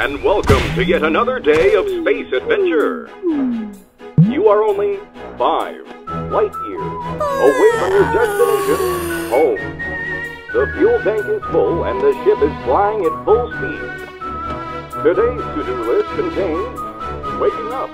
and welcome to yet another day of space adventure. You are only five light years away from your destination, home. The fuel tank is full and the ship is flying at full speed. Today's to-do list contains waking up,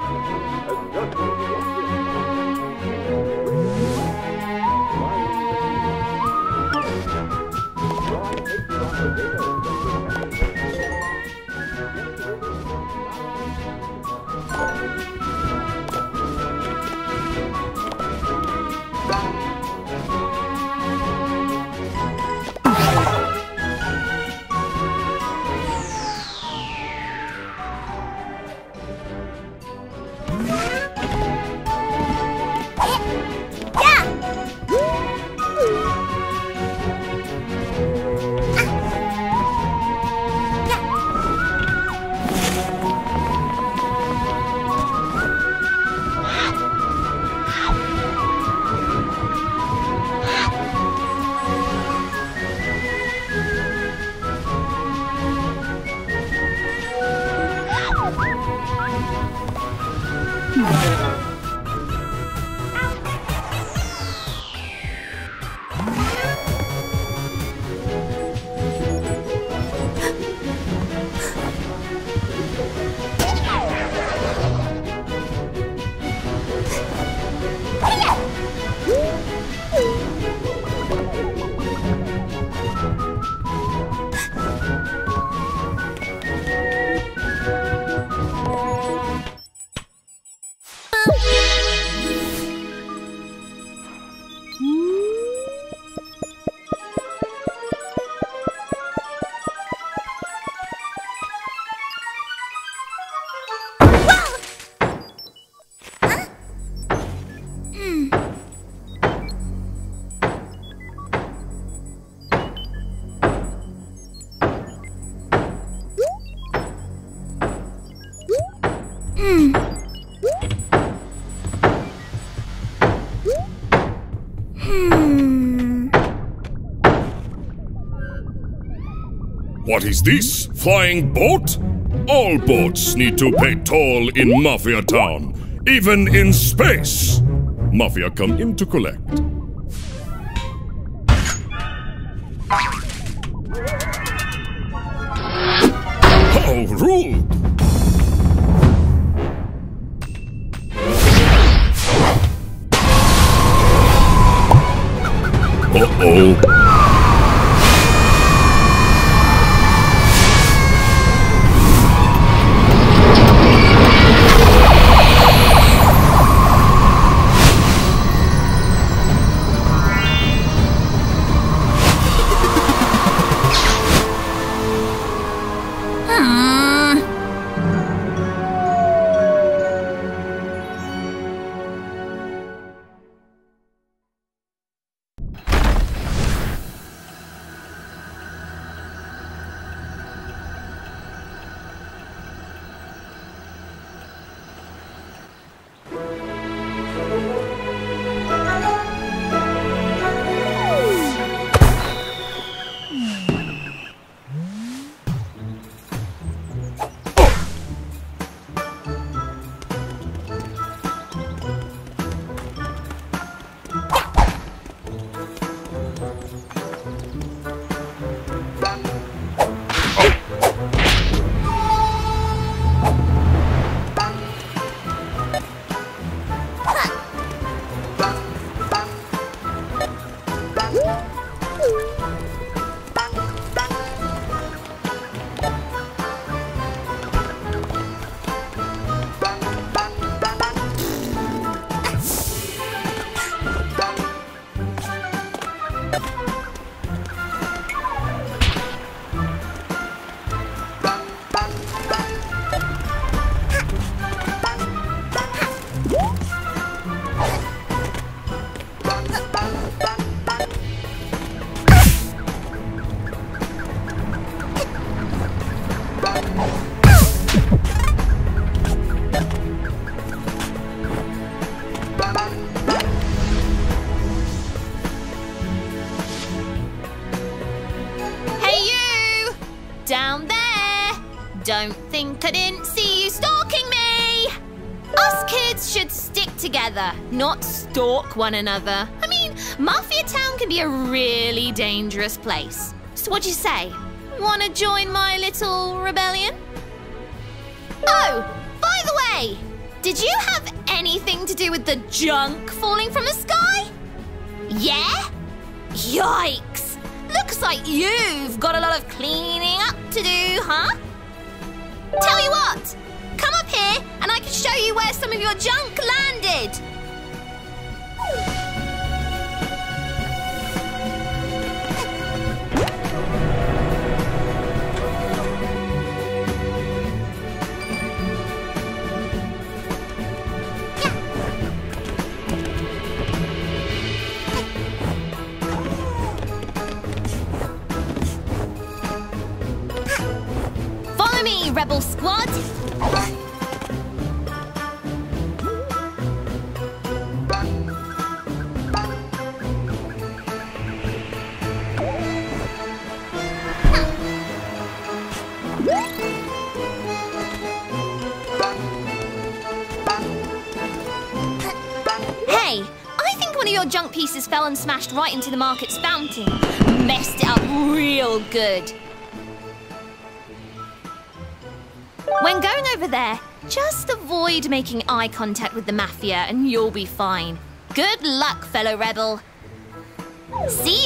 What is this? Flying boat? All boats need to pay toll in Mafia Town, even in space. Mafia come in to collect. One another. I mean, Mafia Town can be a really dangerous place. So what do you say? Wanna join my little rebellion? Oh, by the way, did you have anything to do with the junk falling from the sky? Yeah? Yikes! Looks like you've got a lot of cleaning up to do, huh? Tell you what, come up here and I can show you where some of your junk right into the market's fountain. Messed it up real good. When going over there, just avoid making eye contact with the Mafia and you'll be fine. Good luck, fellow rebel. See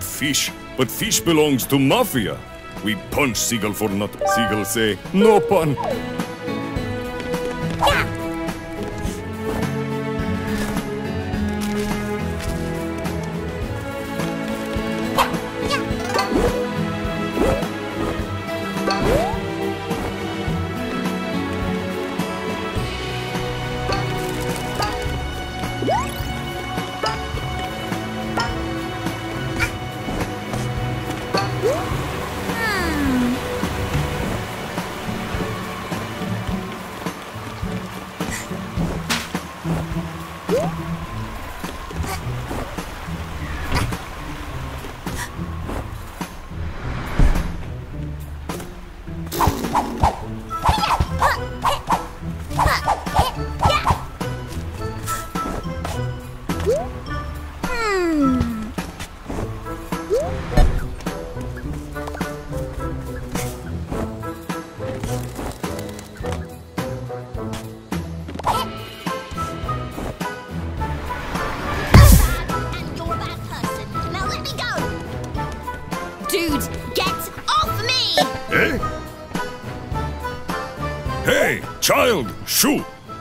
eat fish, but fish belongs to Mafia. We punch Seagull for not. Seagull say, no pun.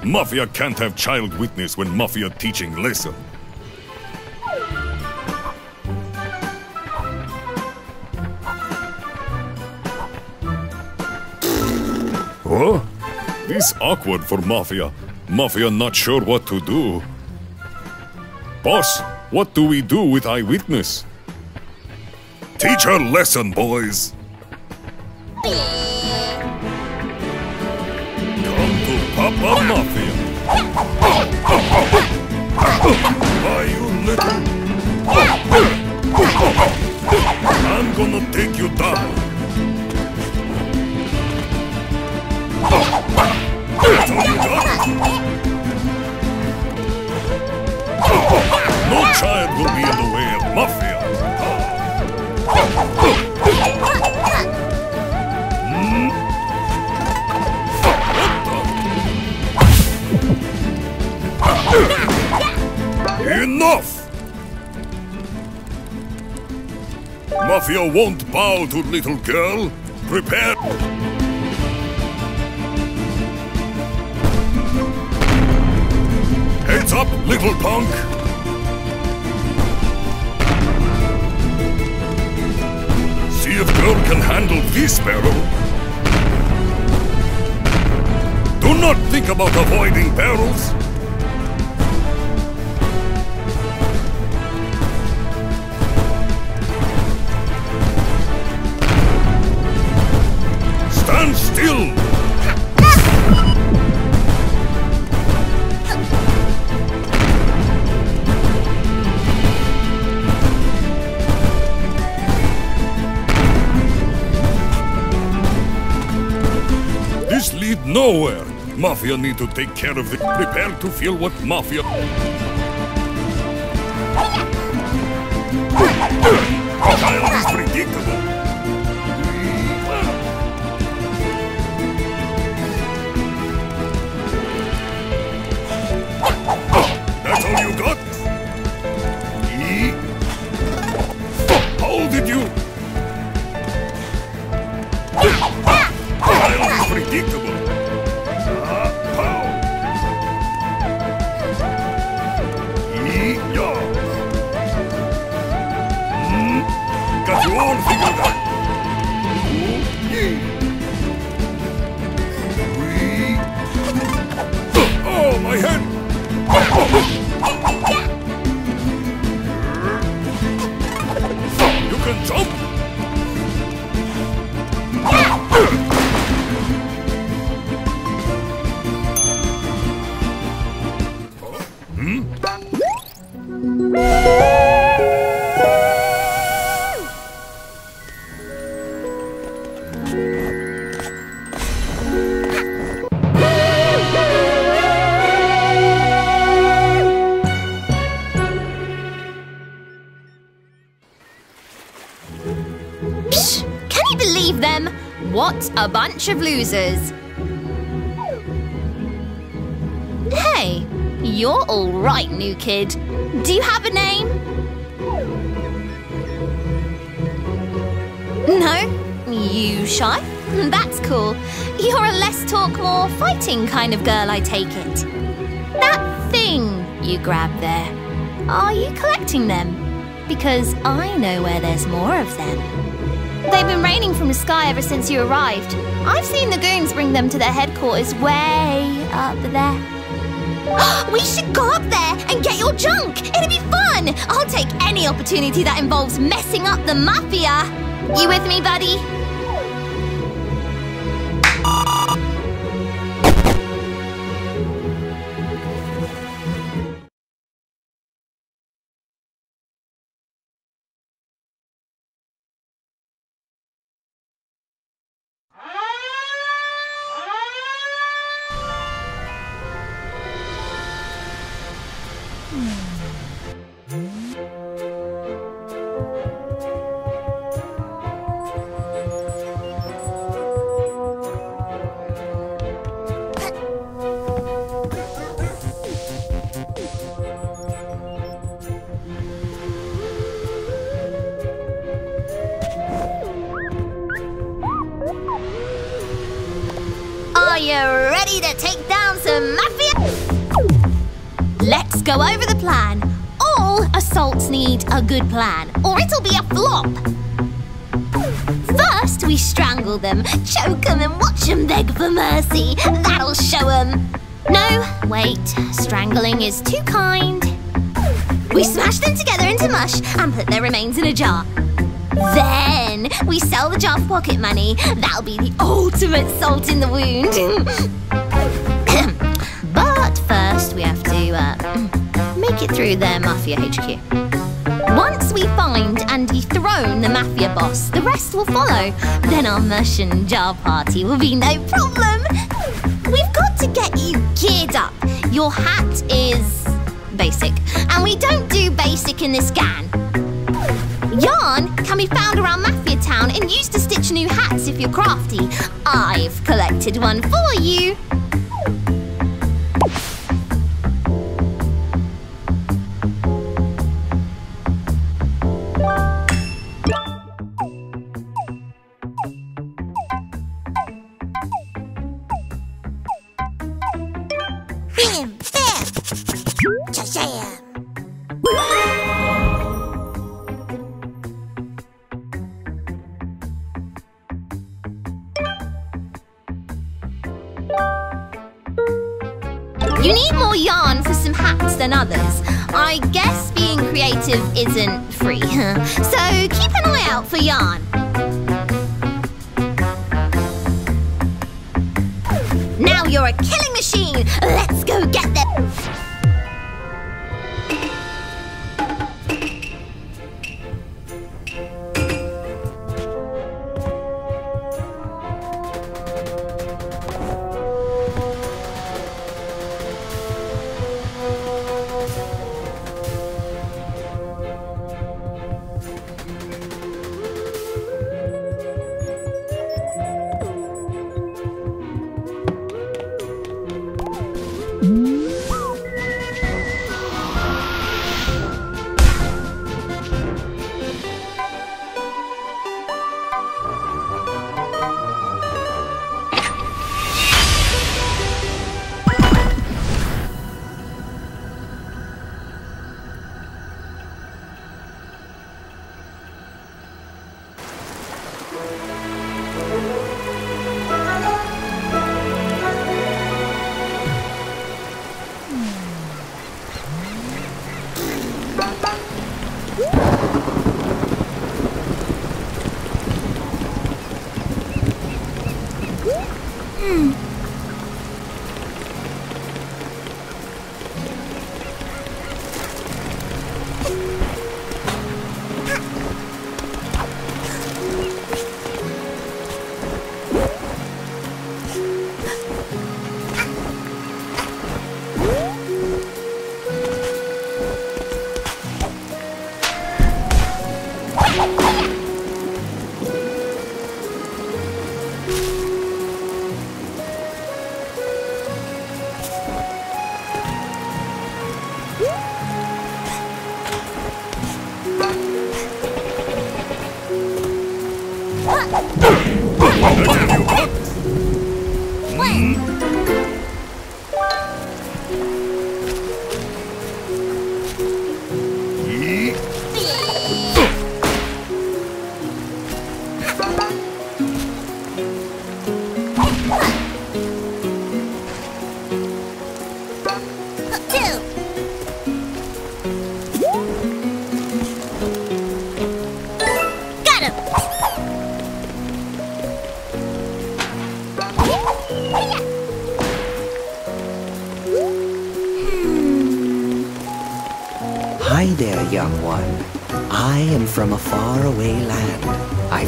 Mafia can't have child witness when Mafia teaching lesson. Oh, this awkward for Mafia. Mafia not sure what to do. Boss, what do we do with eyewitness? Teach her lesson, boys. Why you little? I'm gonna take you down. No child will be in the way of Muffin. Mafia won't bow to little girl. Prepare. Heads up, little punk! See if girl can handle this barrel. Do not think about avoiding barrels. Nowhere. Mafia need to take care of it. Prepare to feel what Mafia... Child is predictable. That's all you got? How did you... Child is predictable. Bunch of losers. Hey, you're all right, new kid. Do you have a name? No? You shy? That's cool. You're a less talk, more fighting kind of girl, I take it. That thing you grabbed there, are you collecting them? Because I know where there's more of them. They've been raining from the sky ever since you arrived. I've seen the goons bring them to their headquarters way up there. we should go up there and get your junk. It'll be fun. I'll take any opportunity that involves messing up the mafia. You with me, buddy? Strangling is too kind. We smash them together into mush and put their remains in a jar. Then we sell the jar for pocket money. That'll be the ultimate salt in the wound. but first, we have to uh, make it through their mafia HQ. Once we find and dethrone the mafia boss, the rest will follow. Then our mush and jar party will be no problem. Your hat is basic. And we don't do basic in this gang. Yarn can be found around Mafia Town and used to stitch new hats if you're crafty. I've collected one for you.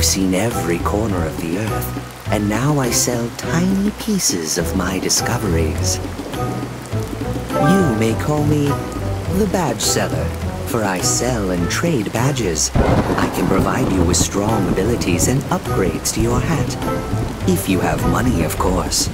I've seen every corner of the earth, and now I sell tiny pieces of my discoveries. You may call me the badge seller, for I sell and trade badges. I can provide you with strong abilities and upgrades to your hat. If you have money, of course.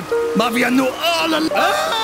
Suspicious. Mafia knew all along. Ah!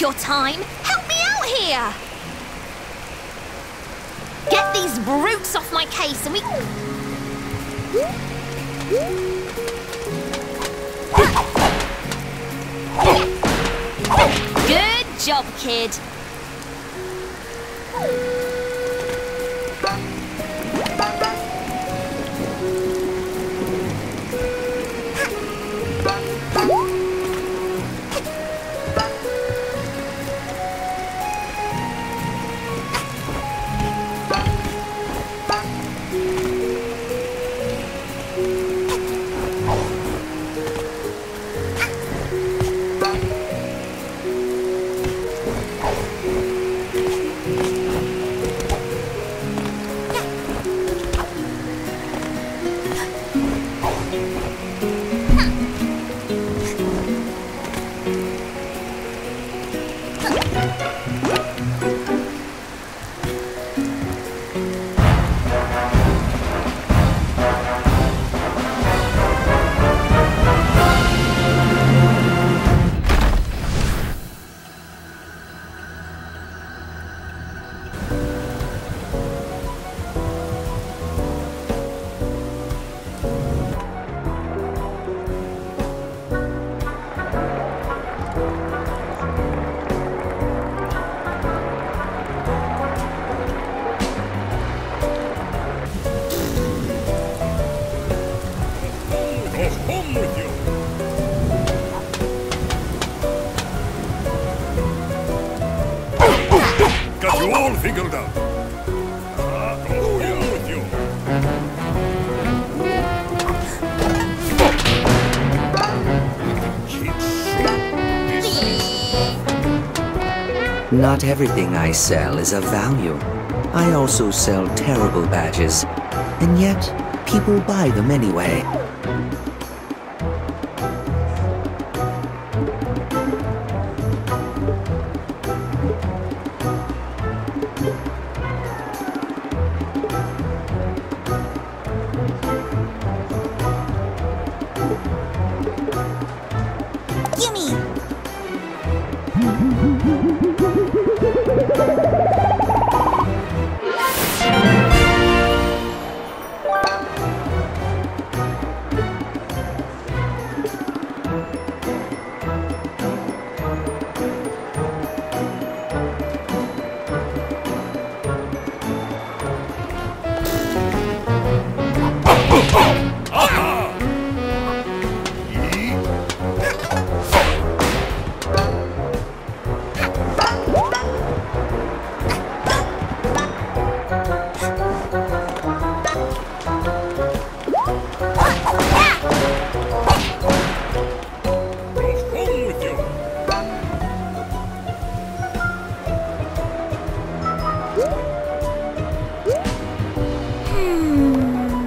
Your time. Not everything I sell is of value. I also sell terrible badges, and yet people buy them anyway.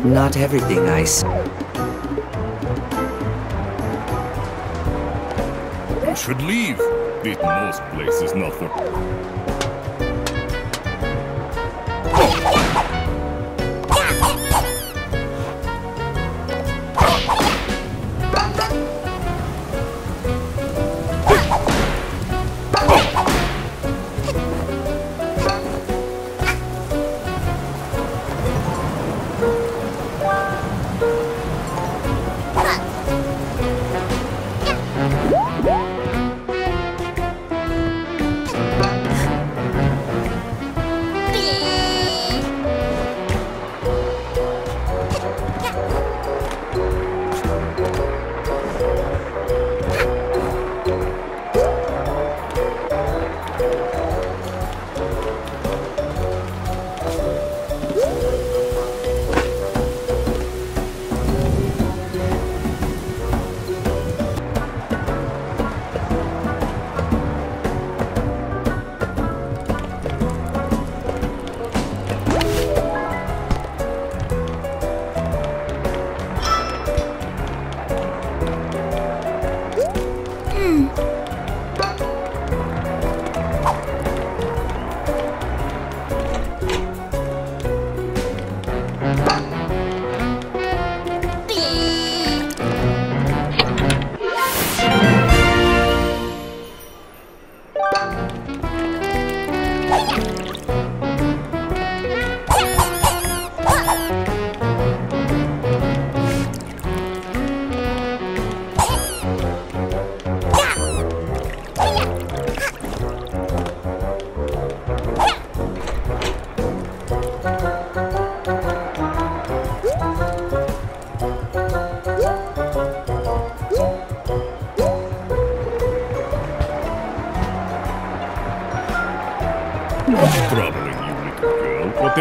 Not everything I. You should leave. This most place is not for.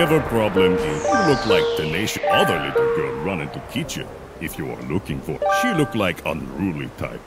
Whatever problem you look like tenacious other little girl running to kitchen. If you are looking for, she look like unruly type.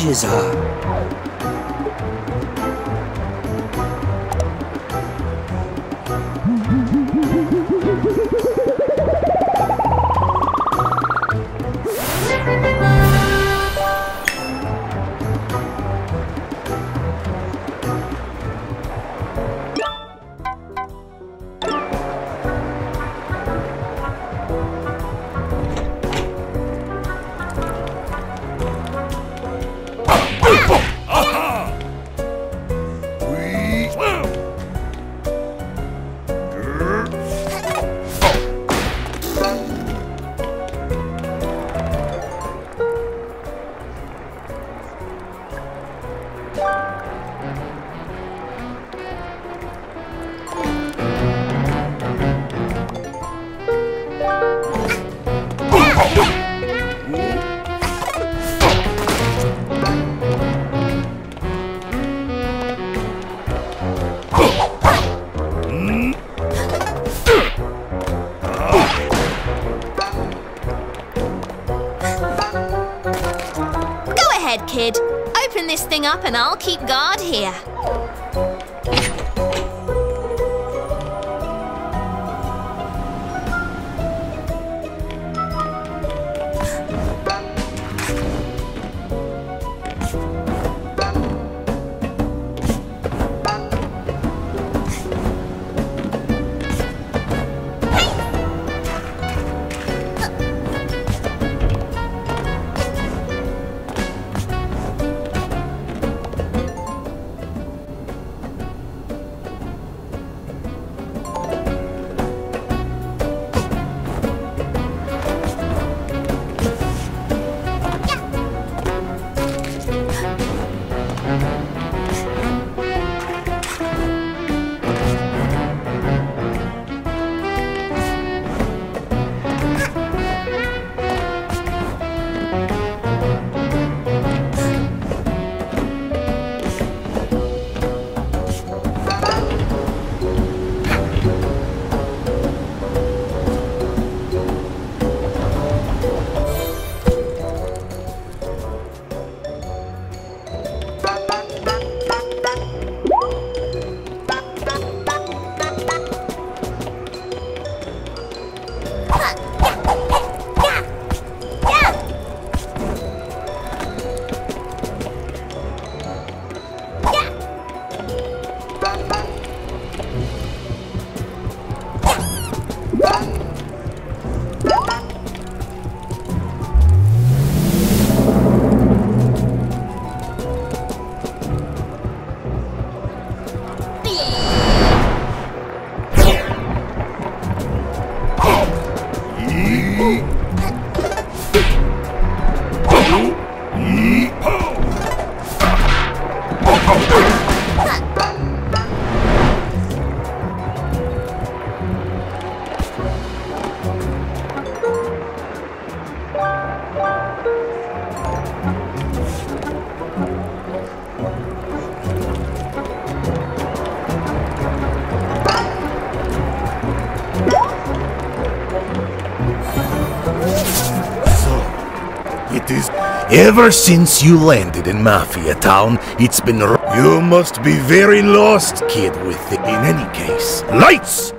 Badges are. Up and I'll keep guard here. Ever since you landed in Mafia Town, it's been... You must be very lost, kid with. In any case, lights!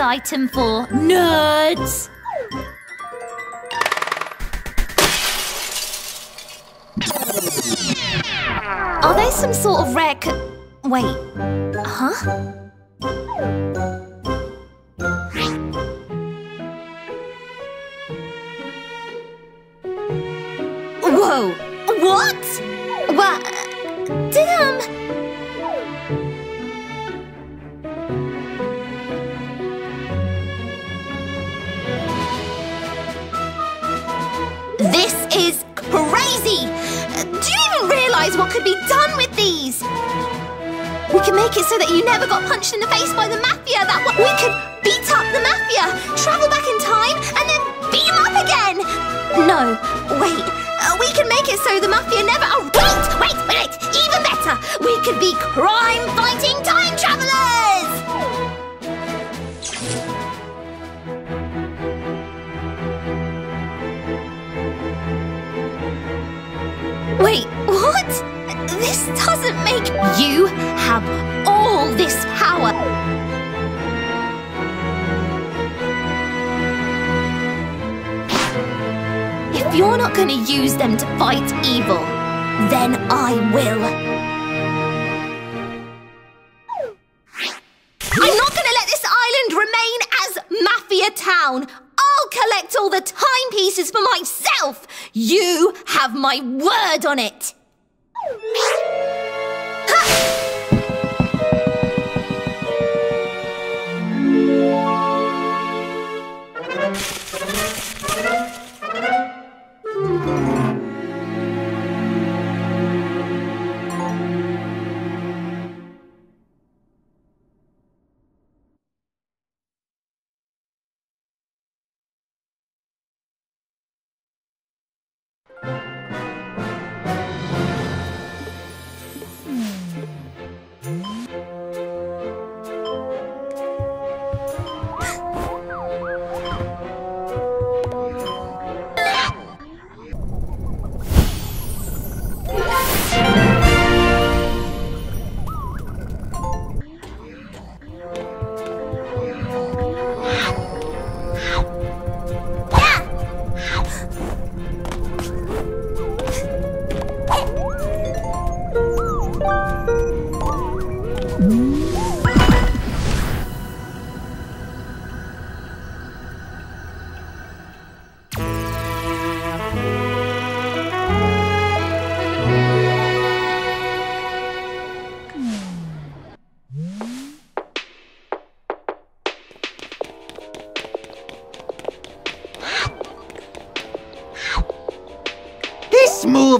item for nerds.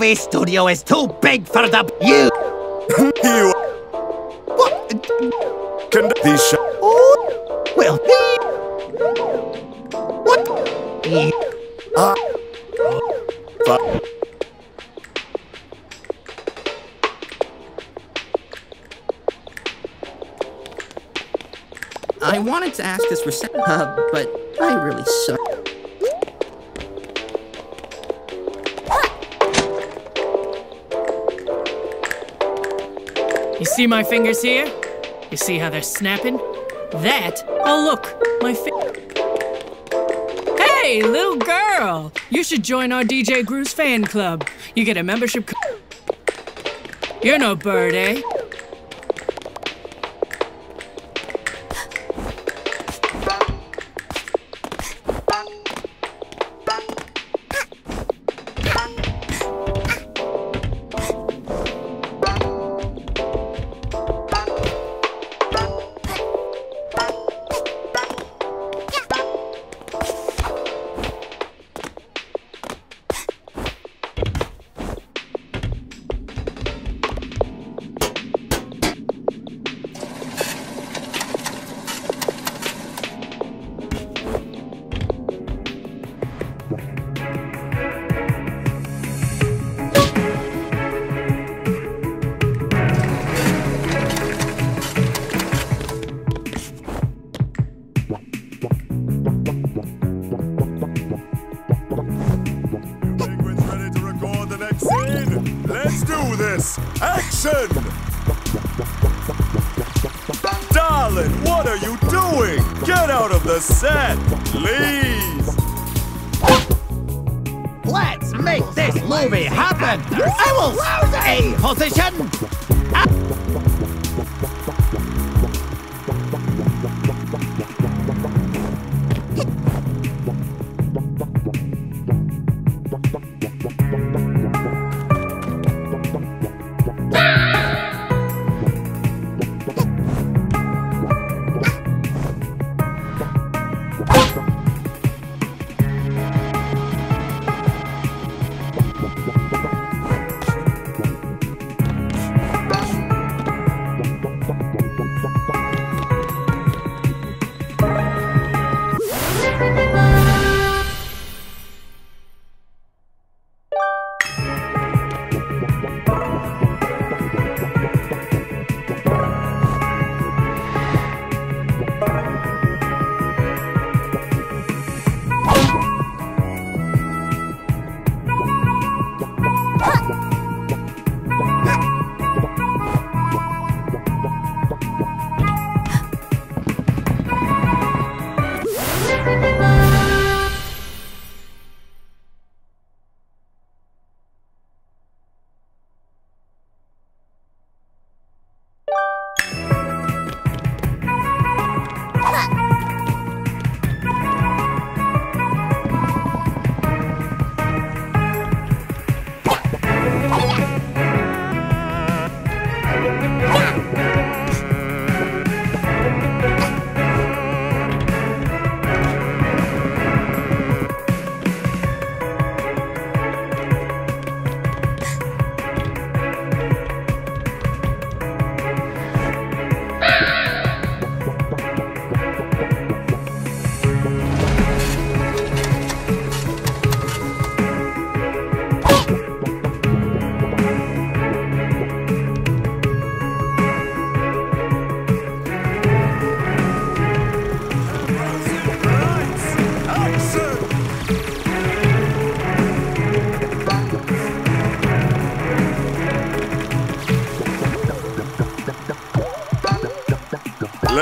Movie studio is too big for the. You see my fingers here? You see how they're snapping? That? Oh, look, my fi- Hey, little girl! You should join our DJ Grooves fan club. You get a membership. You're no bird, eh?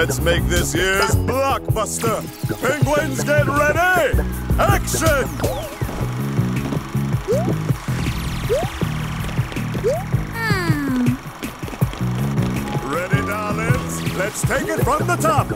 Let's make this year's blockbuster. Penguins, get ready! Action! Hmm. Ready, darlings? Let's take it from the top.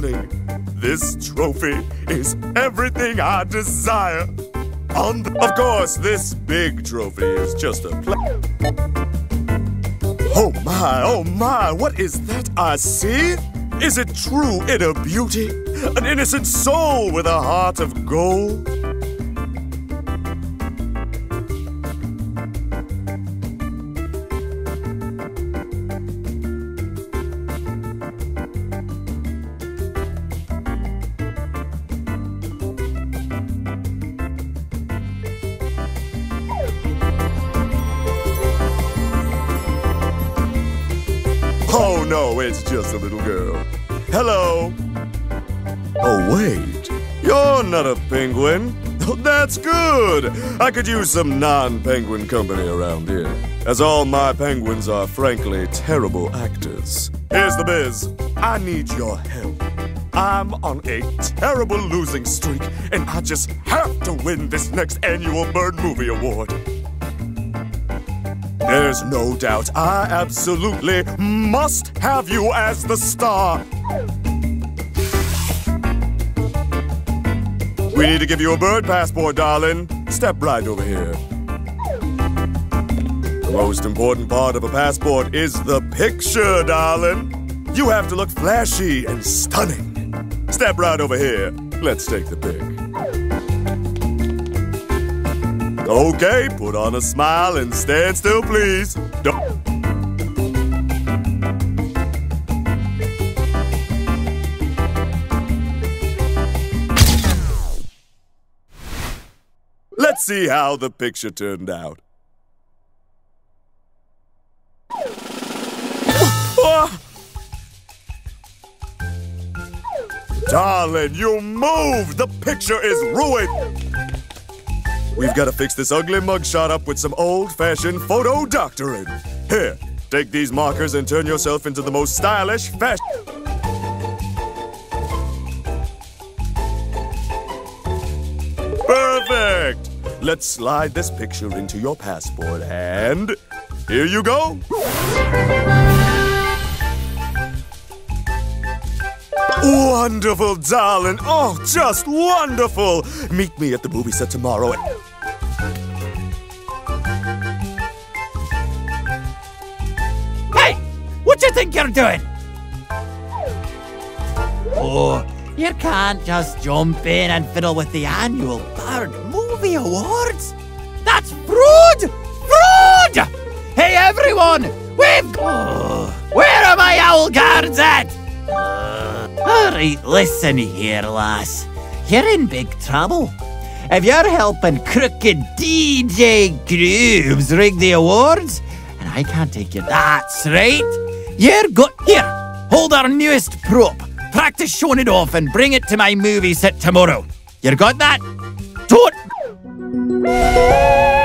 This trophy is everything I desire. The- of course, this big trophy is just a pla- Oh my, oh my, what is that I see? Is it true inner beauty? An innocent soul with a heart of gold? I could use some non-penguin company around here, as all my penguins are frankly terrible actors. Here's the biz. I need your help. I'm on a terrible losing streak, and I just have to win this next annual Bird Movie Award. There's no doubt I absolutely must have you as the star. We need to give you a bird passport, darling. Step right over here. The most important part of a passport is the picture, darling. You have to look flashy and stunning. Step right over here. Let's take the pic. Okay, put on a smile and stand still, please. how the picture turned out. Darling, you moved! The picture is ruined! We've got to fix this ugly mugshot up with some old-fashioned photo doctoring. Here, take these markers and turn yourself into the most stylish fashion... Let's slide this picture into your passport and... Here you go! Wonderful, darling! Oh, just wonderful! Meet me at the movie set tomorrow. Hey! What you think you're doing? Oh, you can't just jump in and fiddle with the annual Bird Movie Awards. That's fraud! Fraud! Hey, everyone! We've... Oh, where are my owl guards at? Uh, all right, listen here, lass. You're in big trouble. If you're helping crooked DJ Grooves rig the awards, and I can't take you, that's right. You're got here. Hold our newest prop. Practice showing it off and bring it to my movie set tomorrow. You got that? Don't.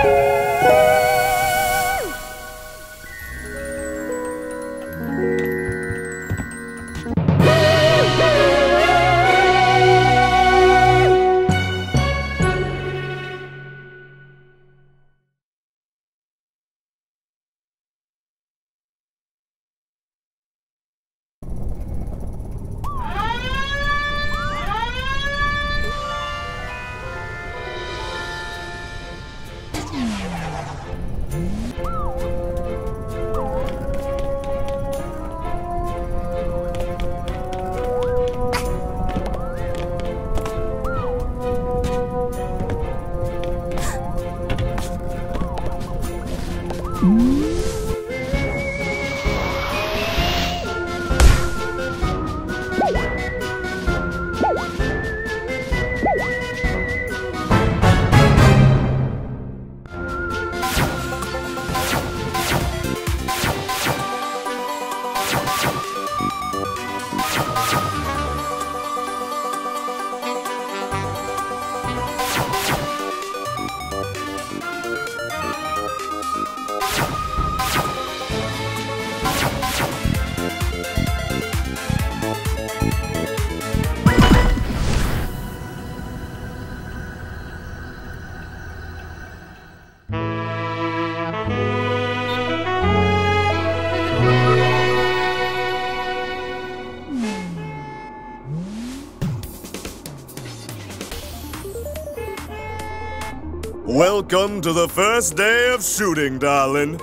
Welcome to the first day of shooting, darling.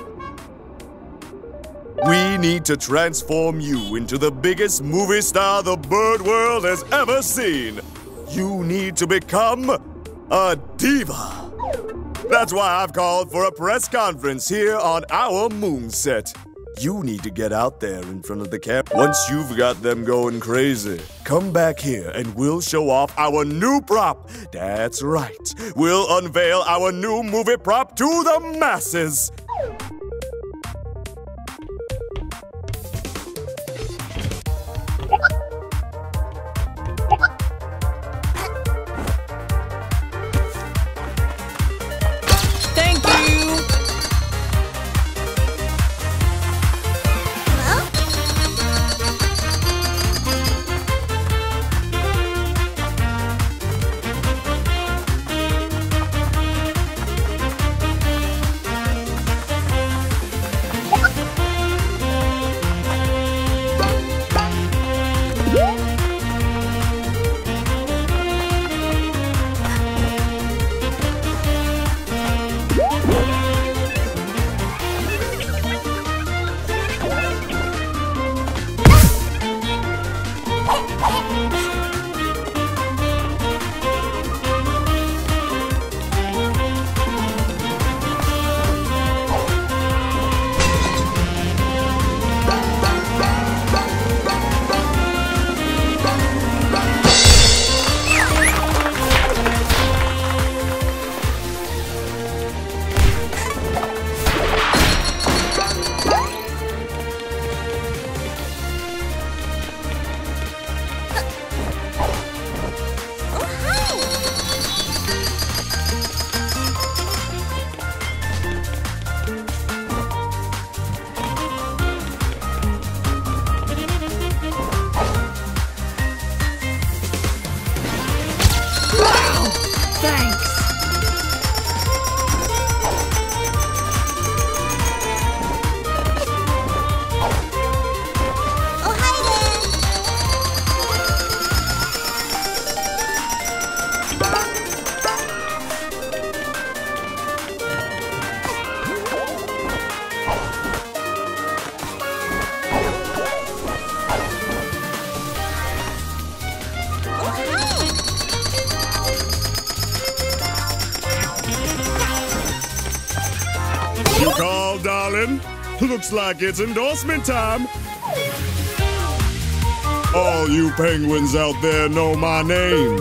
We need to transform you into the biggest movie star the bird world has ever seen. You need to become a diva. That's why I've called for a press conference here on our moon set. You need to get out there in front of the camera. Once you've got them going crazy, come back here and we'll show off our new prop. That's right. We'll unveil our new movie prop to the masses. Looks like it's endorsement time. All you penguins out there know my name.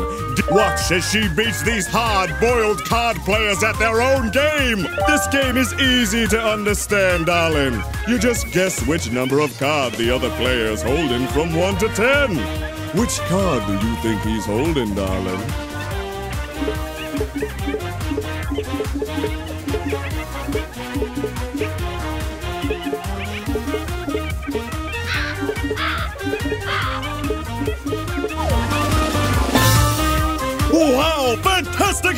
Watch as she beats these hard-boiled card players at their own game. This game is easy to understand, darling. You just guess which number of card the other player's holding from 1 to 10. Which card do you think he's holding, darling?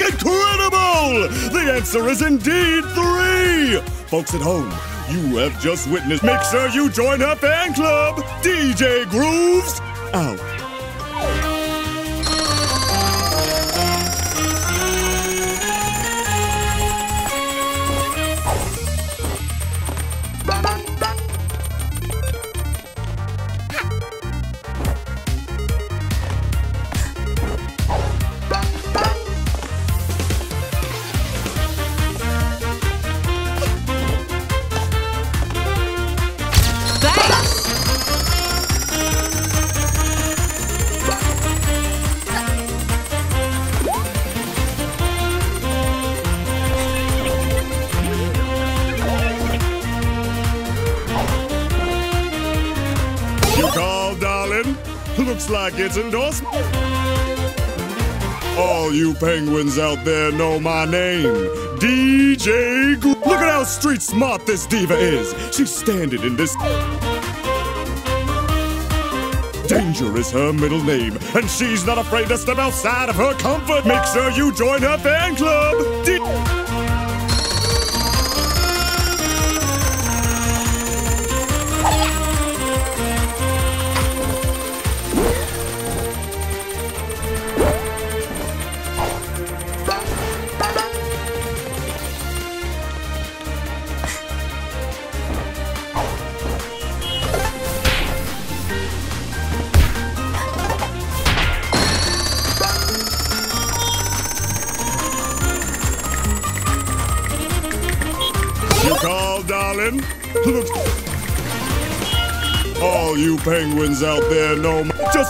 Incredible! The answer is indeed three! Folks at home, you have just witnessed. Make sure you join her fan club! DJ Grooves out there know my name. DJ Look at how street smart this diva is. She's standing in this. Danger is her middle name, and she's not afraid to step outside of her comfort. Make sure you join her fan club.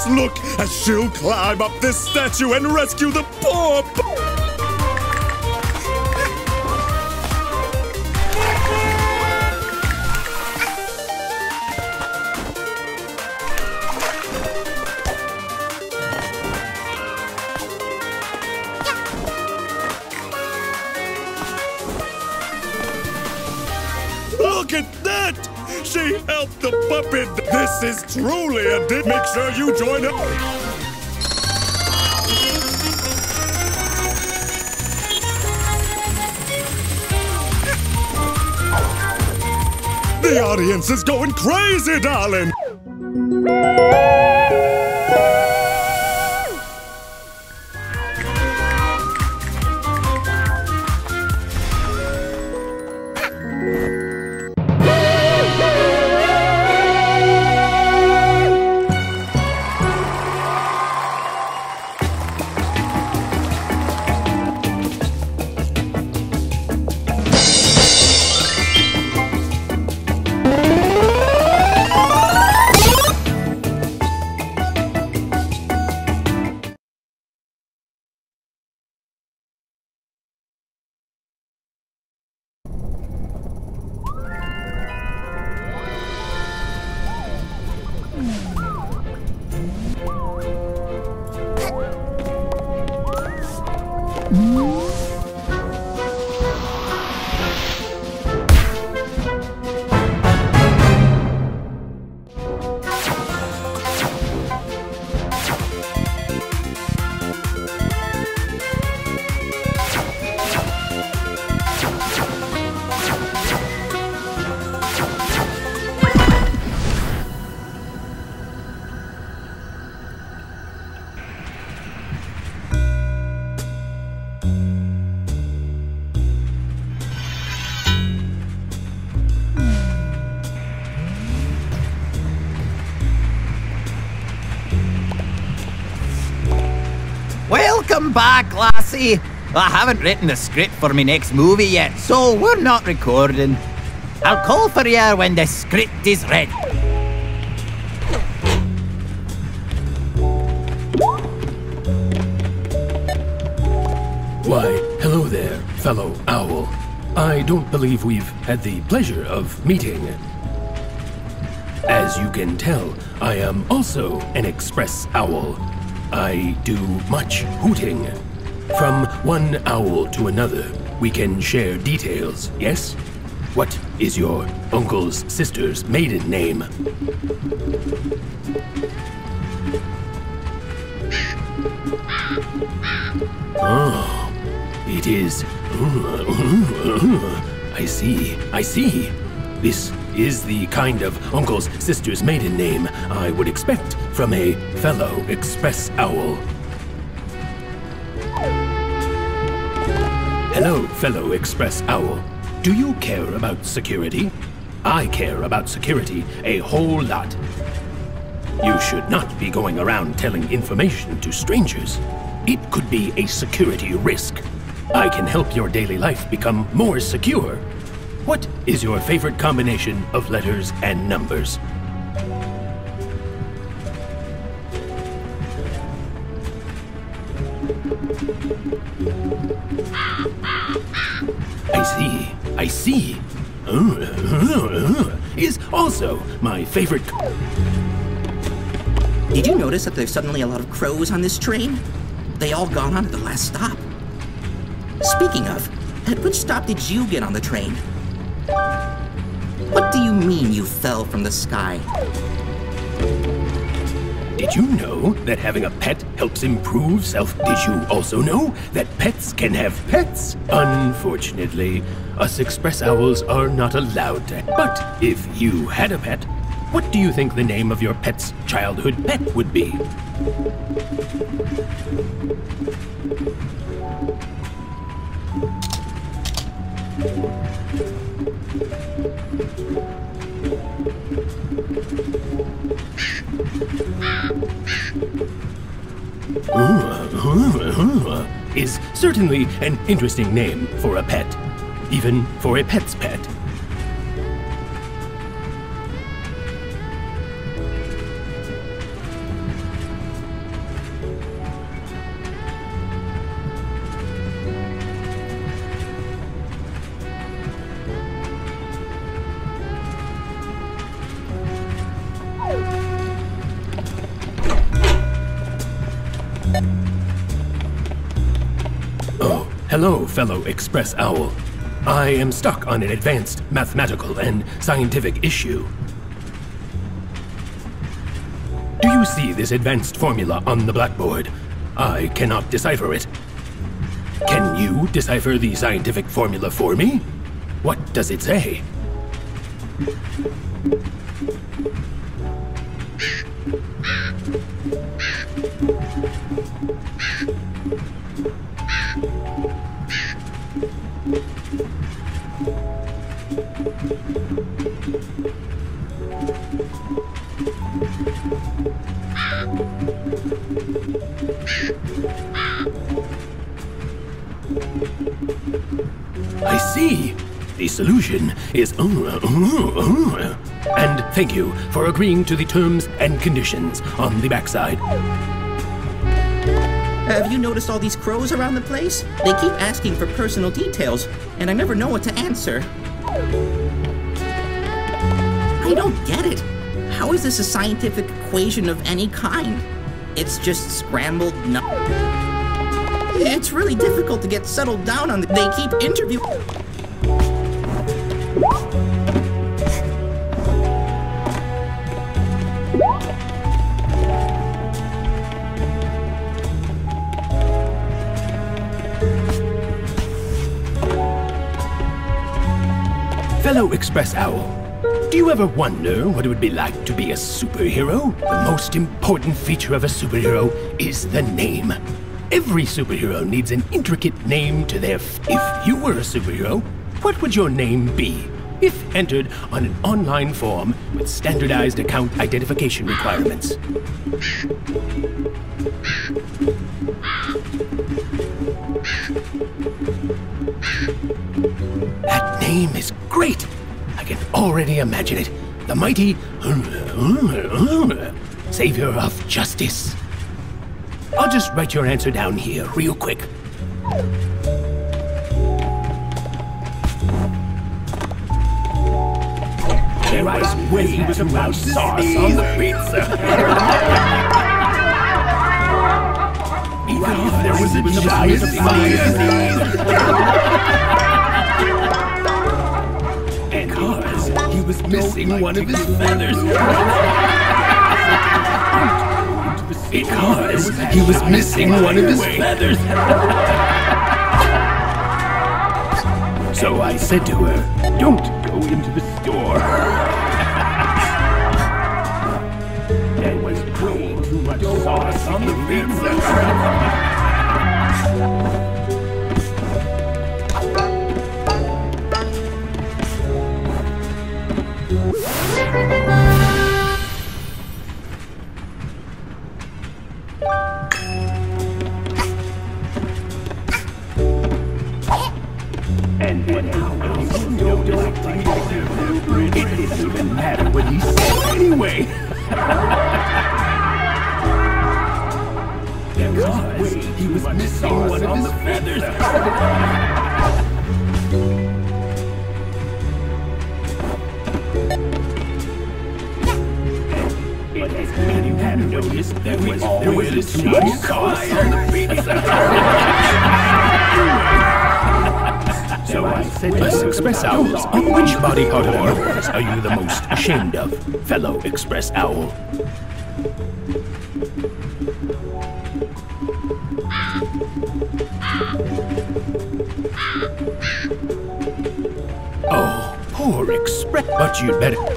Look as she'll climb up this statue and rescue the sure you join her. The audience is going crazy, darling. Back, lassie. I haven't written the script for my next movie yet, so we're not recording. I'll call for you when the script is ready. Why, hello there, fellow owl. I don't believe we've had the pleasure of meeting. As you can tell, I am also an express owl. I do much hooting. From one owl to another, we can share details, yes? What is your uncle's sister's maiden name? Oh, it is. I see, I see. This is the kind of uncle's sister's maiden name I would expect from a fellow express owl. Hello, fellow express owl. Do you care about security? I care about security a whole lot. You should not be going around telling information to strangers. It could be a security risk. I can help your daily life become more secure. What is your favorite combination of letters and numbers? Favorite. Did you notice that there's suddenly a lot of crows on this train? They all got on at the last stop. Speaking of, at which stop did you get on the train? What do you mean you fell from the sky? Did you know that having a pet helps improve self? Did you also know that pets can have pets? Unfortunately, us express owls are not allowed to. But if you had a pet, what do you think the name of your pet's childhood pet would be? Is certainly an interesting name for a pet, even for a pet's pet. Express Owl. I am stuck on an advanced mathematical and scientific issue. Do you see this advanced formula on the blackboard? I cannot decipher it. Can you decipher the scientific formula for me? What does it say? Thank you for agreeing to the terms and conditions on the backside. Have you noticed all these crows around the place? They keep asking for personal details, and I never know what to answer. I don't get it. How is this a scientific equation of any kind? It's just scrambled no. It's really difficult to get settled down on the. They keep interviewing. Fellow Express Owl, do you ever wonder what it would be like to be a superhero? The most important feature of a superhero is the name. Every superhero needs an intricate name to their. If you were a superhero, what would your name be? If entered on an online form with standardized account identification requirements. Already imagine it. The mighty savior of justice. I'll just write your answer down here real quick. There was way too much sauce on the pizza. Even if there was a giant because he was missing one of his feathers. Because he was missing one of his feathers. So I said to her, don't go into the store. there was way too much sauce on the pizza. And fellow Express Owl? Oh, poor Express. But you'd better.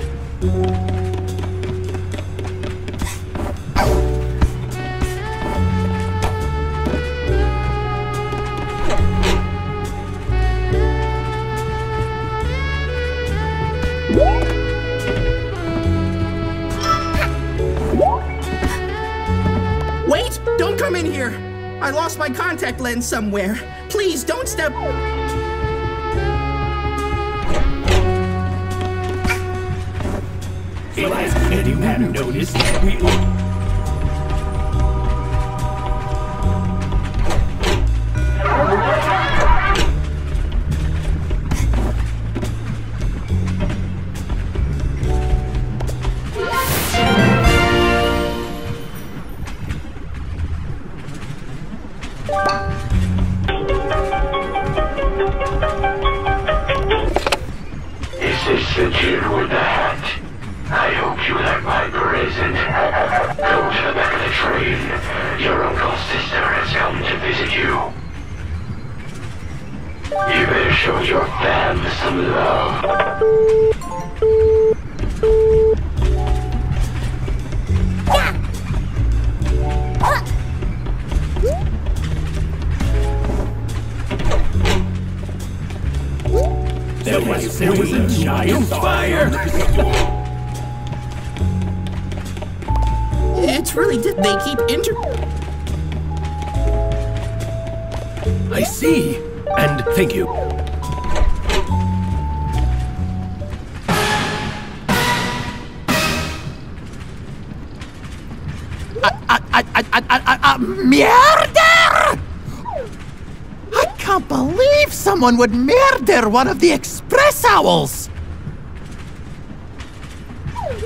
Someone would murder one of the Express Owls!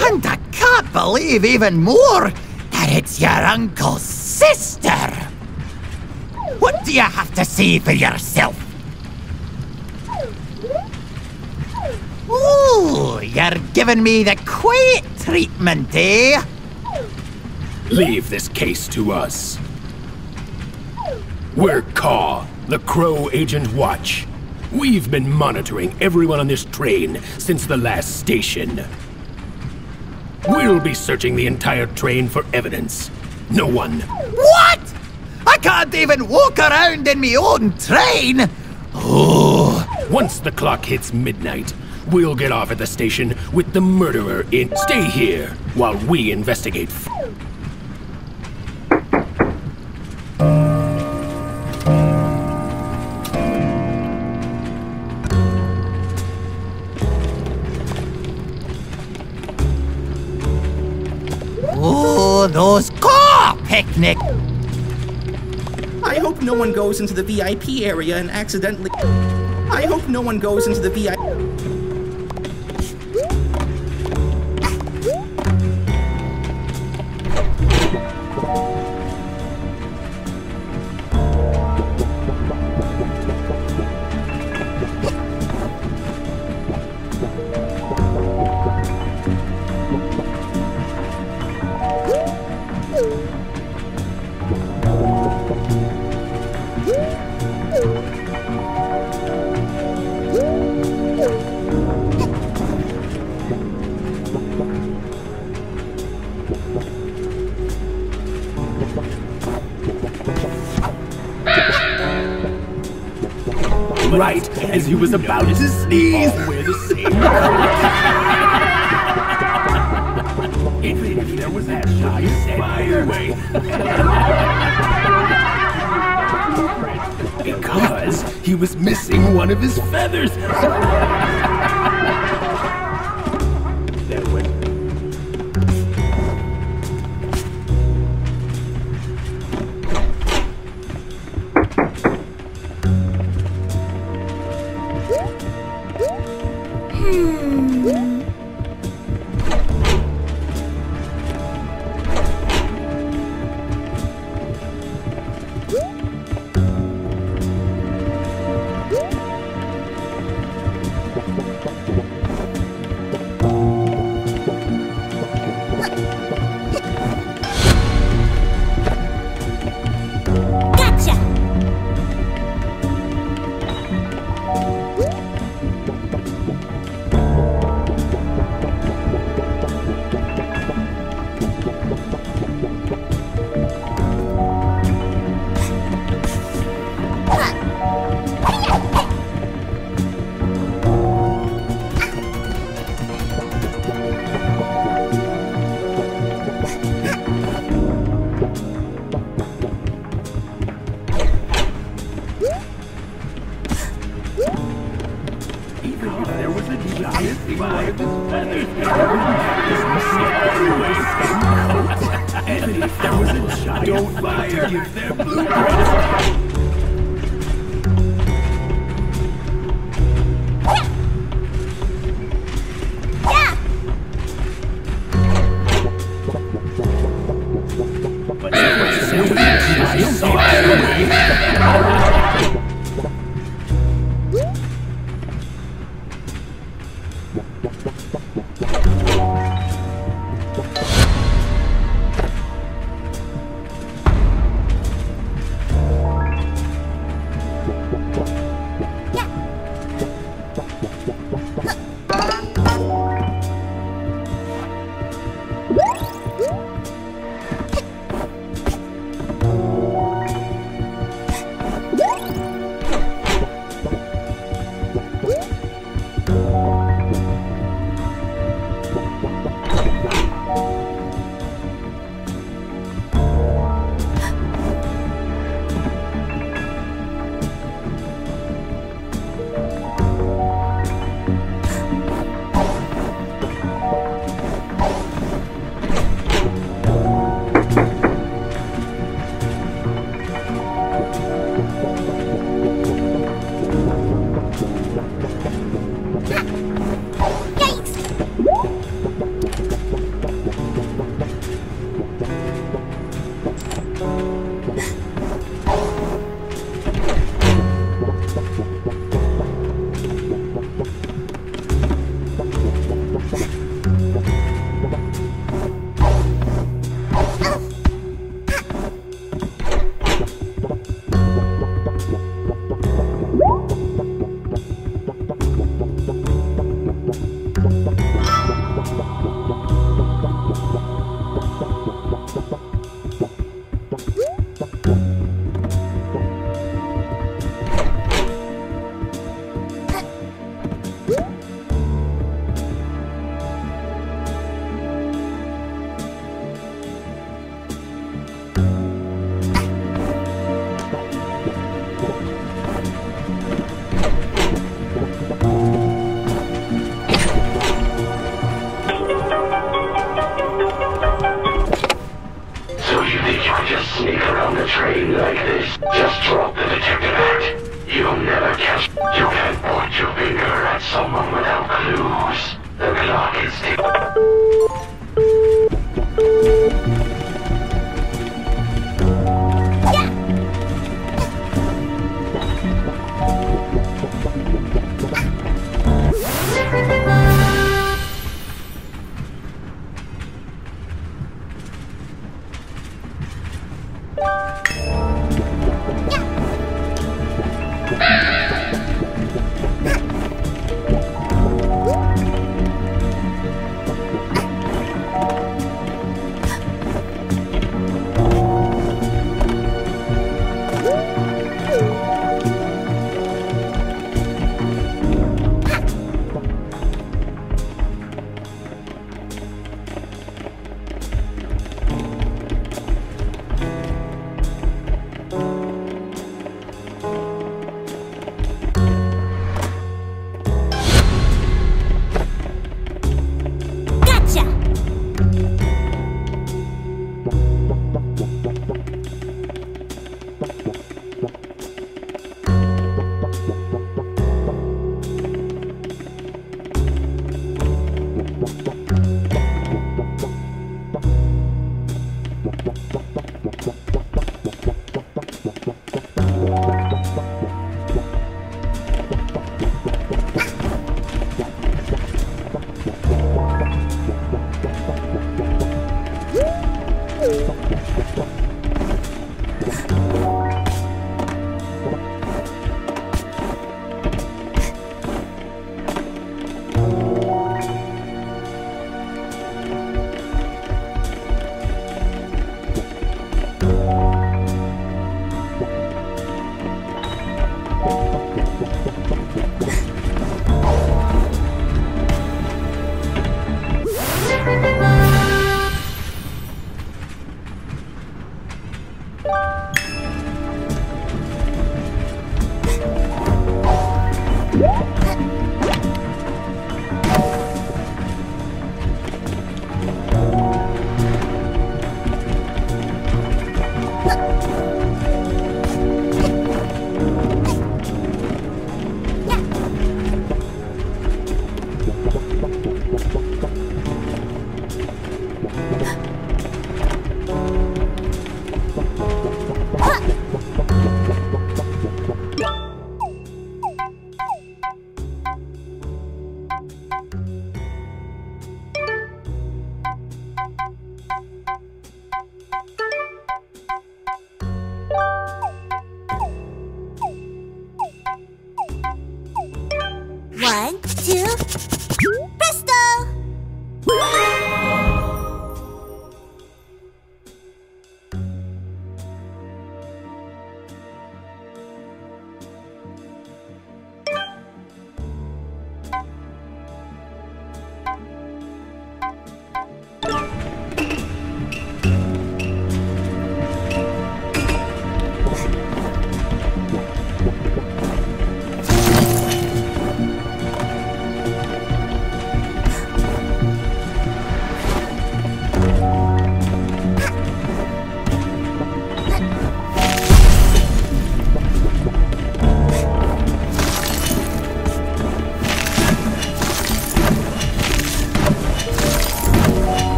And I can't believe even more that it's your uncle's sister! What do you have to say for yourself? Ooh, you're giving me the quiet treatment, eh? Leave this case to us. We're Caw, the Crow Agent Watch. We've been monitoring everyone on this train since the last station. We'll be searching the entire train for evidence. No one. What? I can't even walk around in my own train! Oh, Once the clock hits midnight, we'll get off at the station with the murderer in. Stay here while we investigate. I hope no one goes into the VIP area and accidentally. I hope no one goes into the VIP. As he was about to sneeze. All wear the same If there was that shy fire way. because he was missing one of his feathers.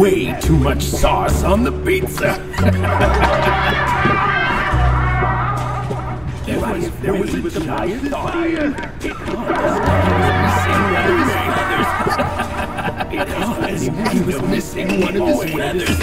Way too much sauce on the pizza. there was, there was a giant fire. It was, he was missing one of his feathers.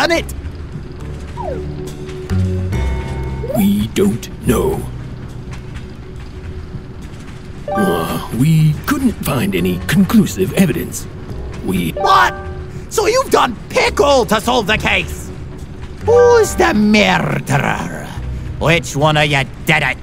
Done it? We don't know. Uh, we couldn't find any conclusive evidence. We. What? So you've done pickle to solve the case? Who's the murderer? Which one of you did it?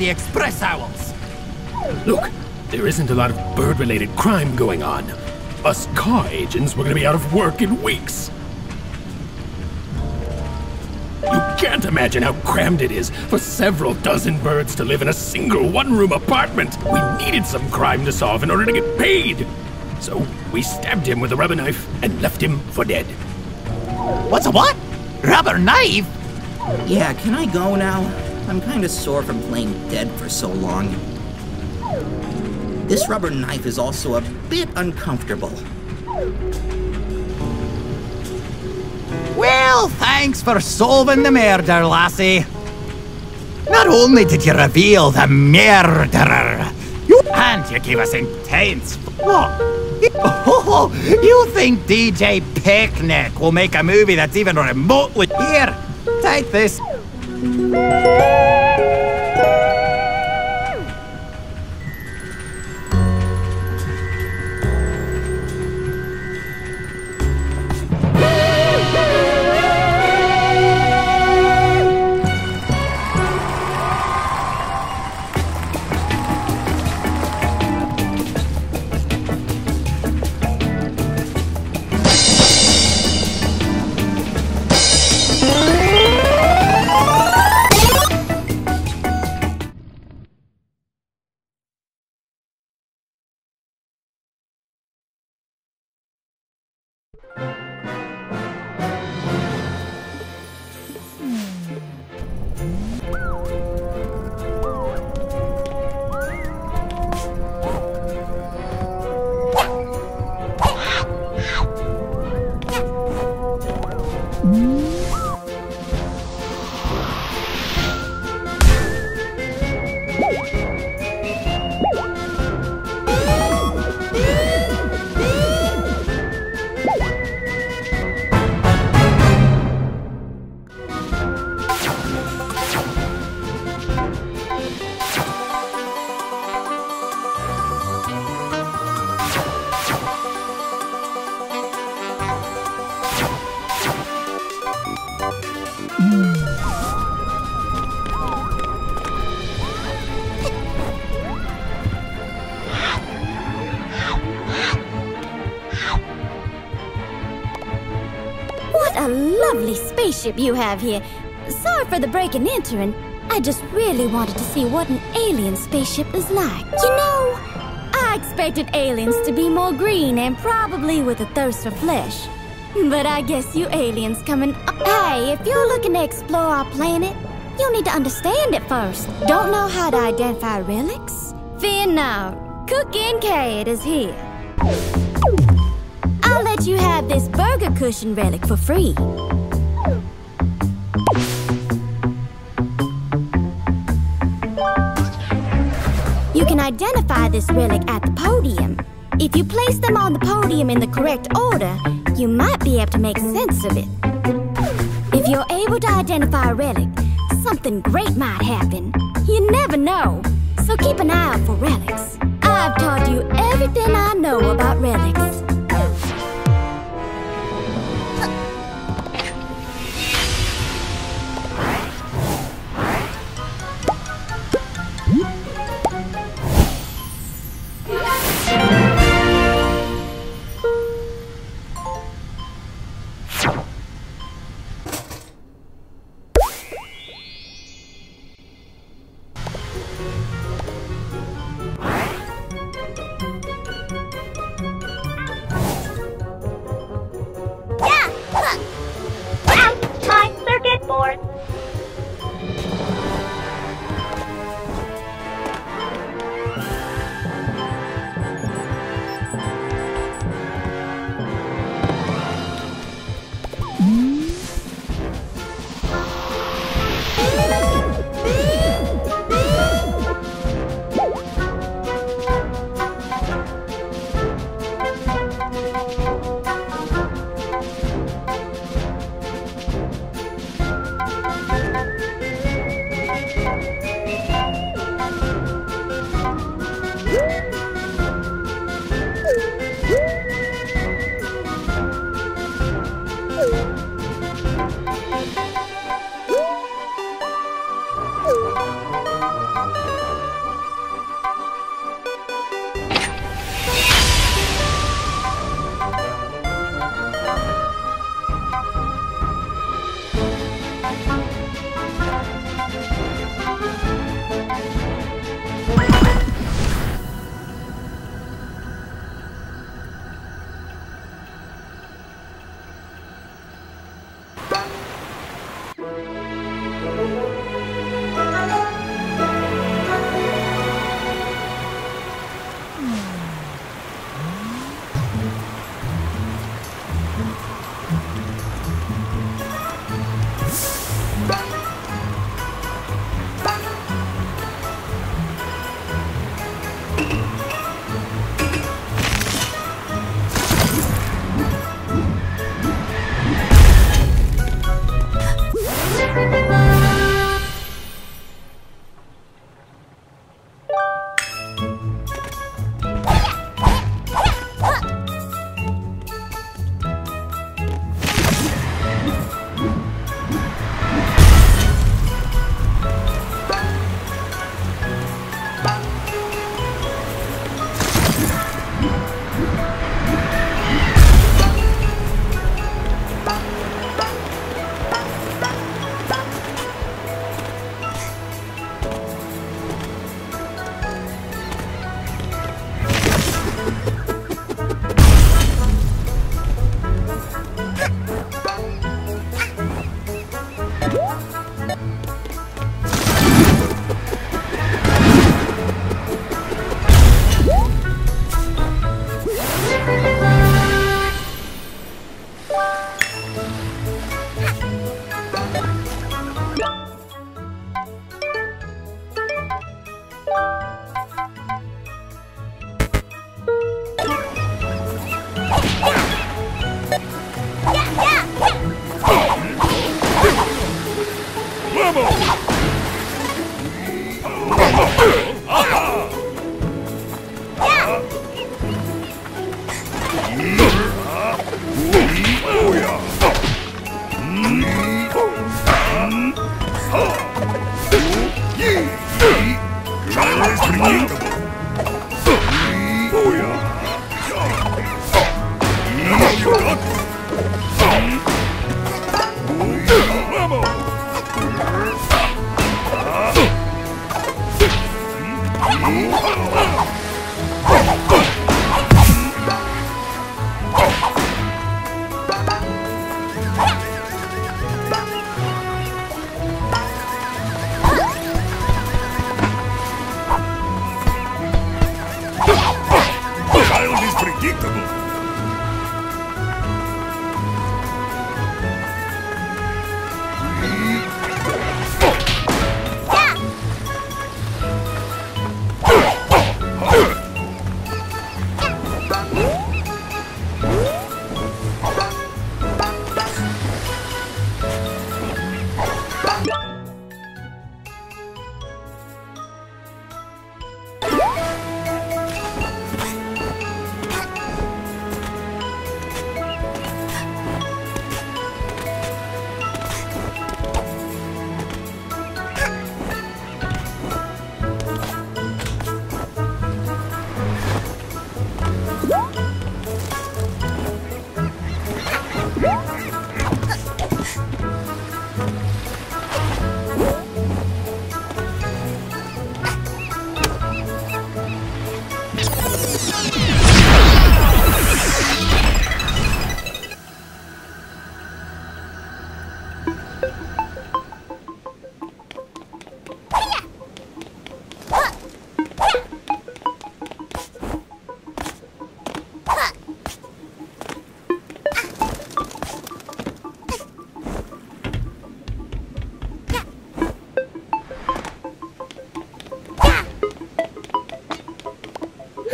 The express owls? Look, there isn't a lot of bird related crime going on. Us car agents were gonna be out of work in weeks. You can't imagine how crammed it is for several dozen birds to live in a single one room apartment. We needed some crime to solve in order to get paid. So we stabbed him with a rubber knife and left him for dead. What's a what? Rubber knife? Yeah, can I go now? I'm kinda sore from playing dead for so long. This rubber knife is also a bit uncomfortable. Well, thanks for solving the murder, lassie. Not only did you reveal the murderer, you and you gave us intense. What? Oh, you think DJ Picnic will make a movie that's even remotely here? Take this. You have here. Sorry for the break and entering. I just really wanted to see what an alien spaceship is like. You know, I expected aliens to be more green and probably with a thirst for flesh. But I guess you aliens coming. Hey, if you're looking to explore our planet, you'll need to understand it first. Don't know how to identify relics? Fear not. Cooking Cat is here. I'll let you have this burger cushion relic for free. Identify this relic at the podium. If you place them on the podium in the correct order, you might be able to make sense of it. If you're able to identify a relic, something great might happen. You never know, so keep an eye out for relics. I've taught you everything I know about relics.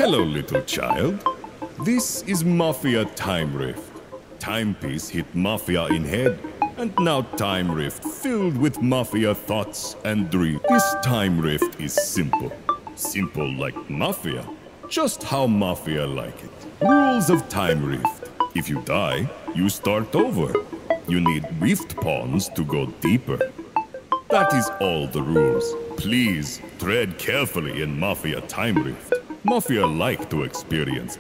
Hello, little child. This is Mafia Time Rift. Timepiece hit Mafia in head, and now Time Rift filled with Mafia thoughts and dreams. This Time Rift is simple. Simple like Mafia. Just how Mafia like it. Rules of Time Rift. If you die, you start over. You need rift Pons to go deeper. That is all the rules. Please tread carefully in Mafia Time Rift. Mafia like to experience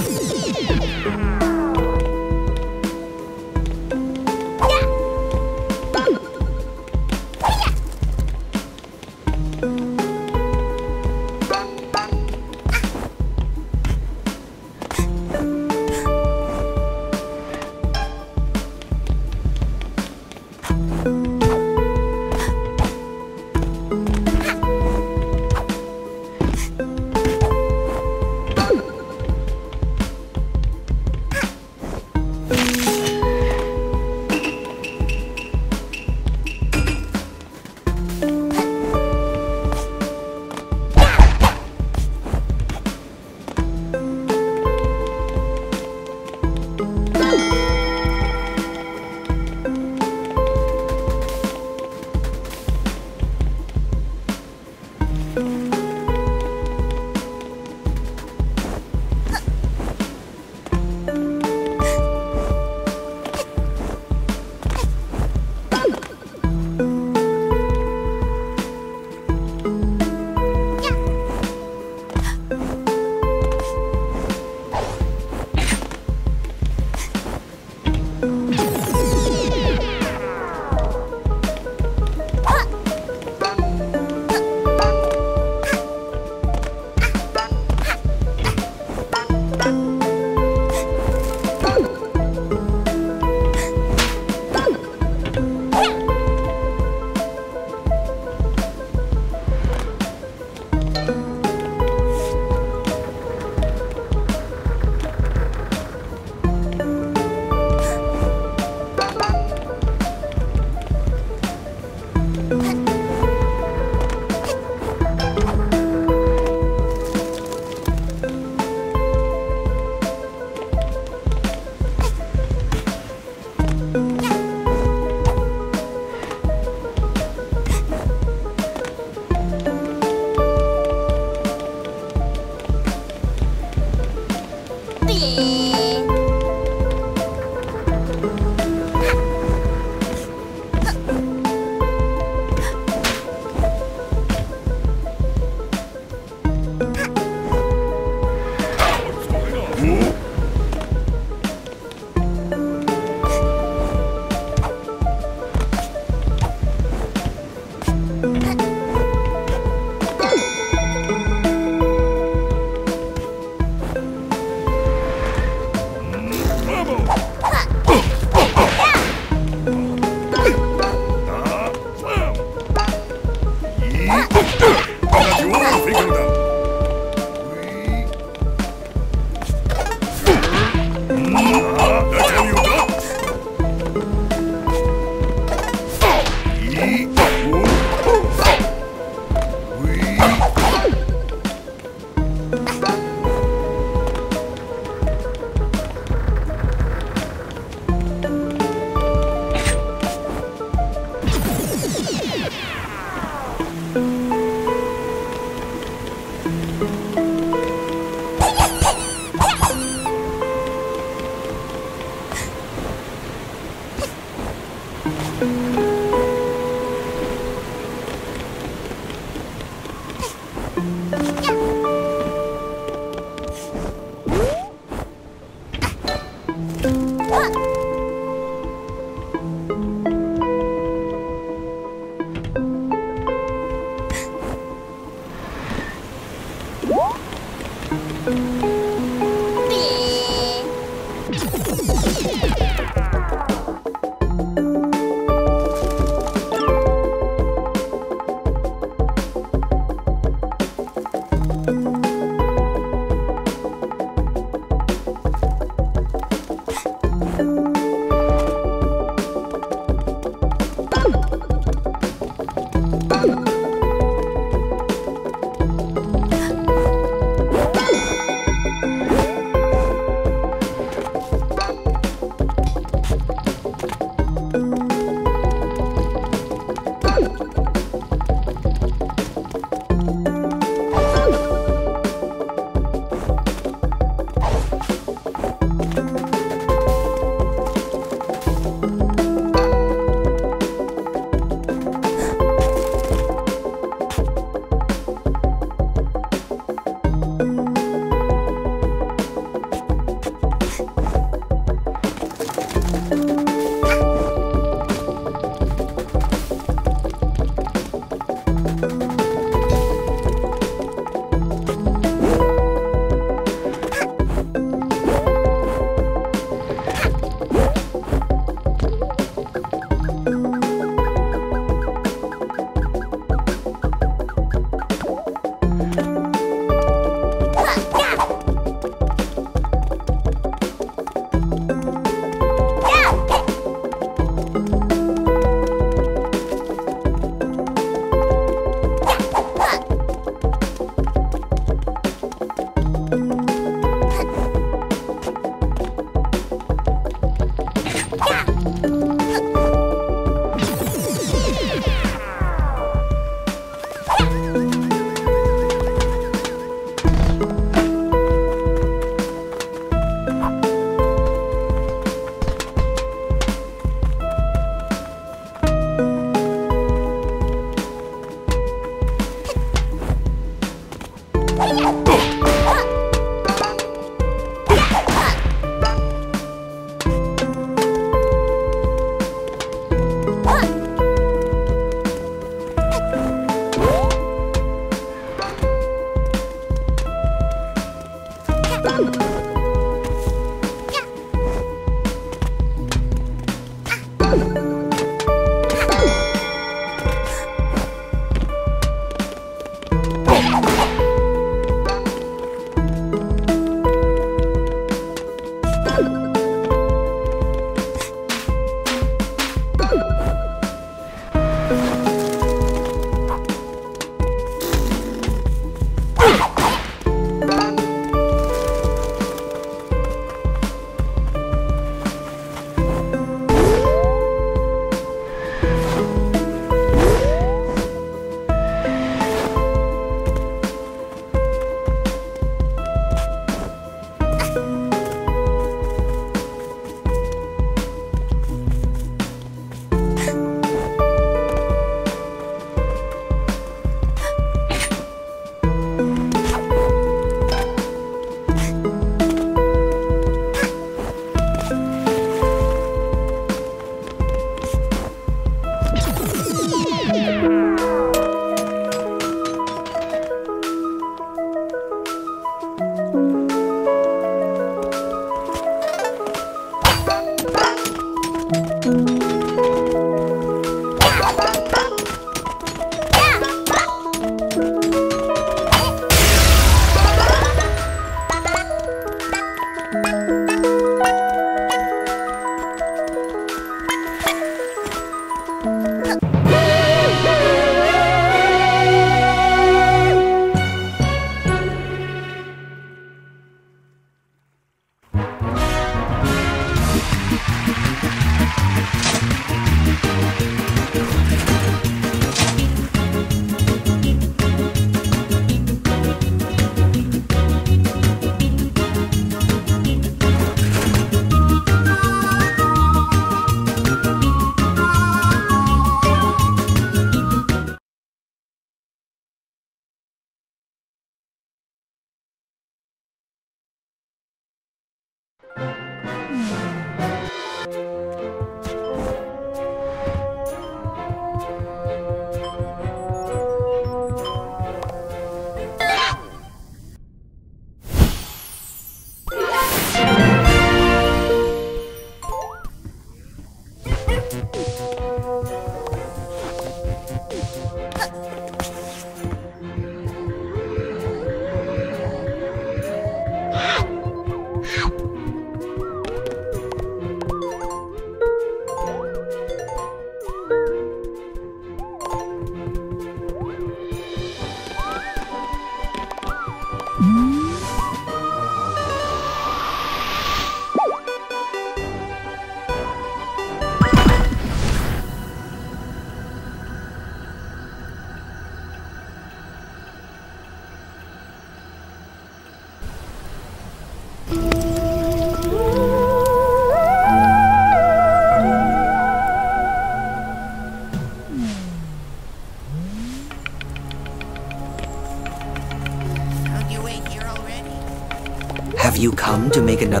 come to make another?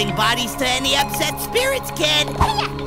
Giving bodies to any upset spirits, kid.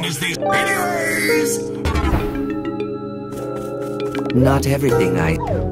Long as they. Anyways, Not everything I.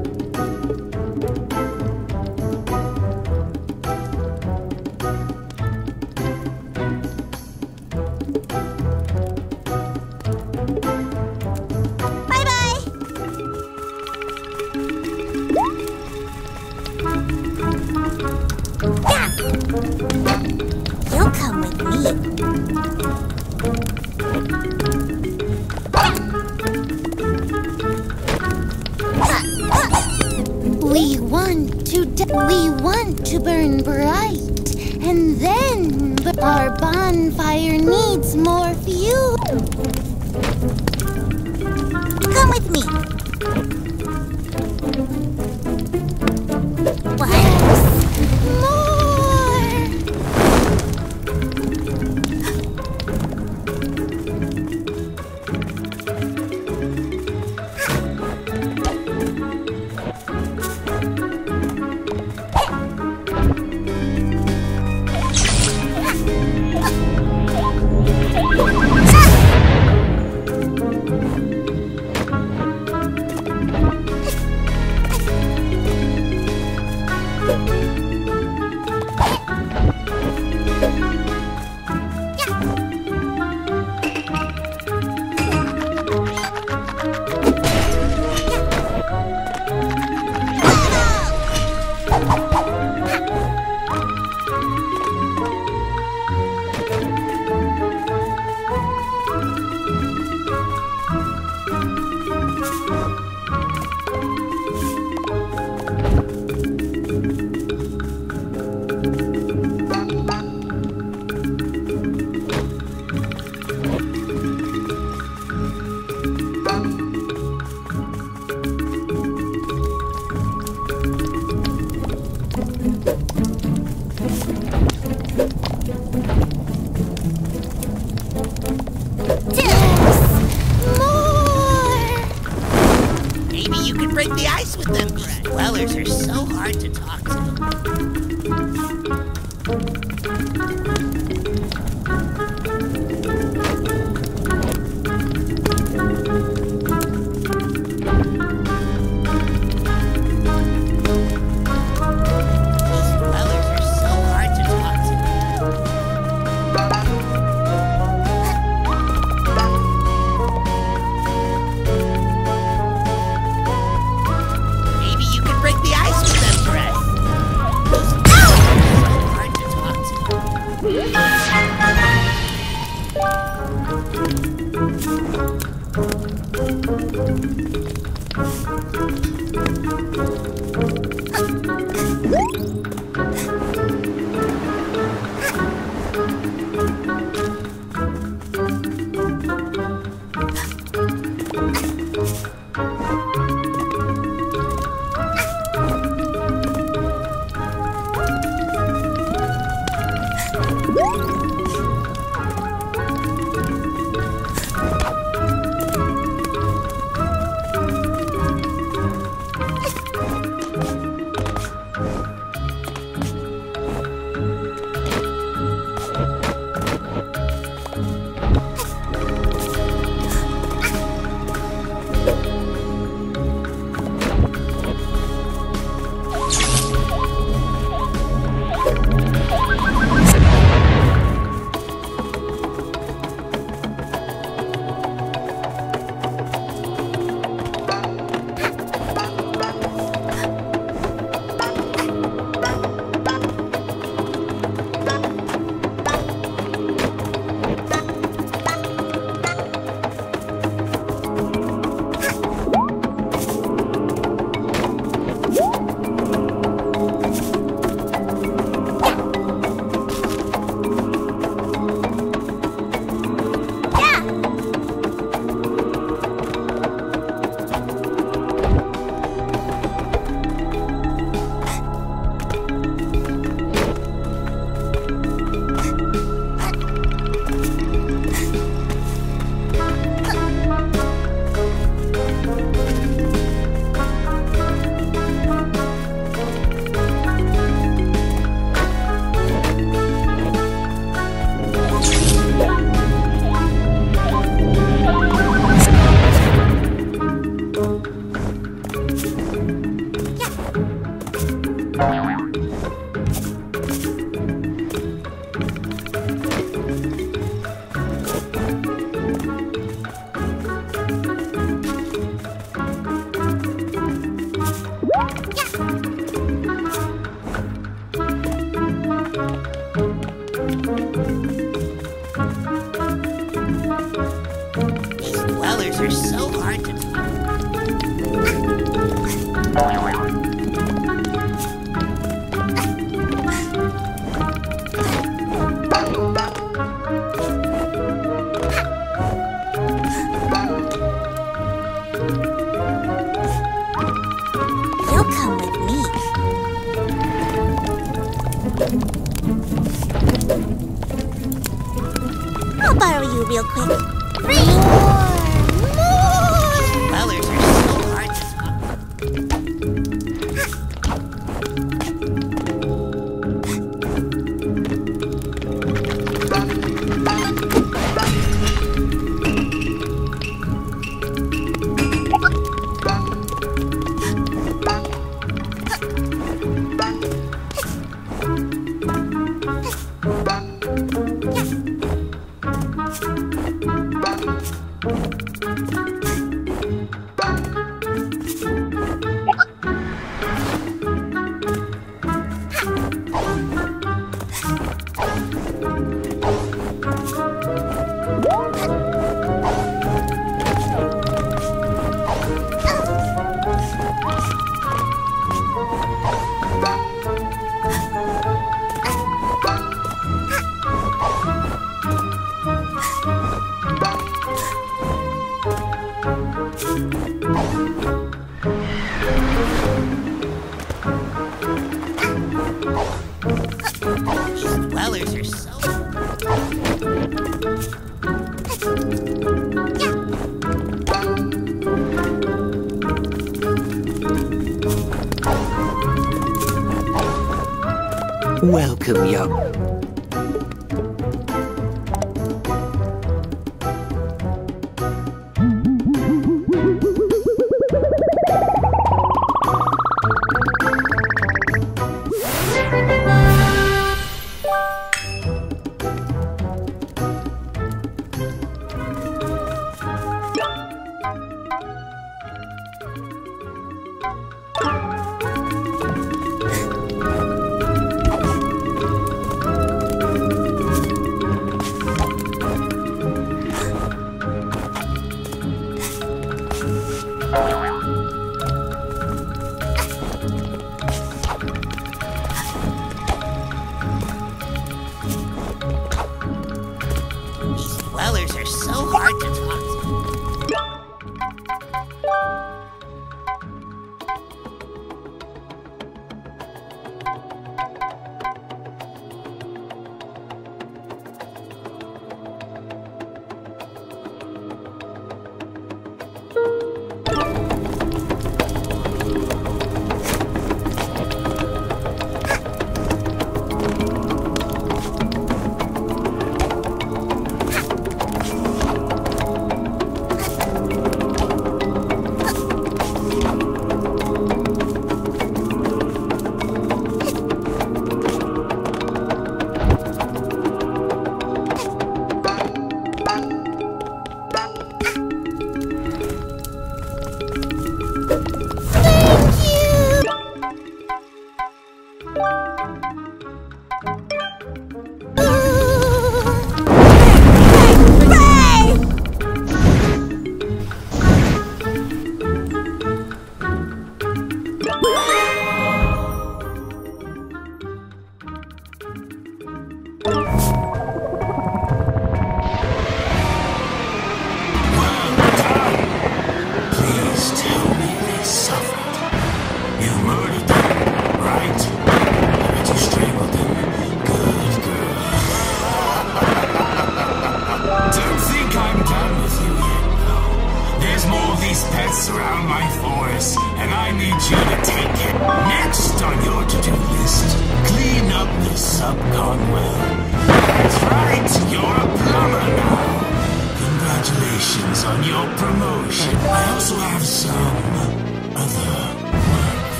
Welcome, young.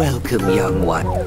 Welcome, young one.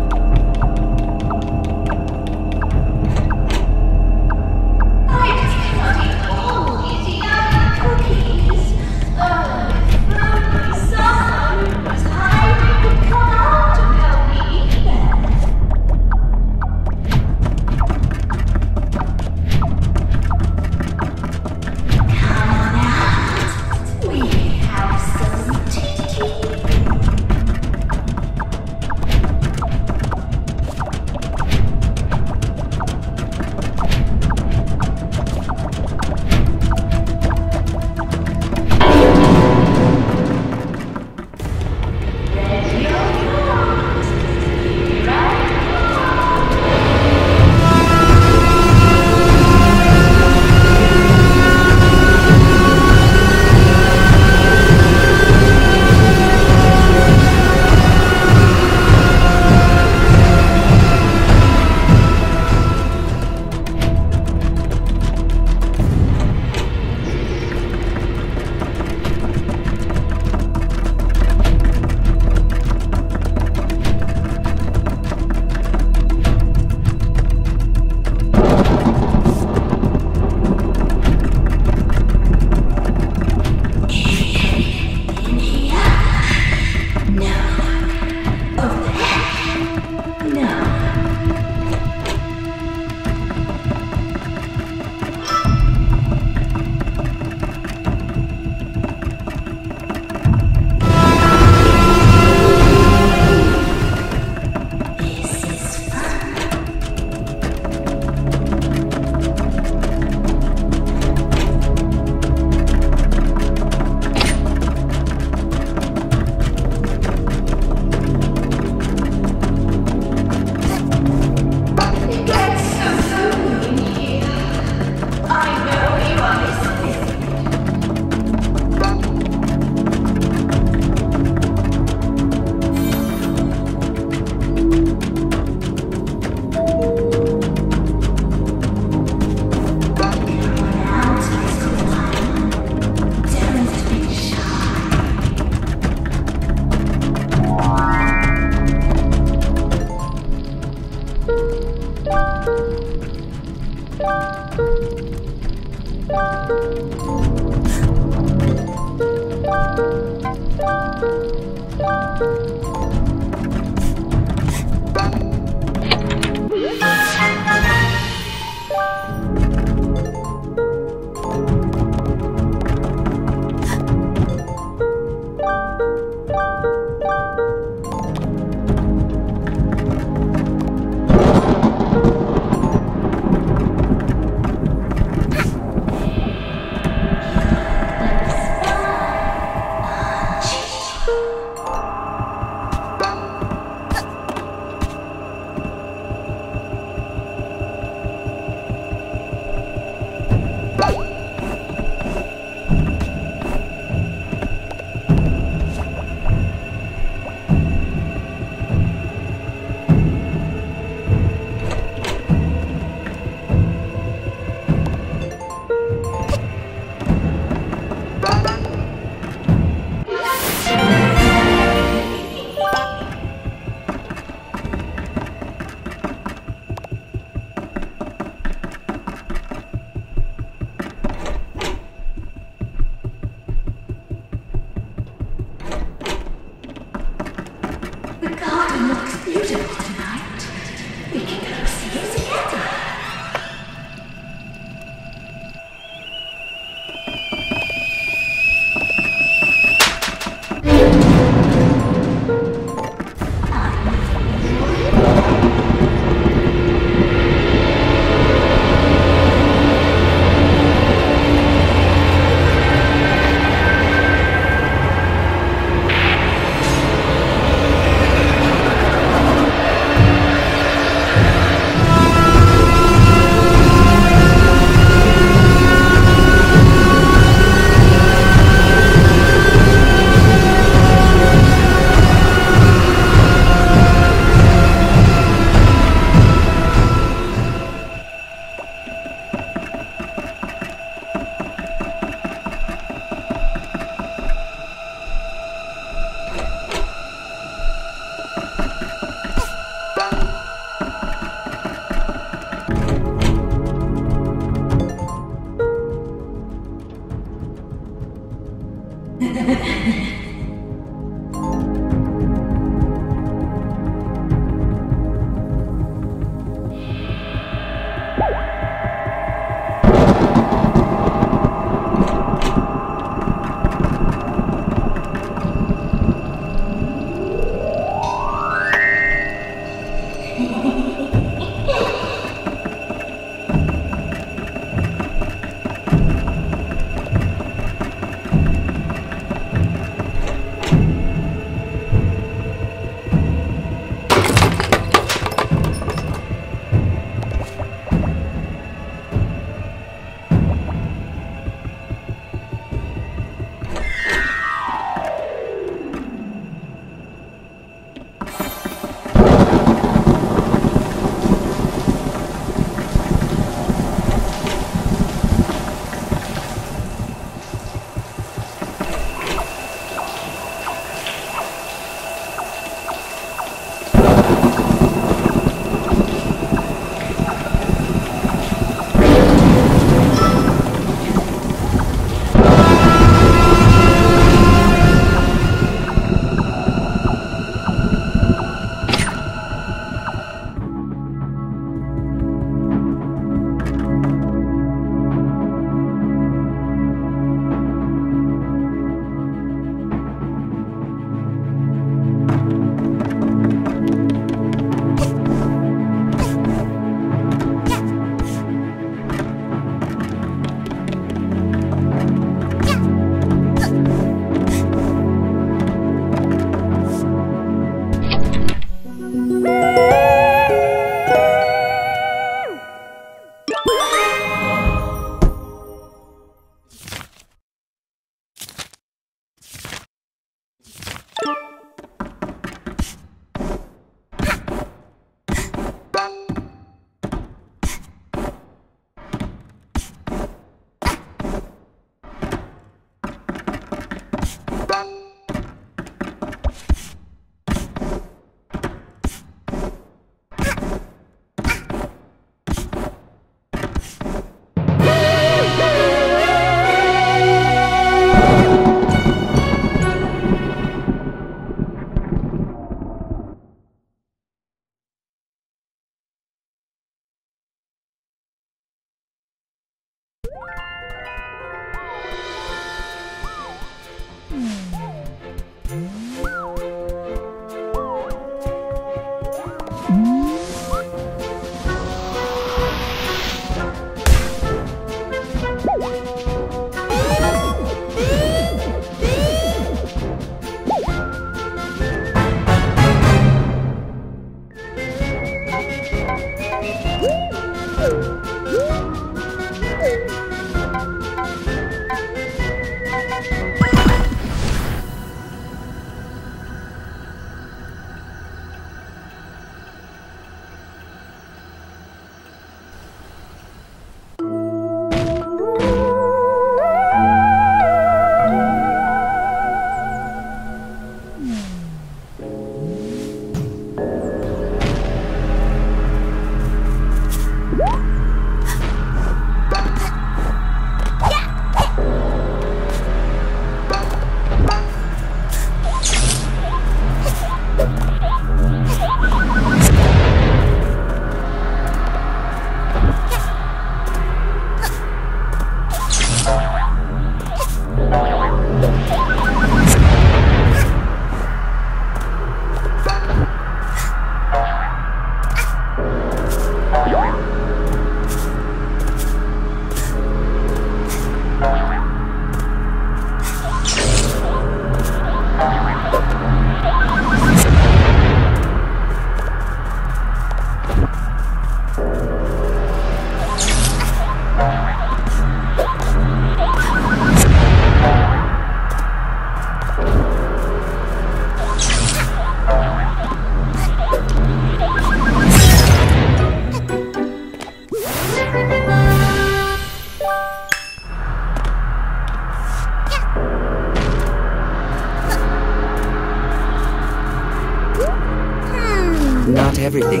Everything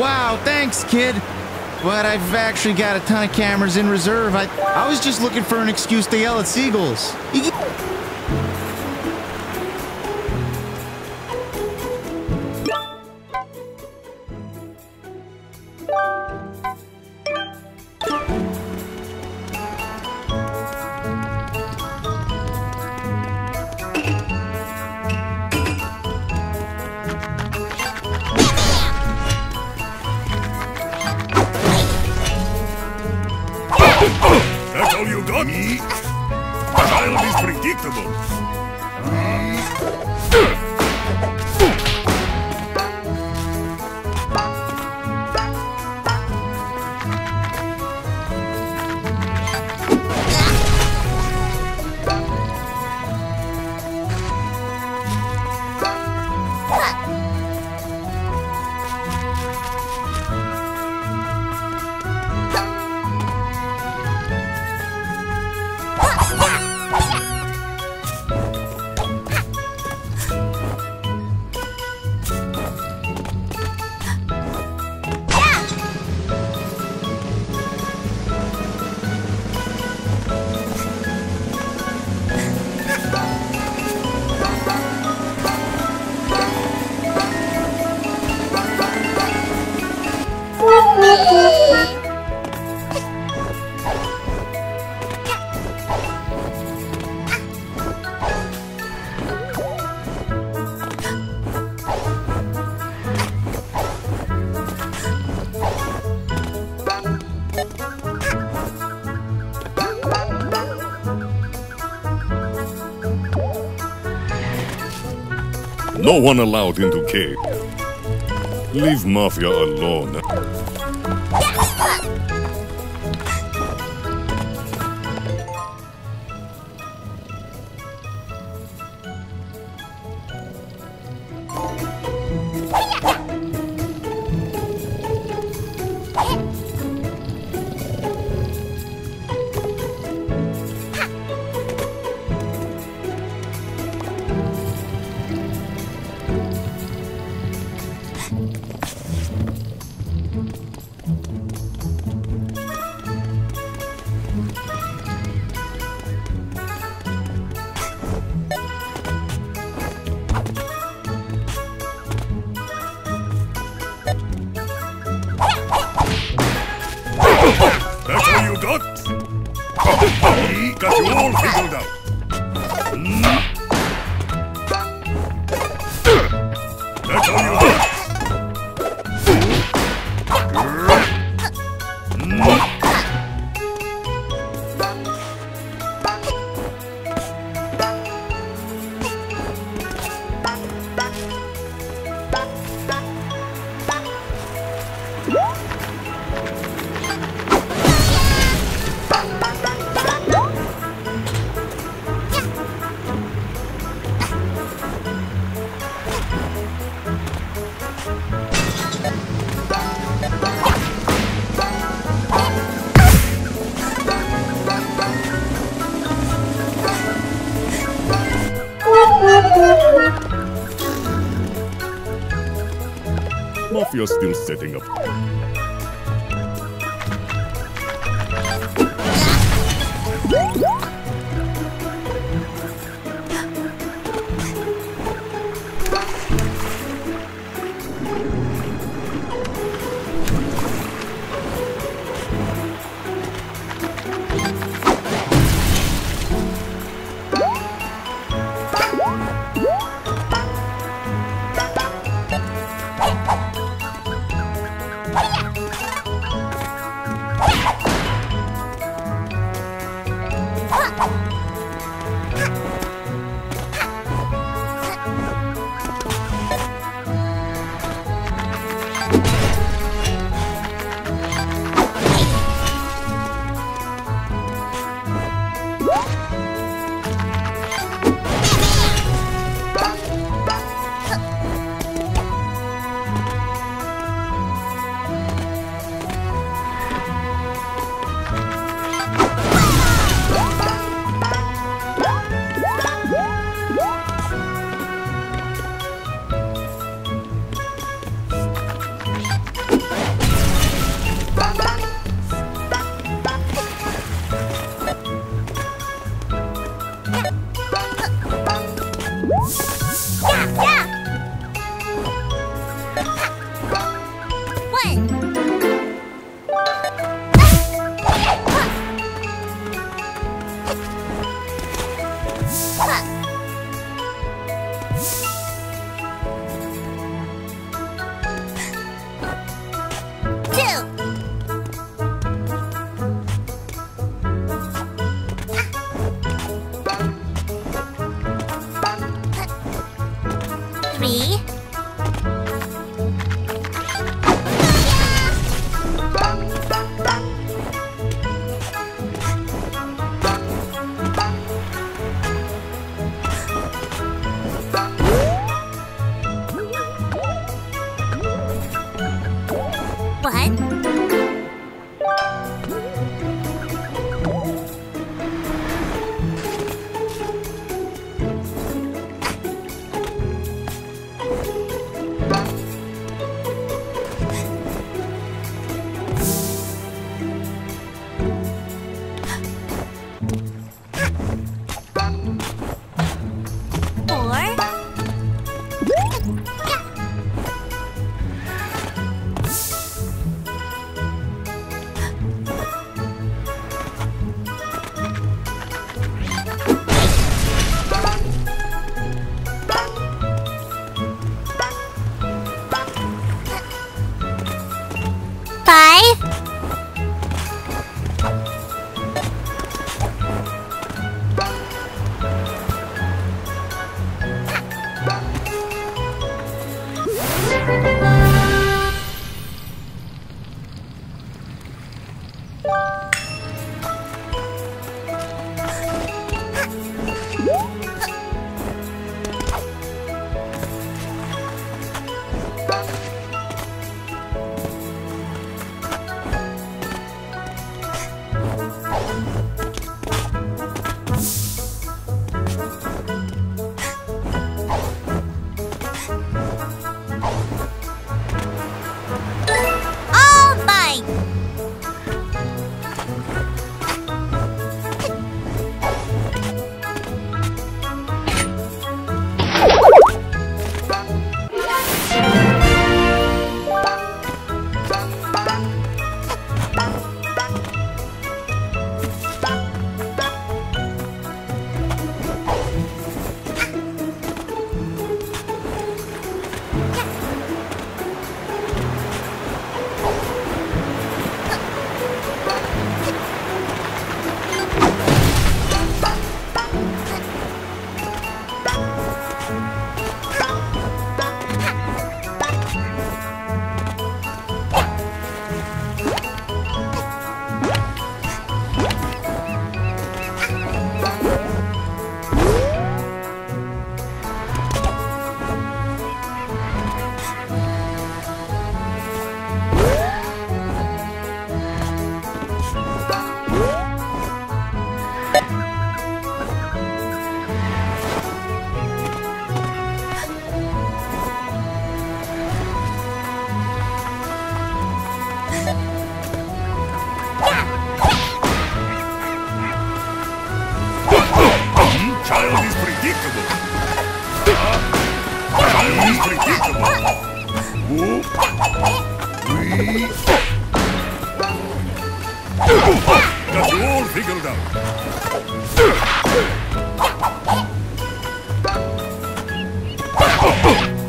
Wow, thanks, kid. But I've actually got a ton of cameras in reserve. I, I was just looking for an excuse to yell at seagulls. No one allowed into cave. Leave Mafia alone. Mafia's still setting up.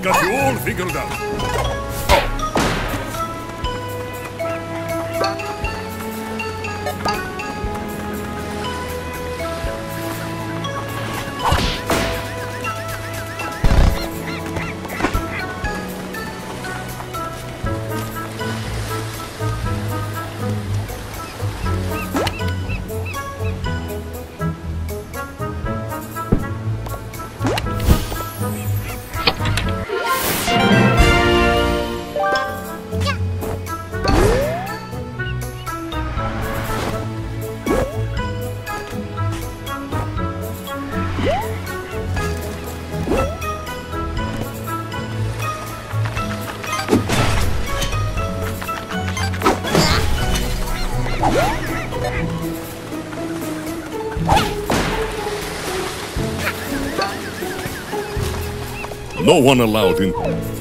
Got you all figured out. No one allowed in.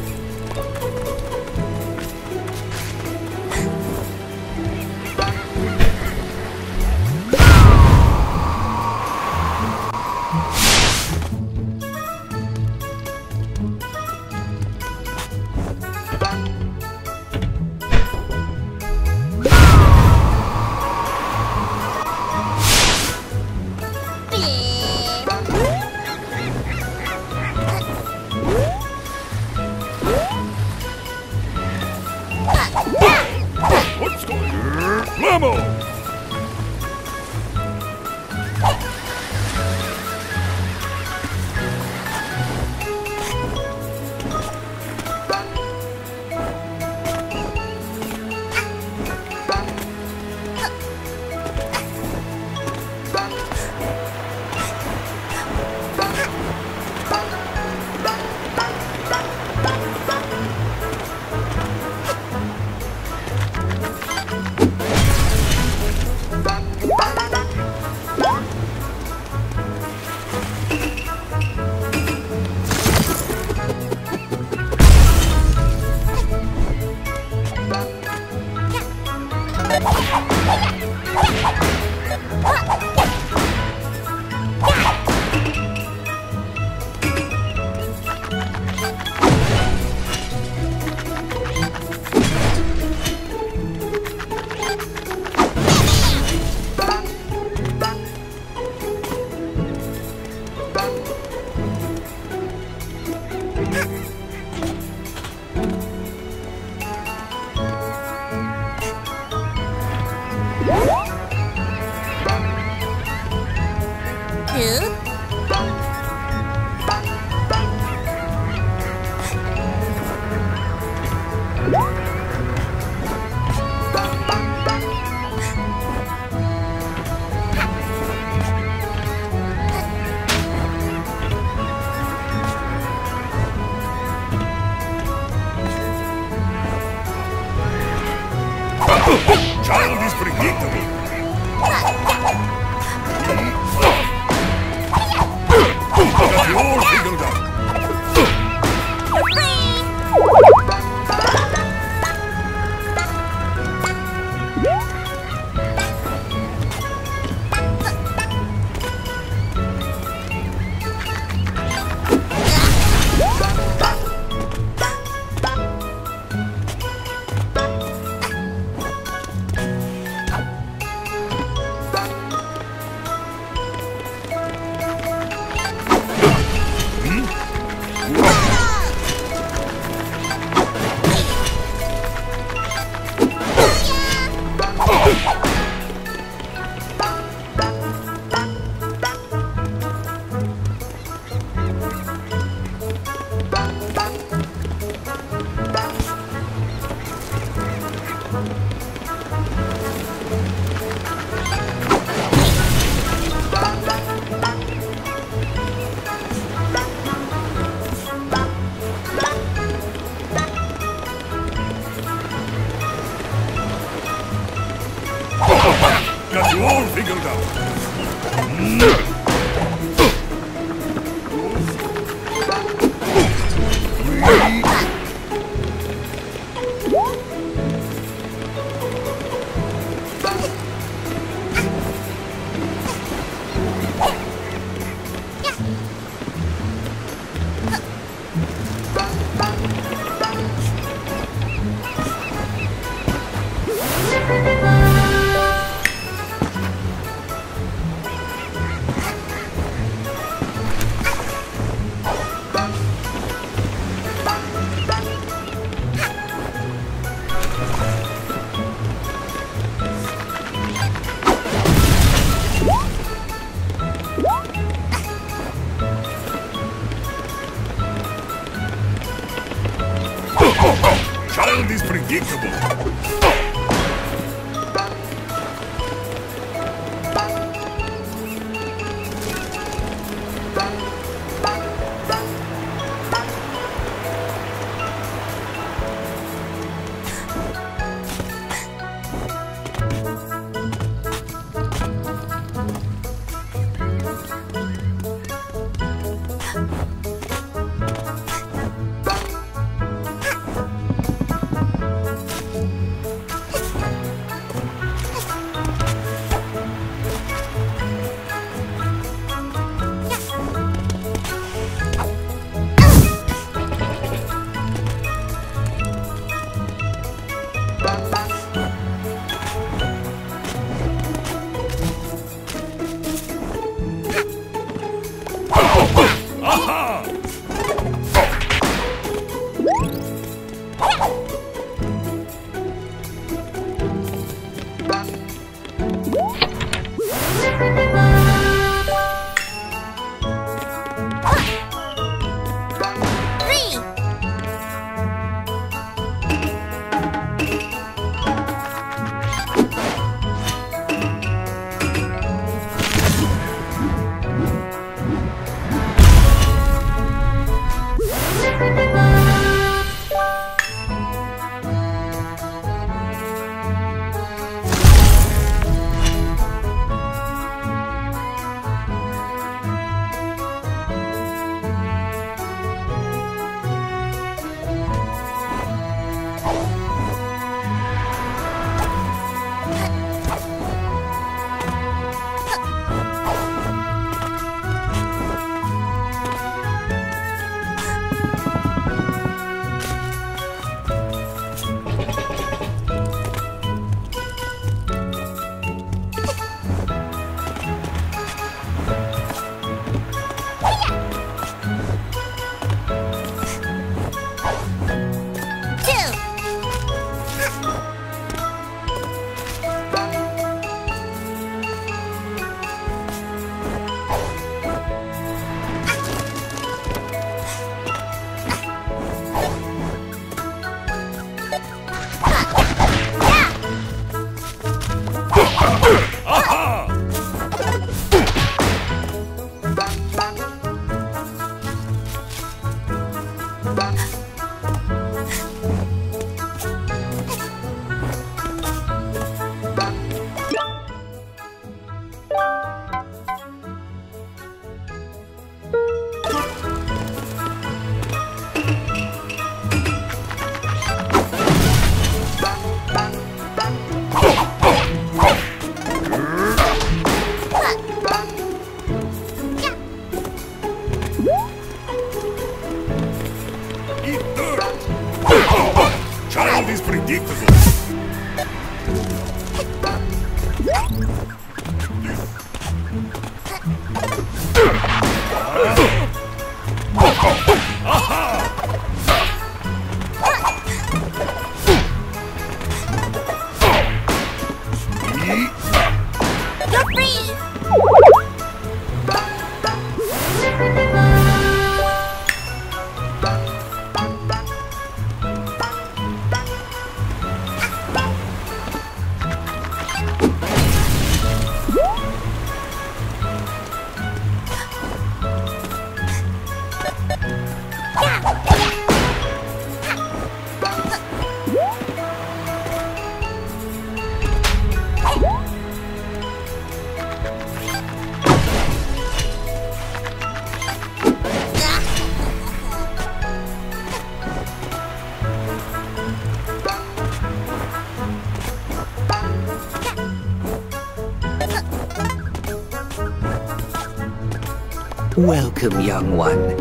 Welcome, young one.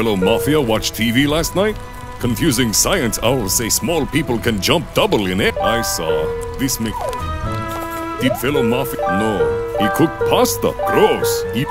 Fellow Mafia watch TV last night? Confusing science owls say small people can jump double in it. I saw. This make... Did fellow Mafia... No. He cooked pasta. Gross. He...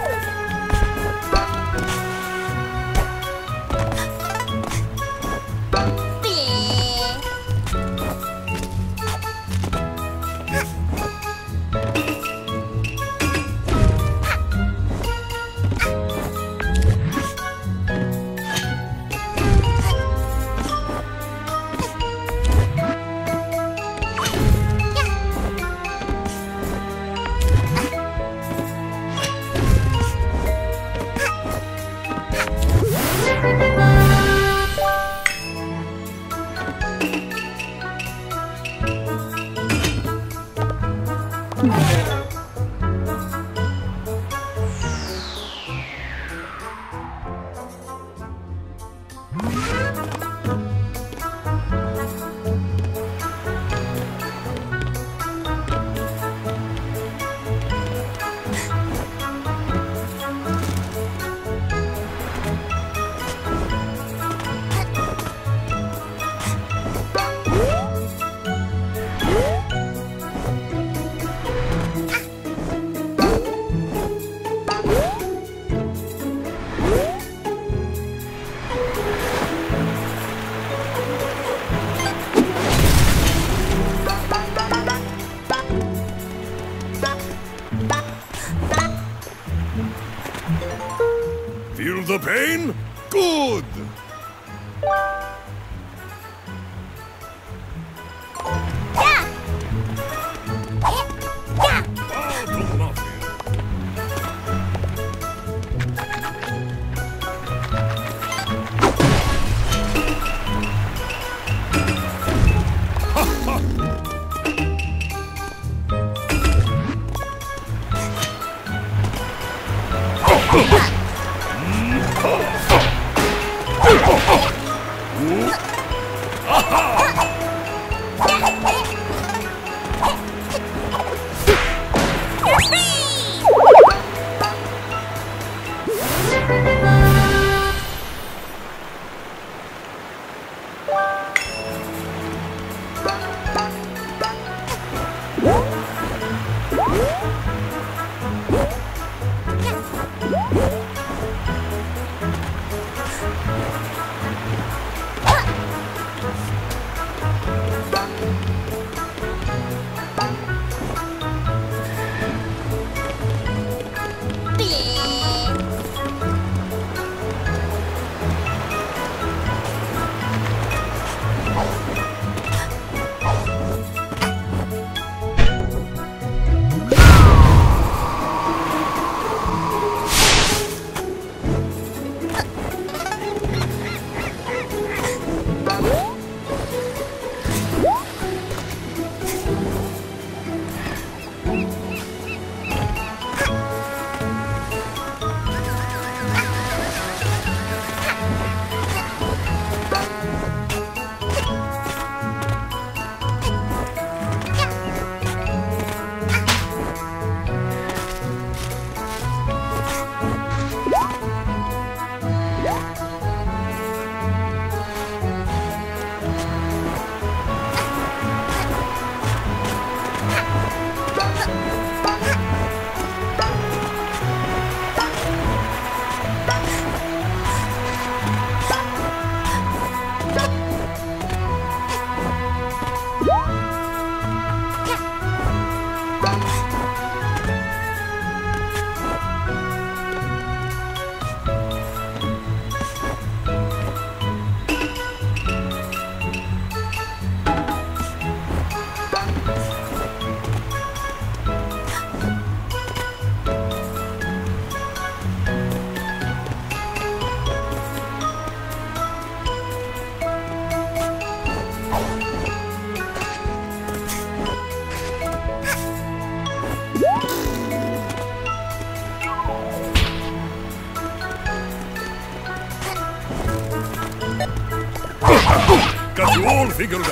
Got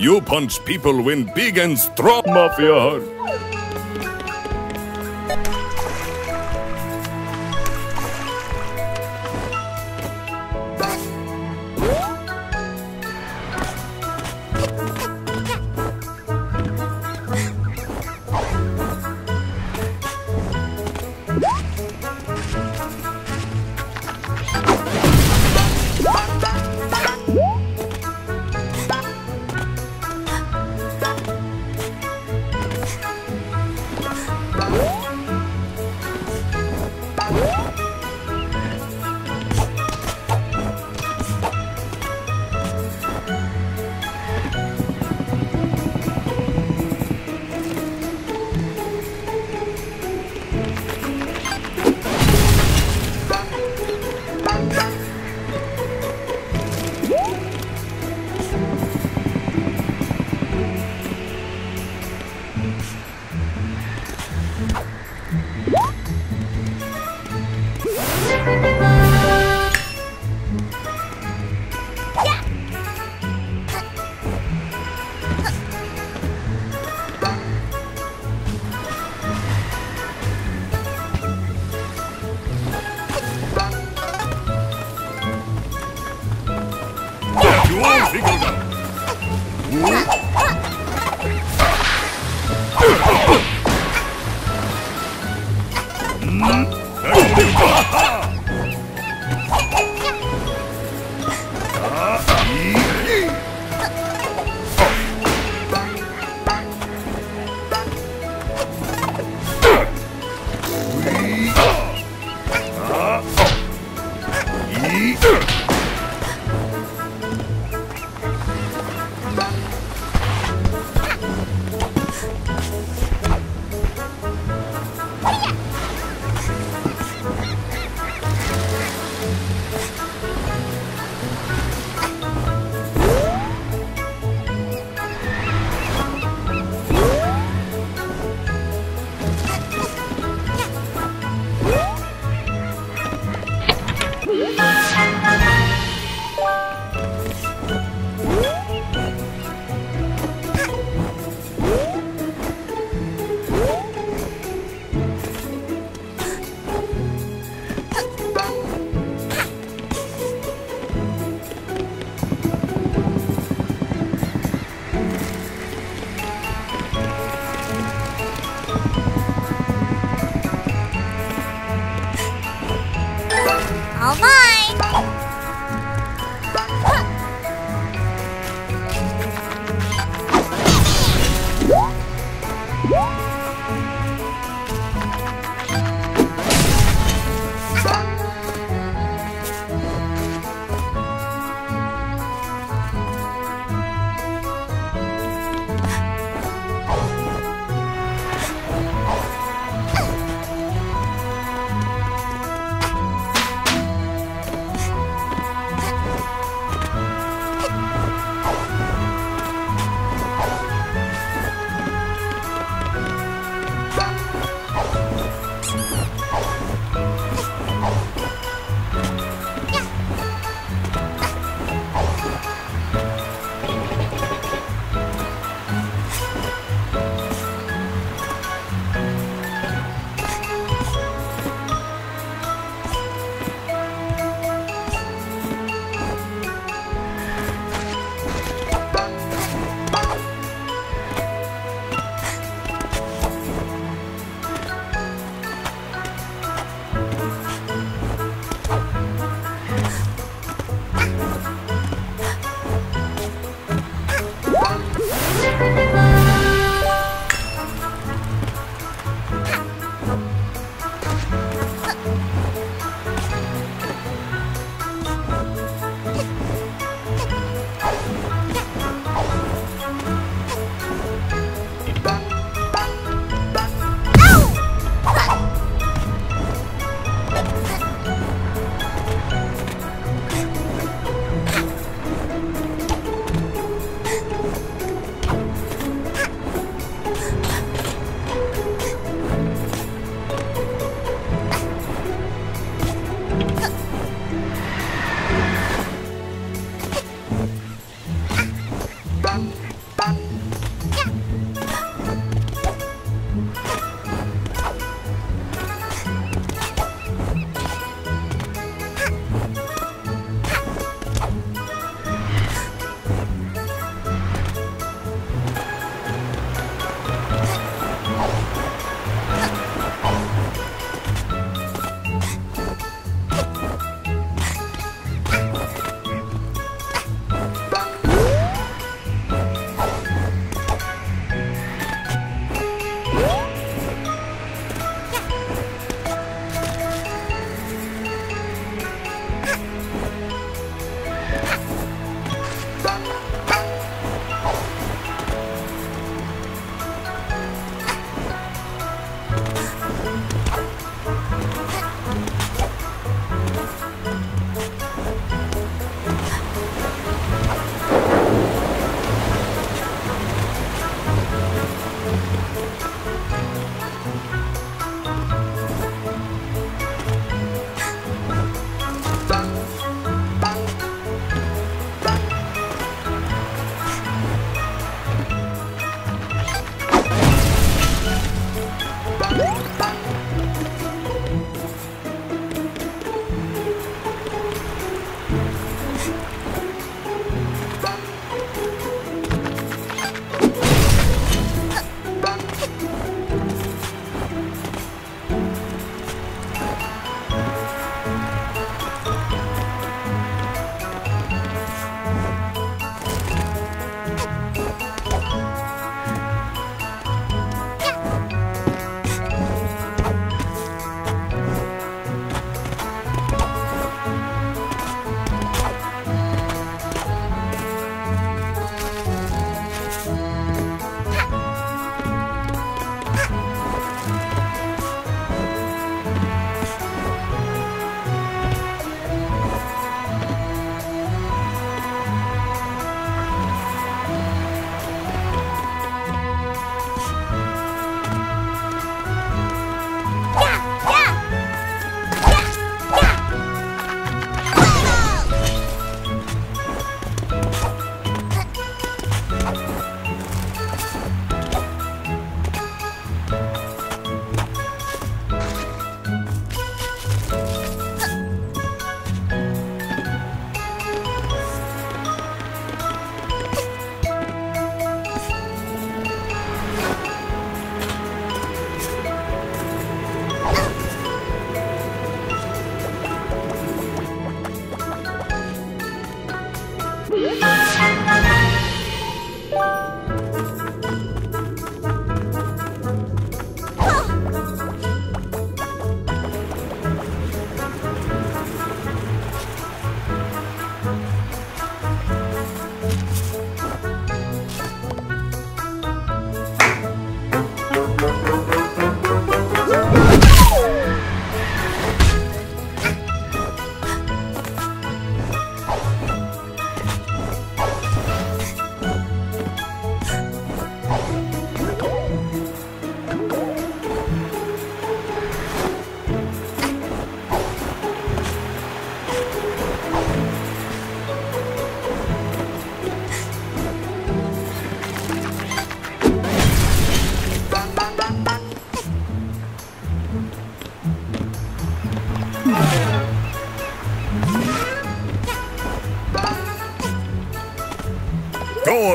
you punch people when big and strong, Mafia.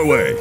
Go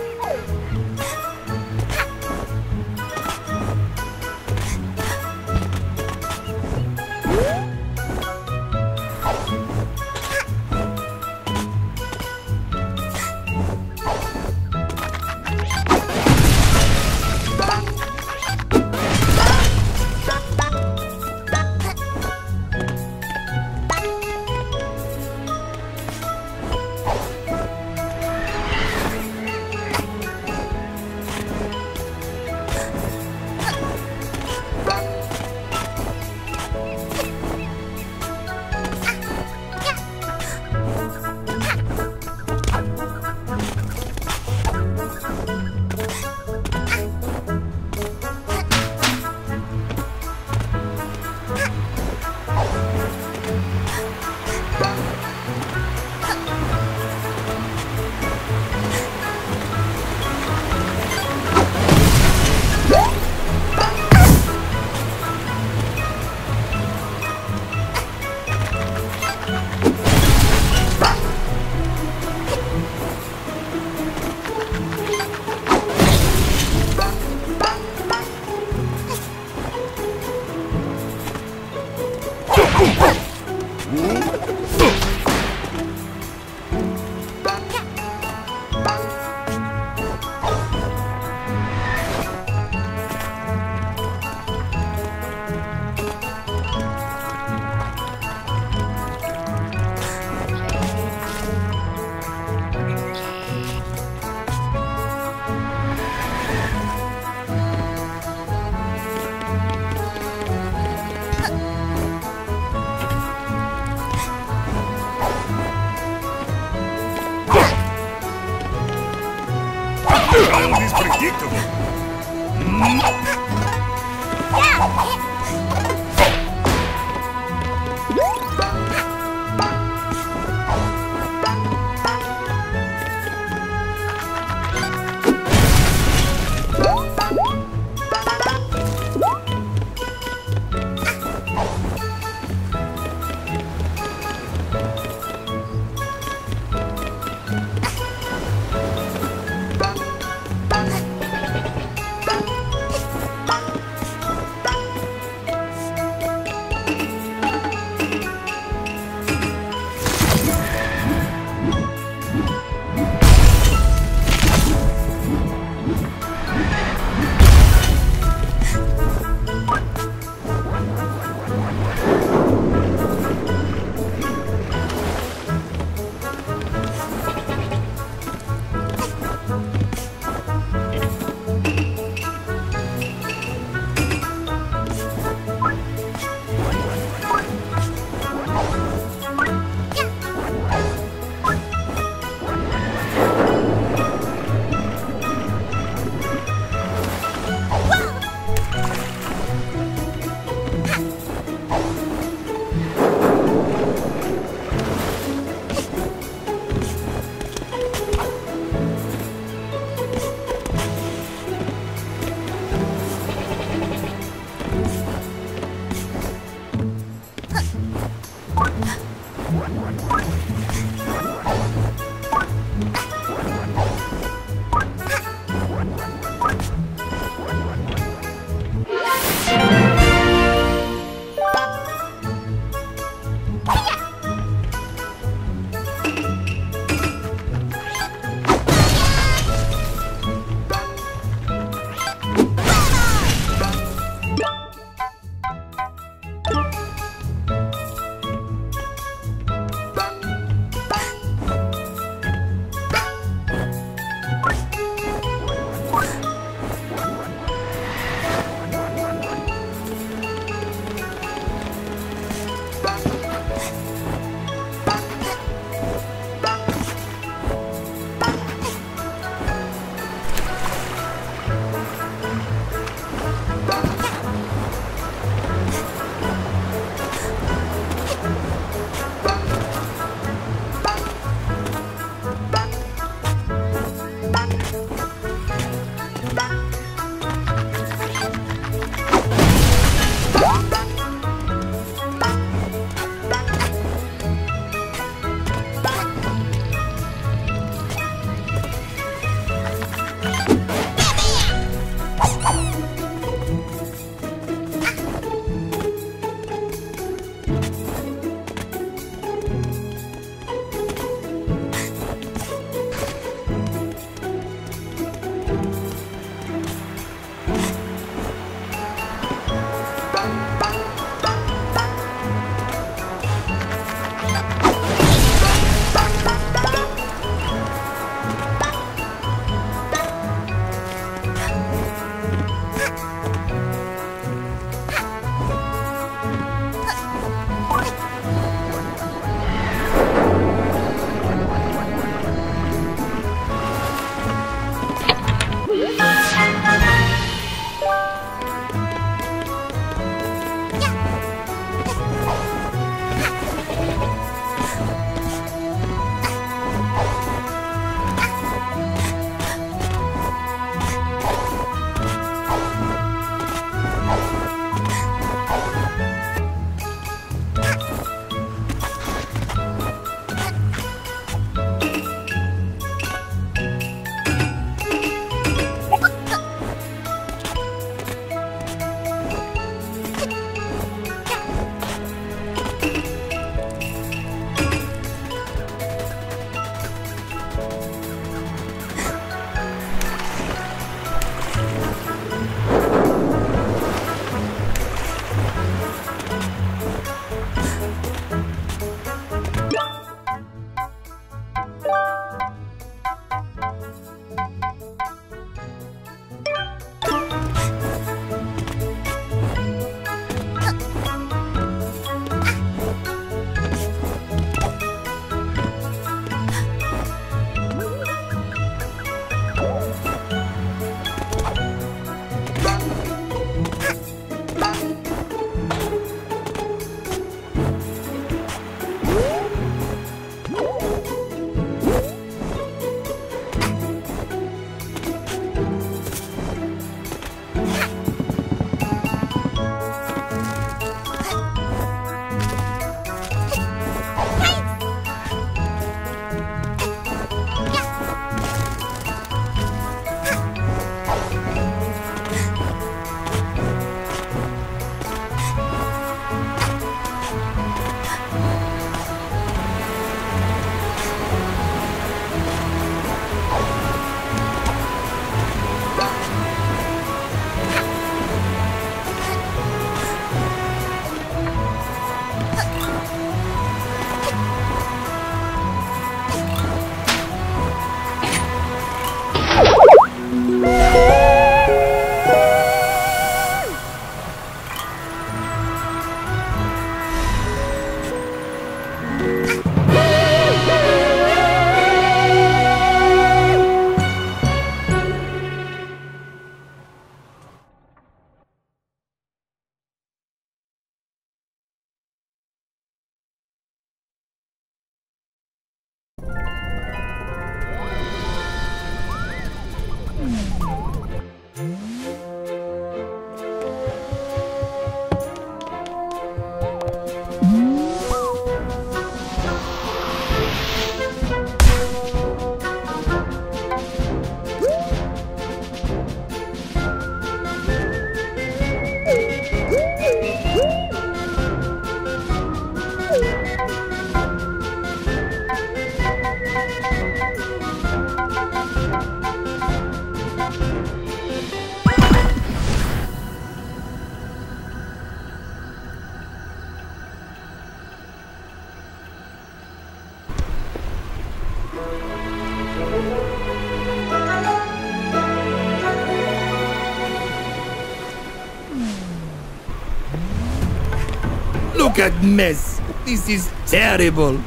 Look at mess. This is terrible.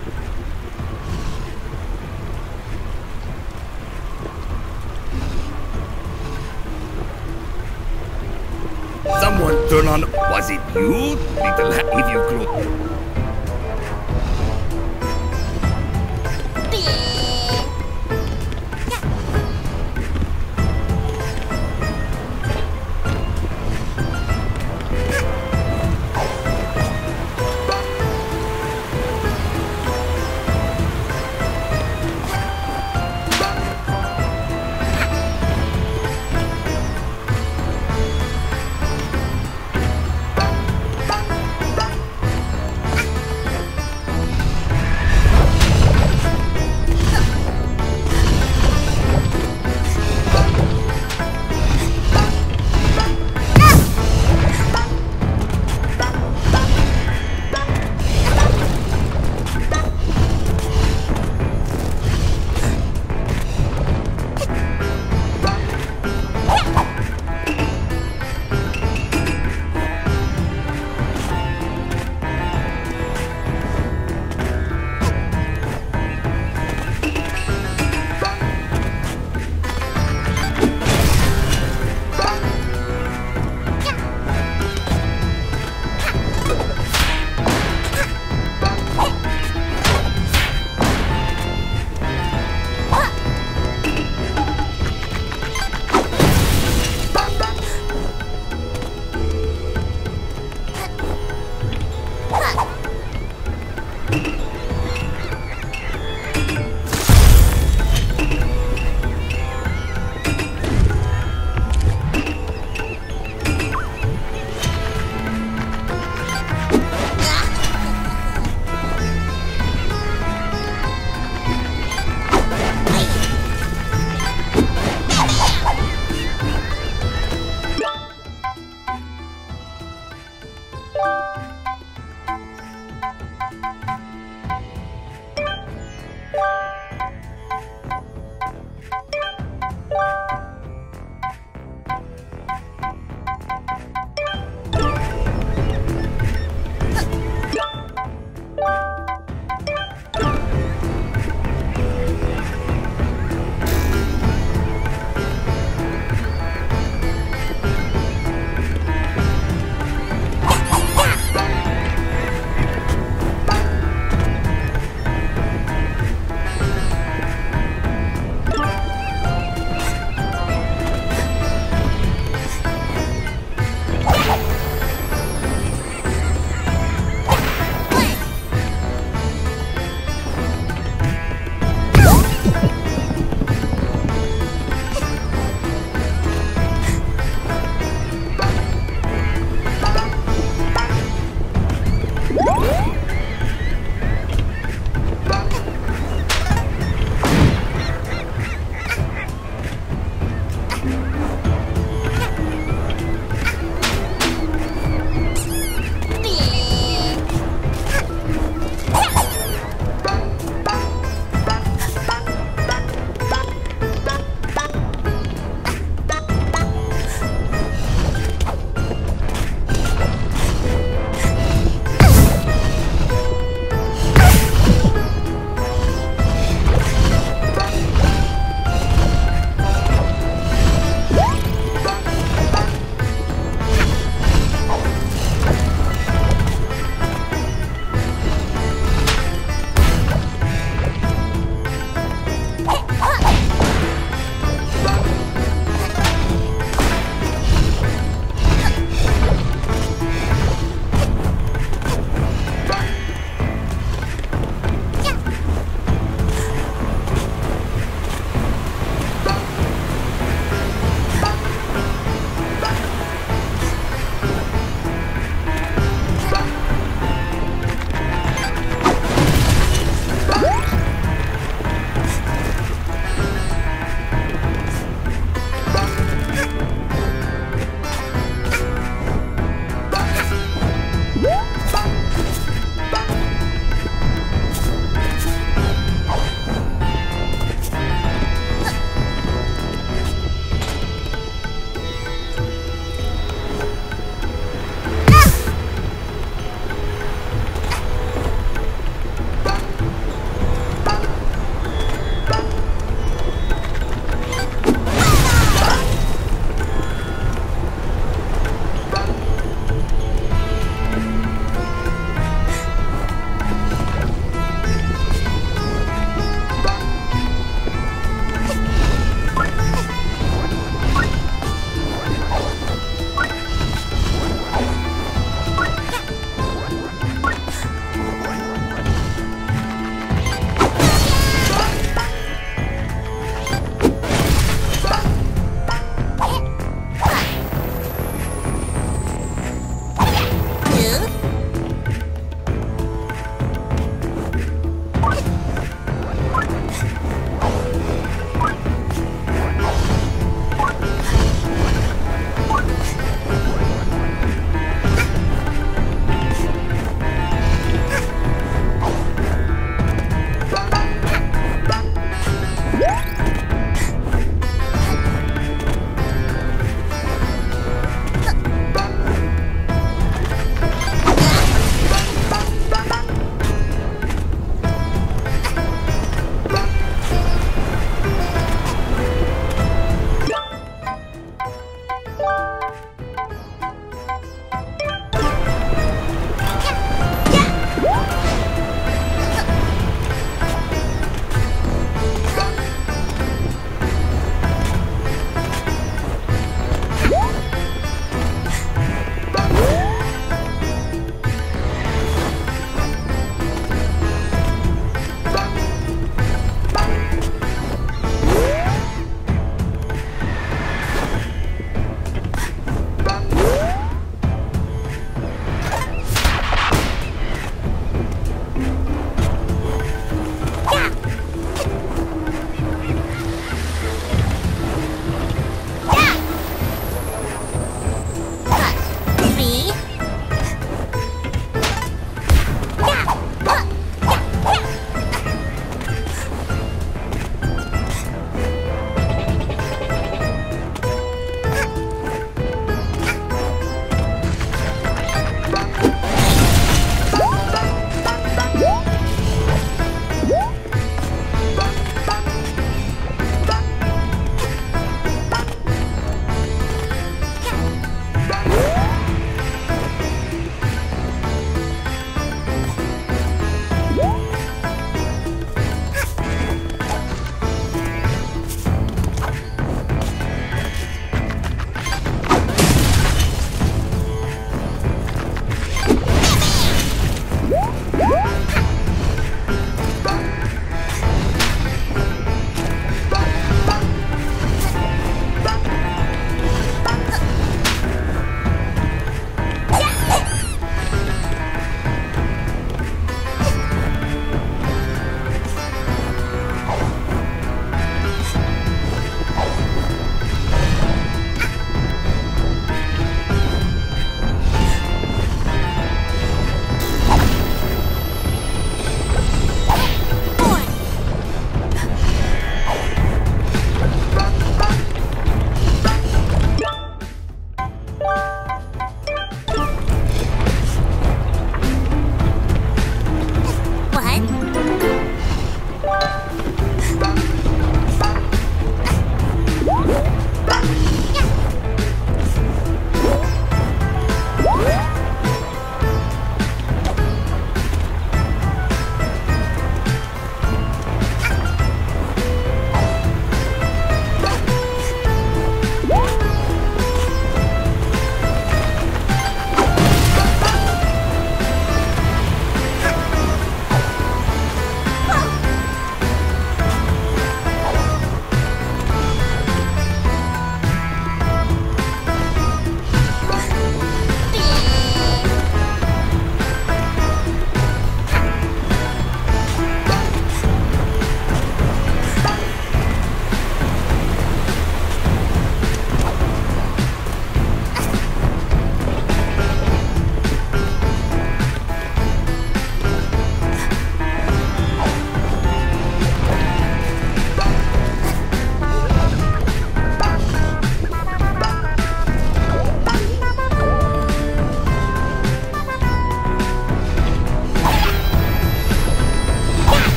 Someone turn on. Was it you, little ha- if you could?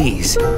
Please,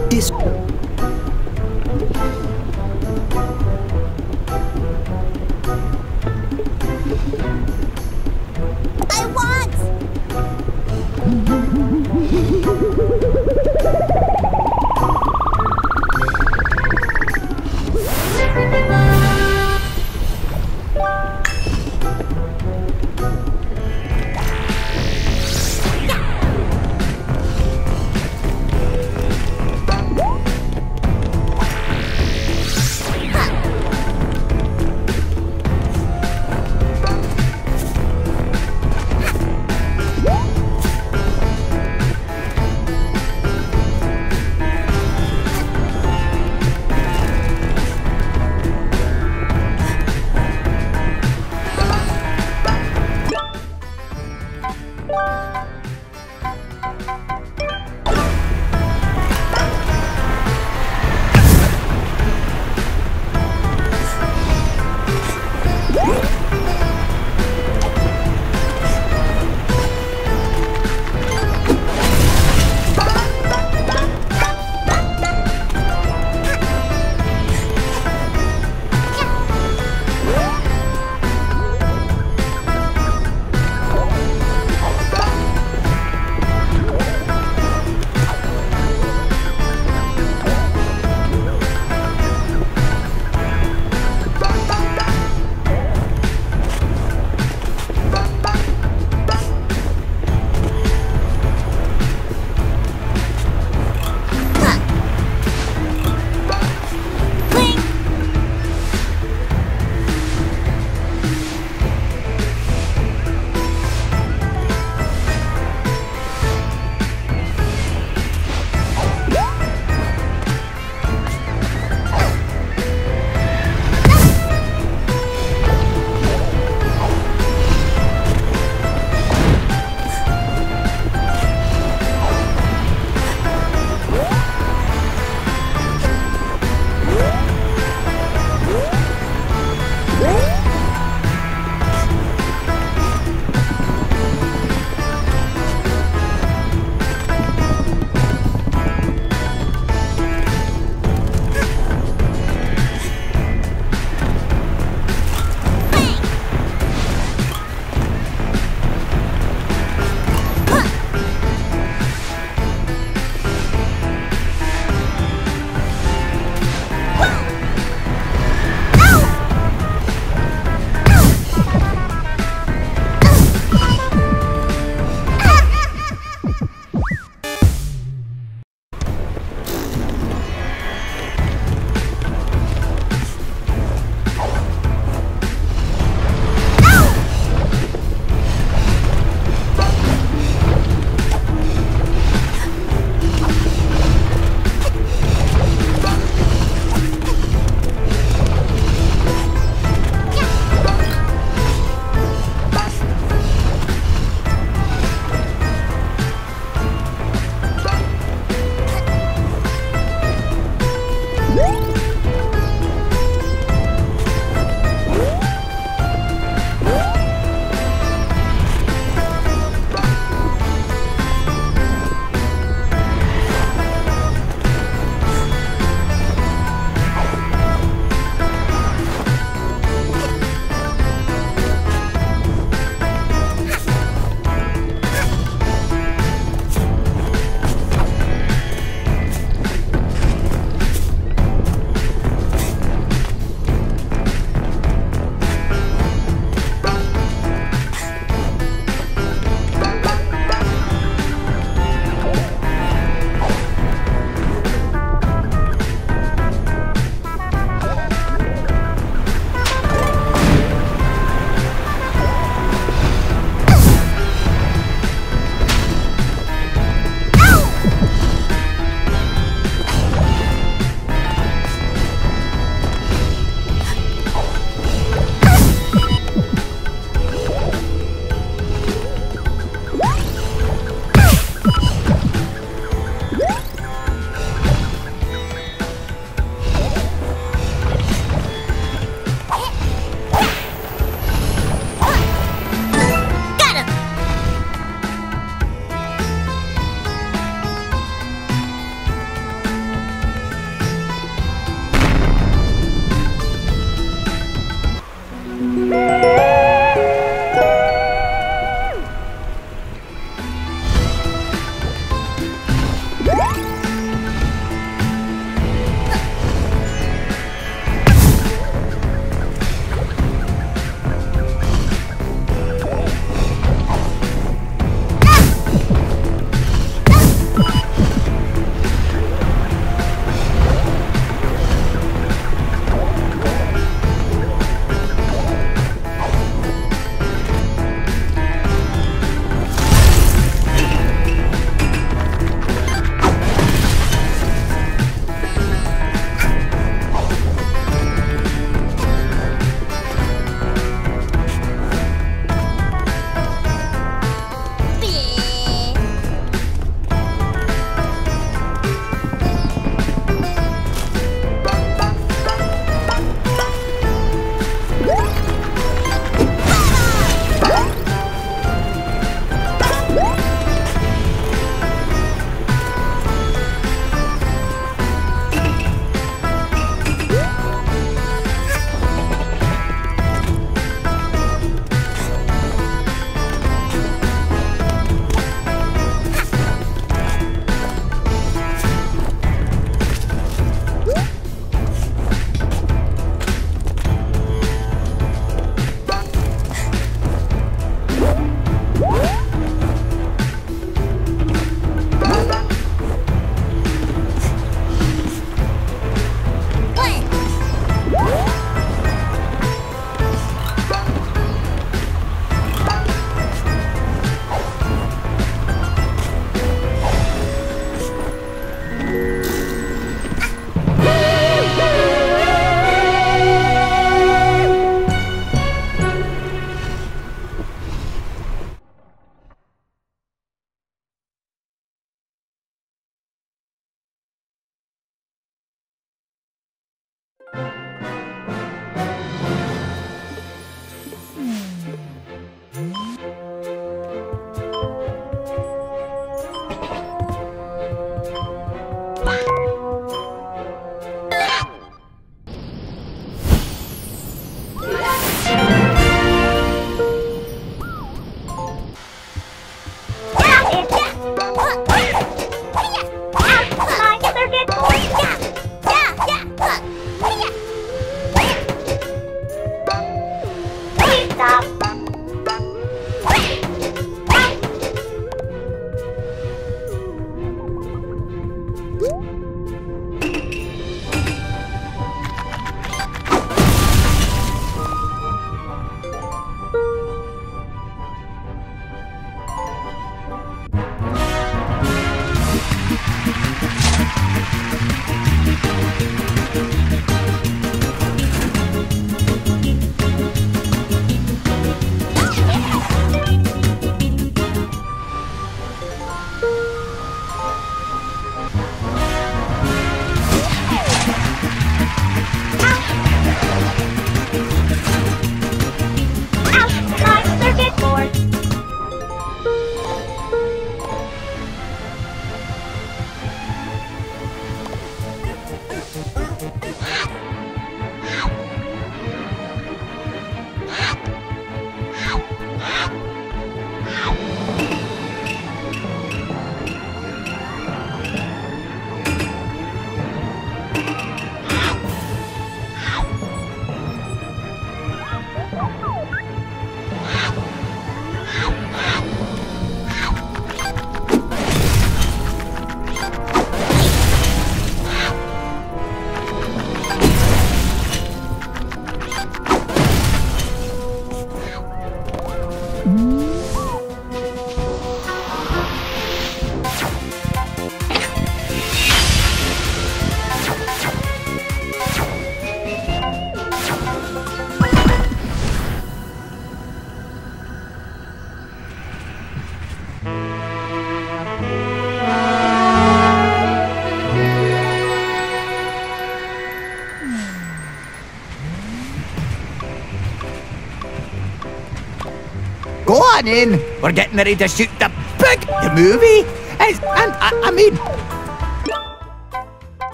We're getting ready to shoot the big movie. And I, I mean,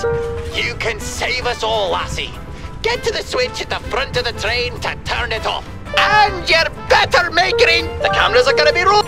but you can save us all, lassie. Get to the switch at the front of the train to turn it off. And you're better make green. The cameras are gonna be rolling.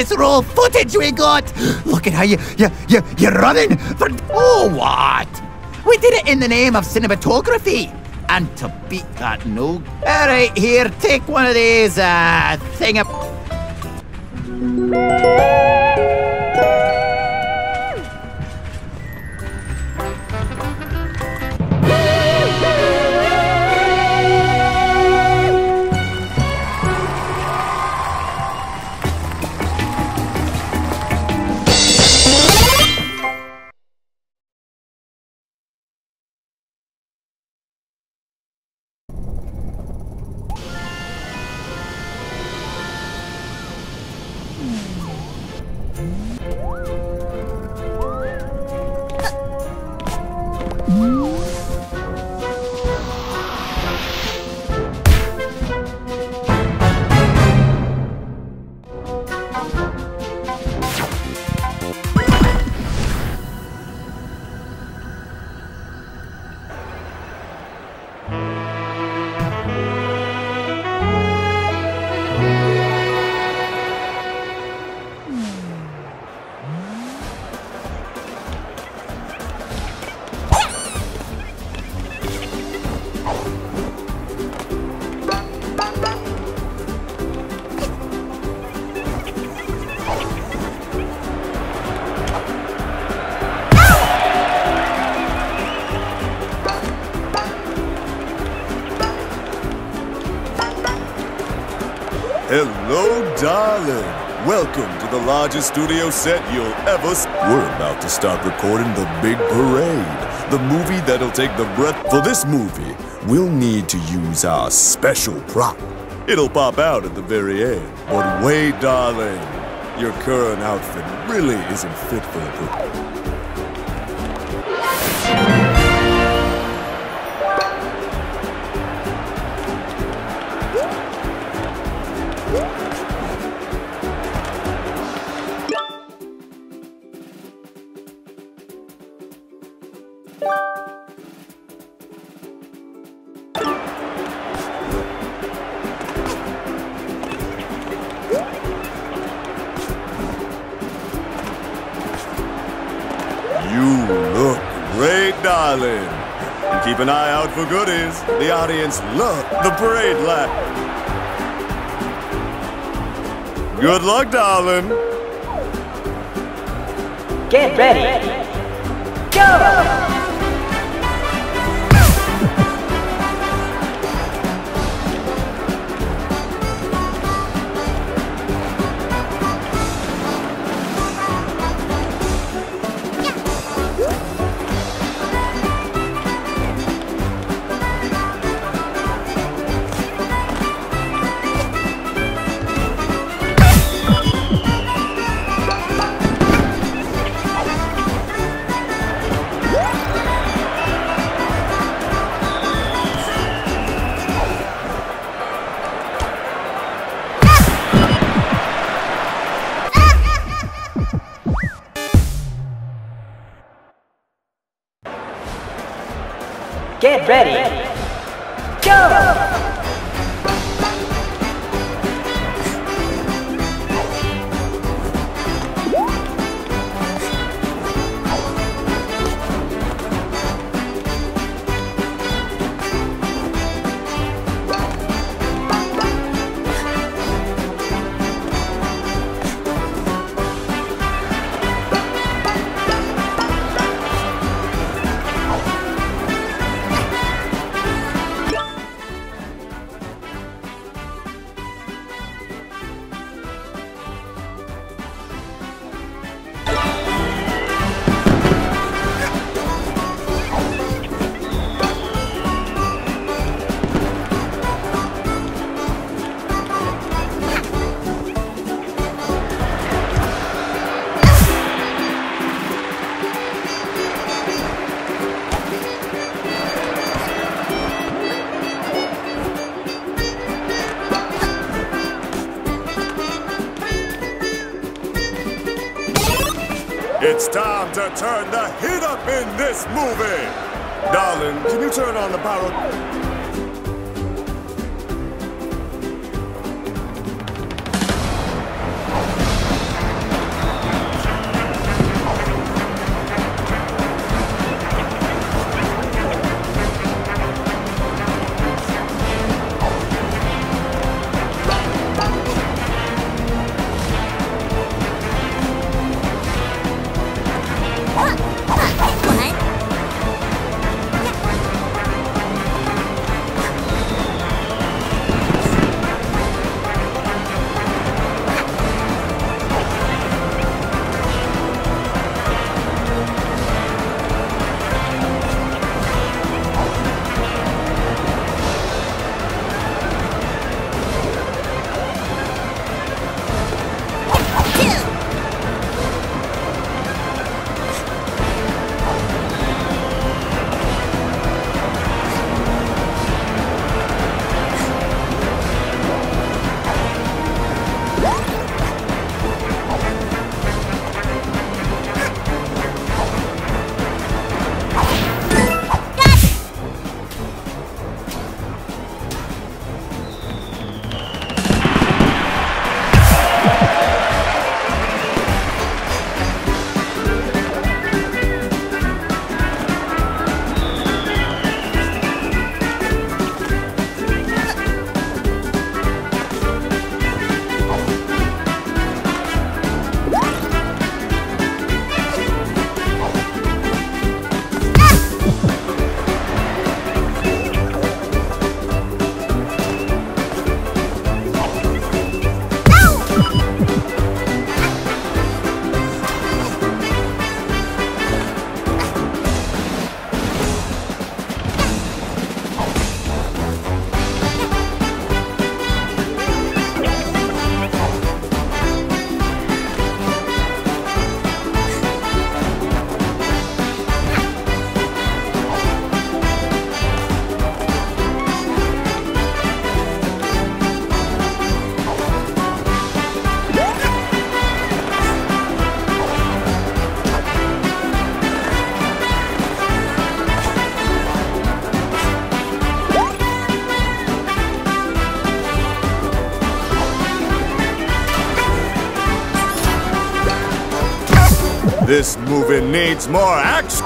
This raw footage we got! Look at how you, you, you, you're running for. Oh, what? We did it in the name of cinematography! And to beat that, no. Alright, here, take one of these, uh, thing up. Largest studio set you'll ever s- We're about to start recording the big parade, the movie that'll take the breath. For this movie, we'll need to use our special prop. It'll pop out at the very end. But wait, darling. Your current outfit really isn't fit for a The audience love the parade lap. Good luck, darling. Get ready. Go! To turn the heat up in this movie. Darling, can you turn on the power? More action.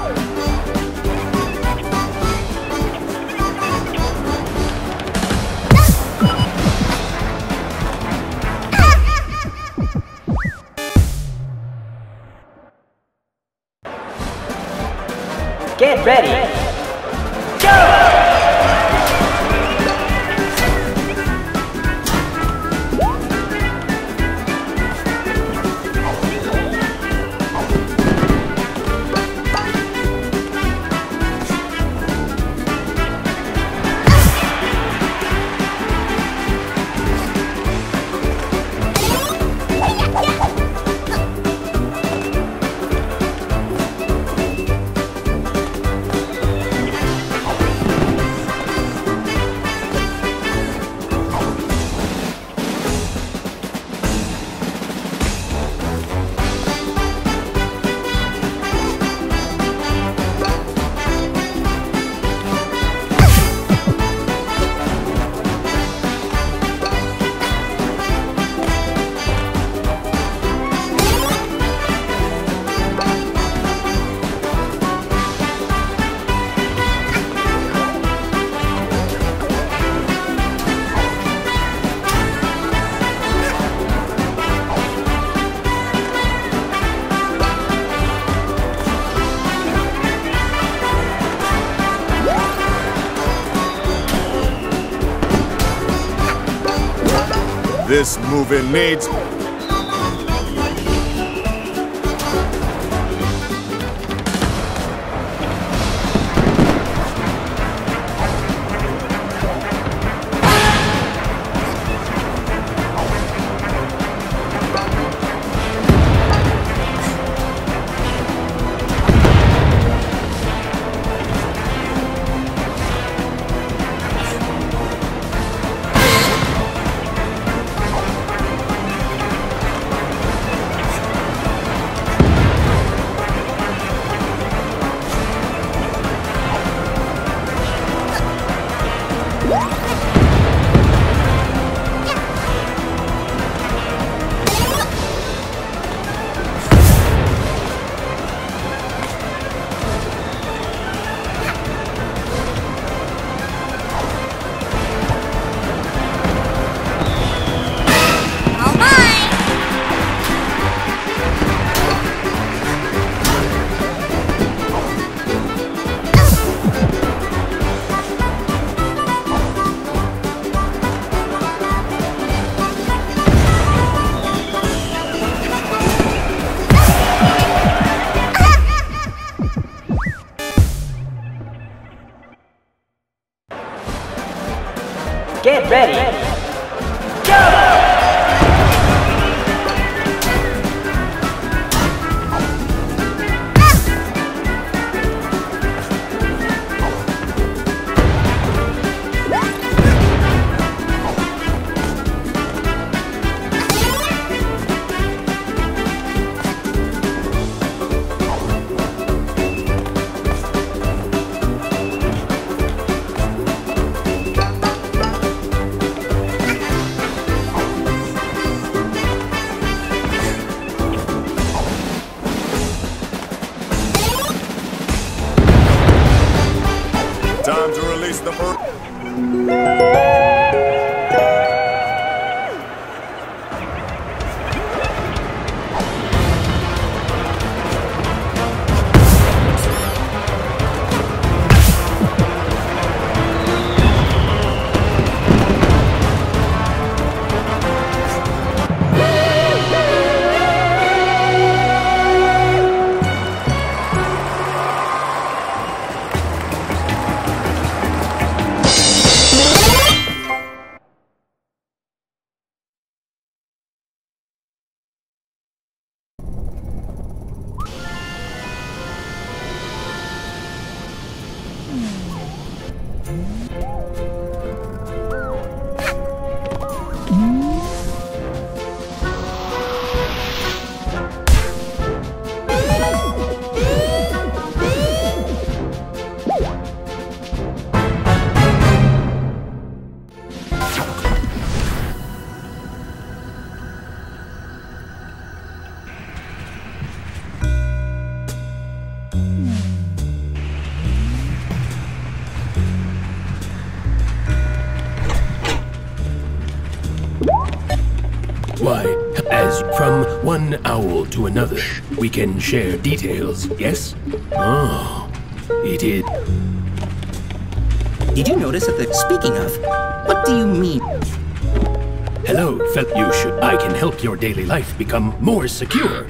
Movie needs. From one owl to another, we can share details, yes? Oh, it is. Did you notice that the. Speaking of, what do you mean? Hello, felt you should. I can help your daily life become more secure.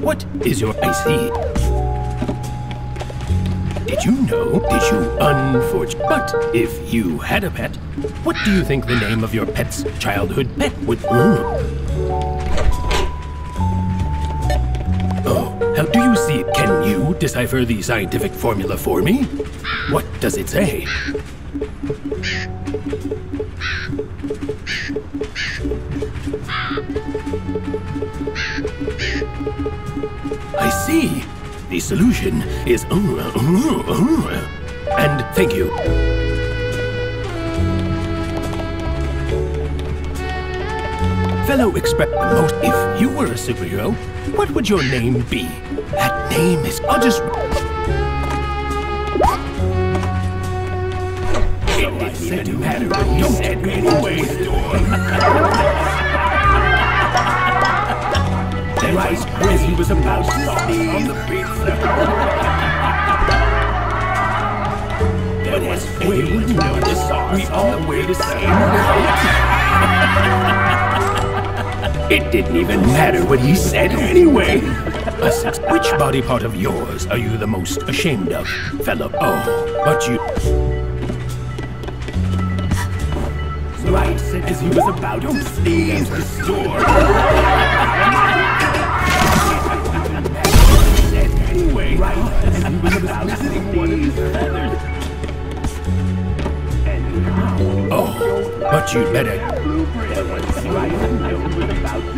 What is your. I see. Did you know? Did you unfortunate? But if you had a pet, what do you think the name of your pet's childhood pet would? Mm. Decipher the scientific formula for me? What does it say? I see. The solution is. And thank you. Fellow Express, most if you were a superhero, what would your name be? That name is. I'll just. It didn't matter. Don't said anyway. Right as he was about to sneeze on the pizza. But as we would notice, we all wear the same coat. It didn't even matter what he said anyway. A Which body part of yours are you the most ashamed of, fellow? Oh, but you. Right as he was about to sneeze the store. anyway, right as he was about to sneeze. Oh, but you'd better. Right as he was about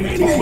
you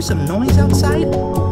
hear some noise outside?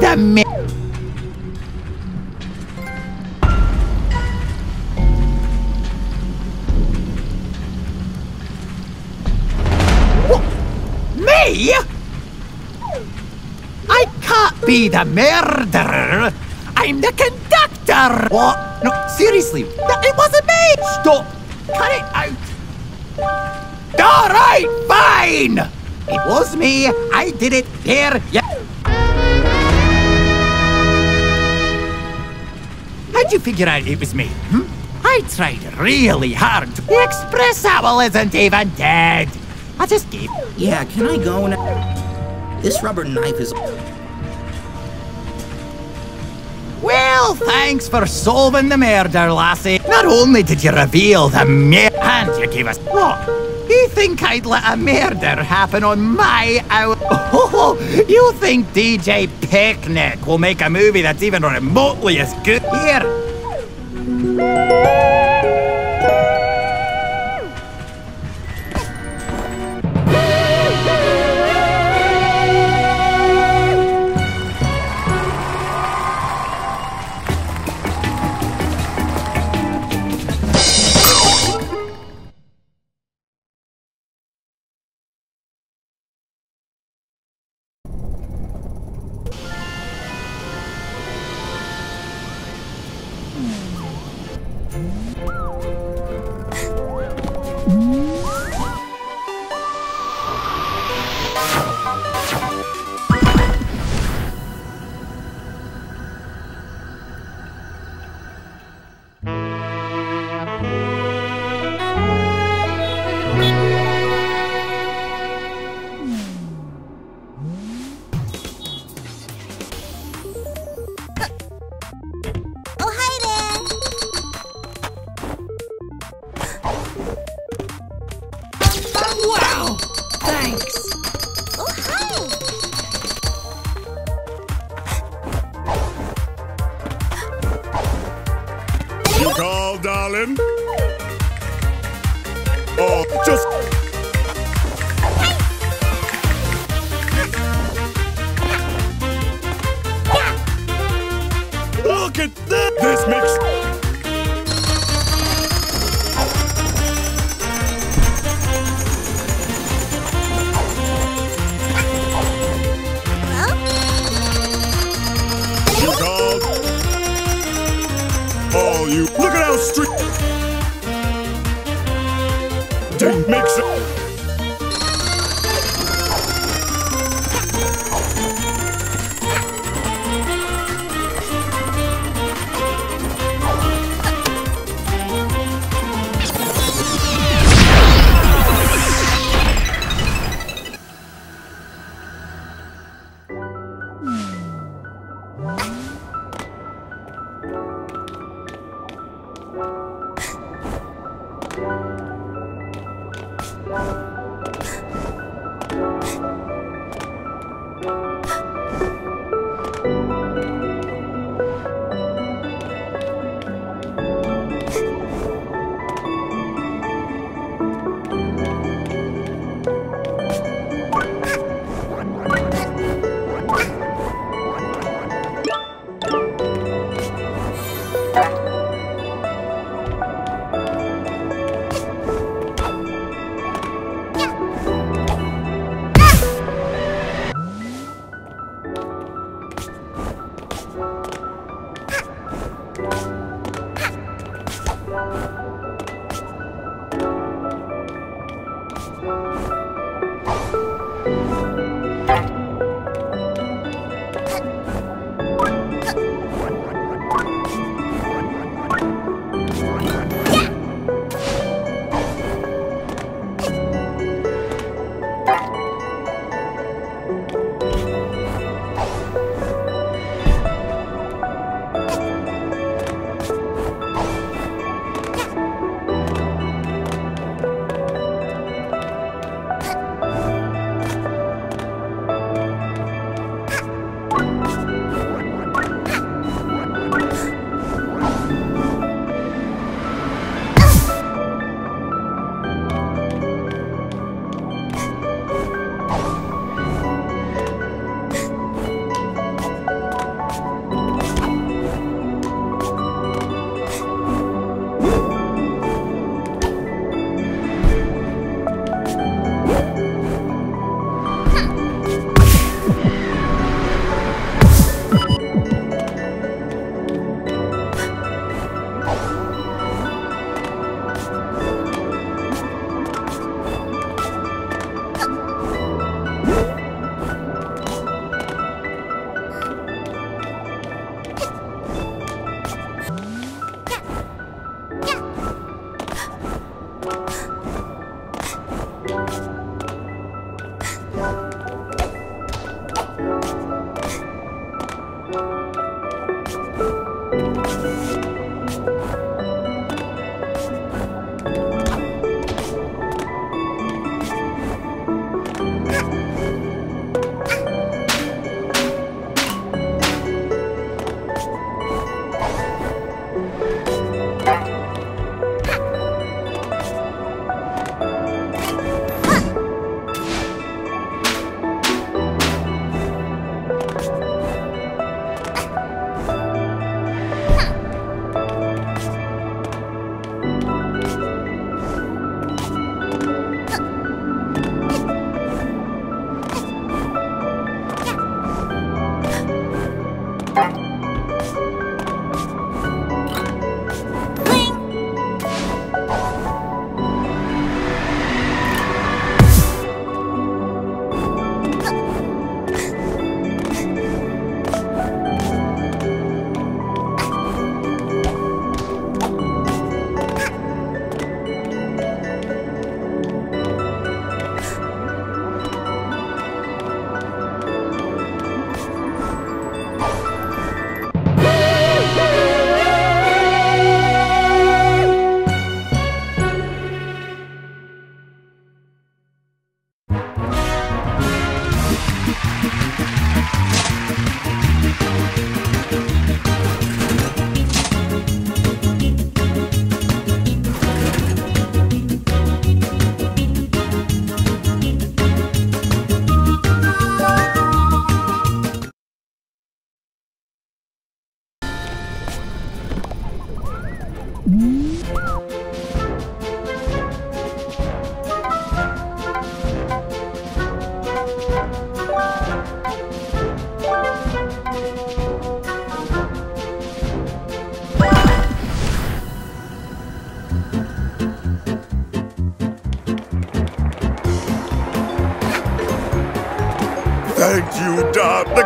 The ma- Wha- Me? I can't be the murderer. I'm the conductor. What? No, seriously, that, it wasn't me. Stop. Cut it out. All right, fine. It was me. I did it. There. Yeah. How'd you figure out it was me? Hmm? I tried really hard. The express owl isn't even dead. I just gave. Yeah, can I go now? This rubber knife is. Well, thanks for solving the murder, lassie. Not only did you reveal the murder, and you gave us what? You think I'd let a murder happen on my out? Oh, you think DJ Picnic will make a movie that's even remotely as good? Here.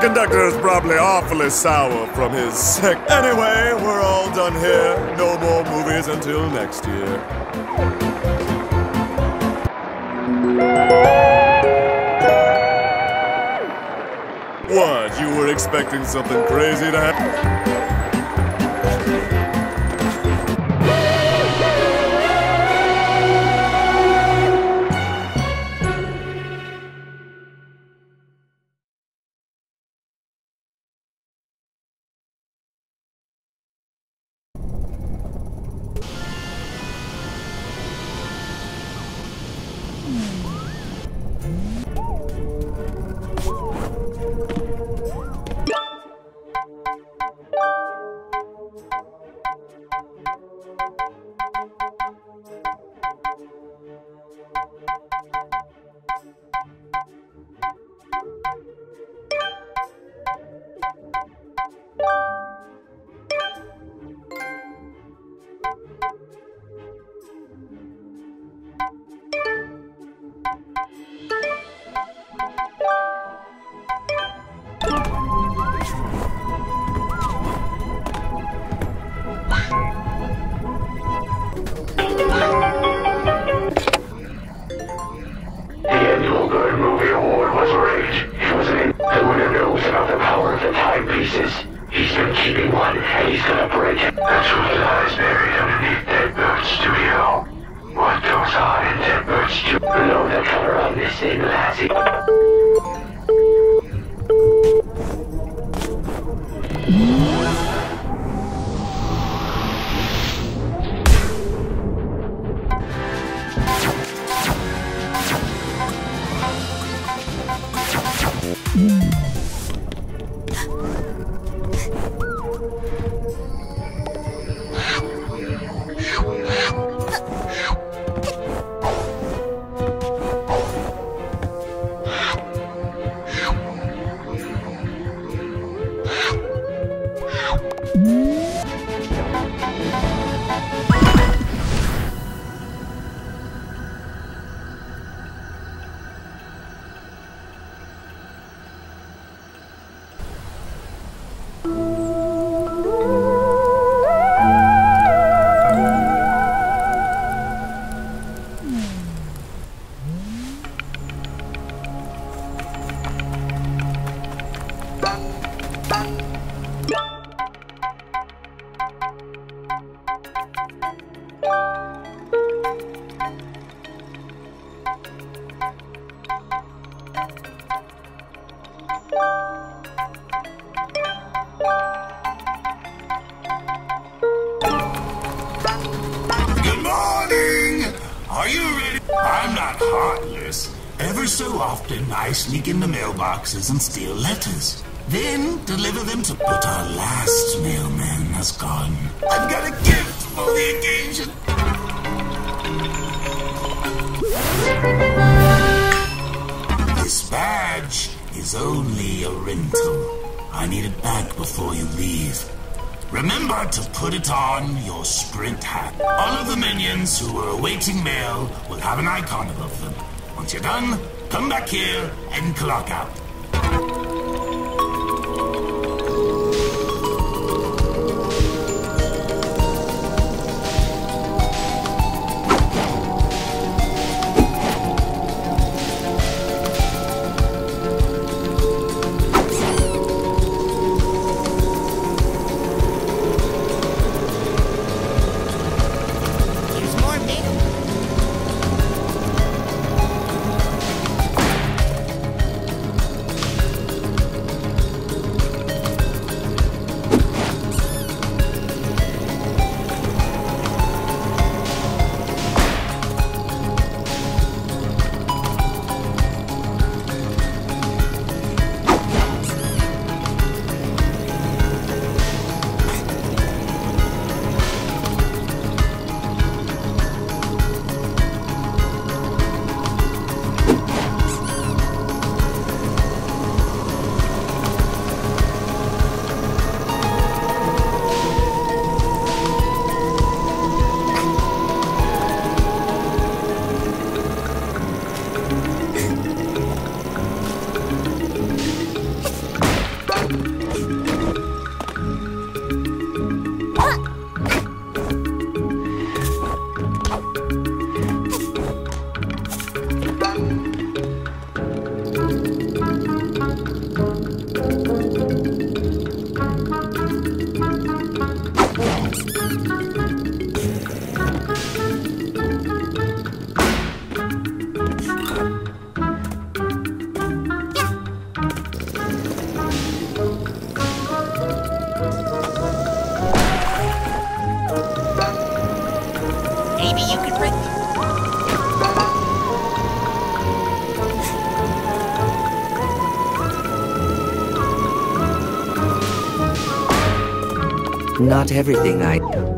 Conductor is probably awfully sour from his sick. Anyway, we're all done here. No more movies until next year. What? You were expecting something crazy to happen? Mailboxes and steal letters. Then deliver them to. But our last mailman has gone. I've got a gift for the occasion. This badge is only a rental. I need it back before you leave. Remember to put it on your sprint hat. All of the minions who are awaiting mail will have an icon above them. Once you're done, come back here and clock out. Not everything I.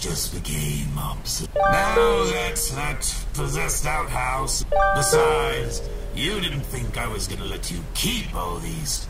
just became obsolete? Now that's that possessed outhouse. Besides, you didn't think I was gonna let you keep all these.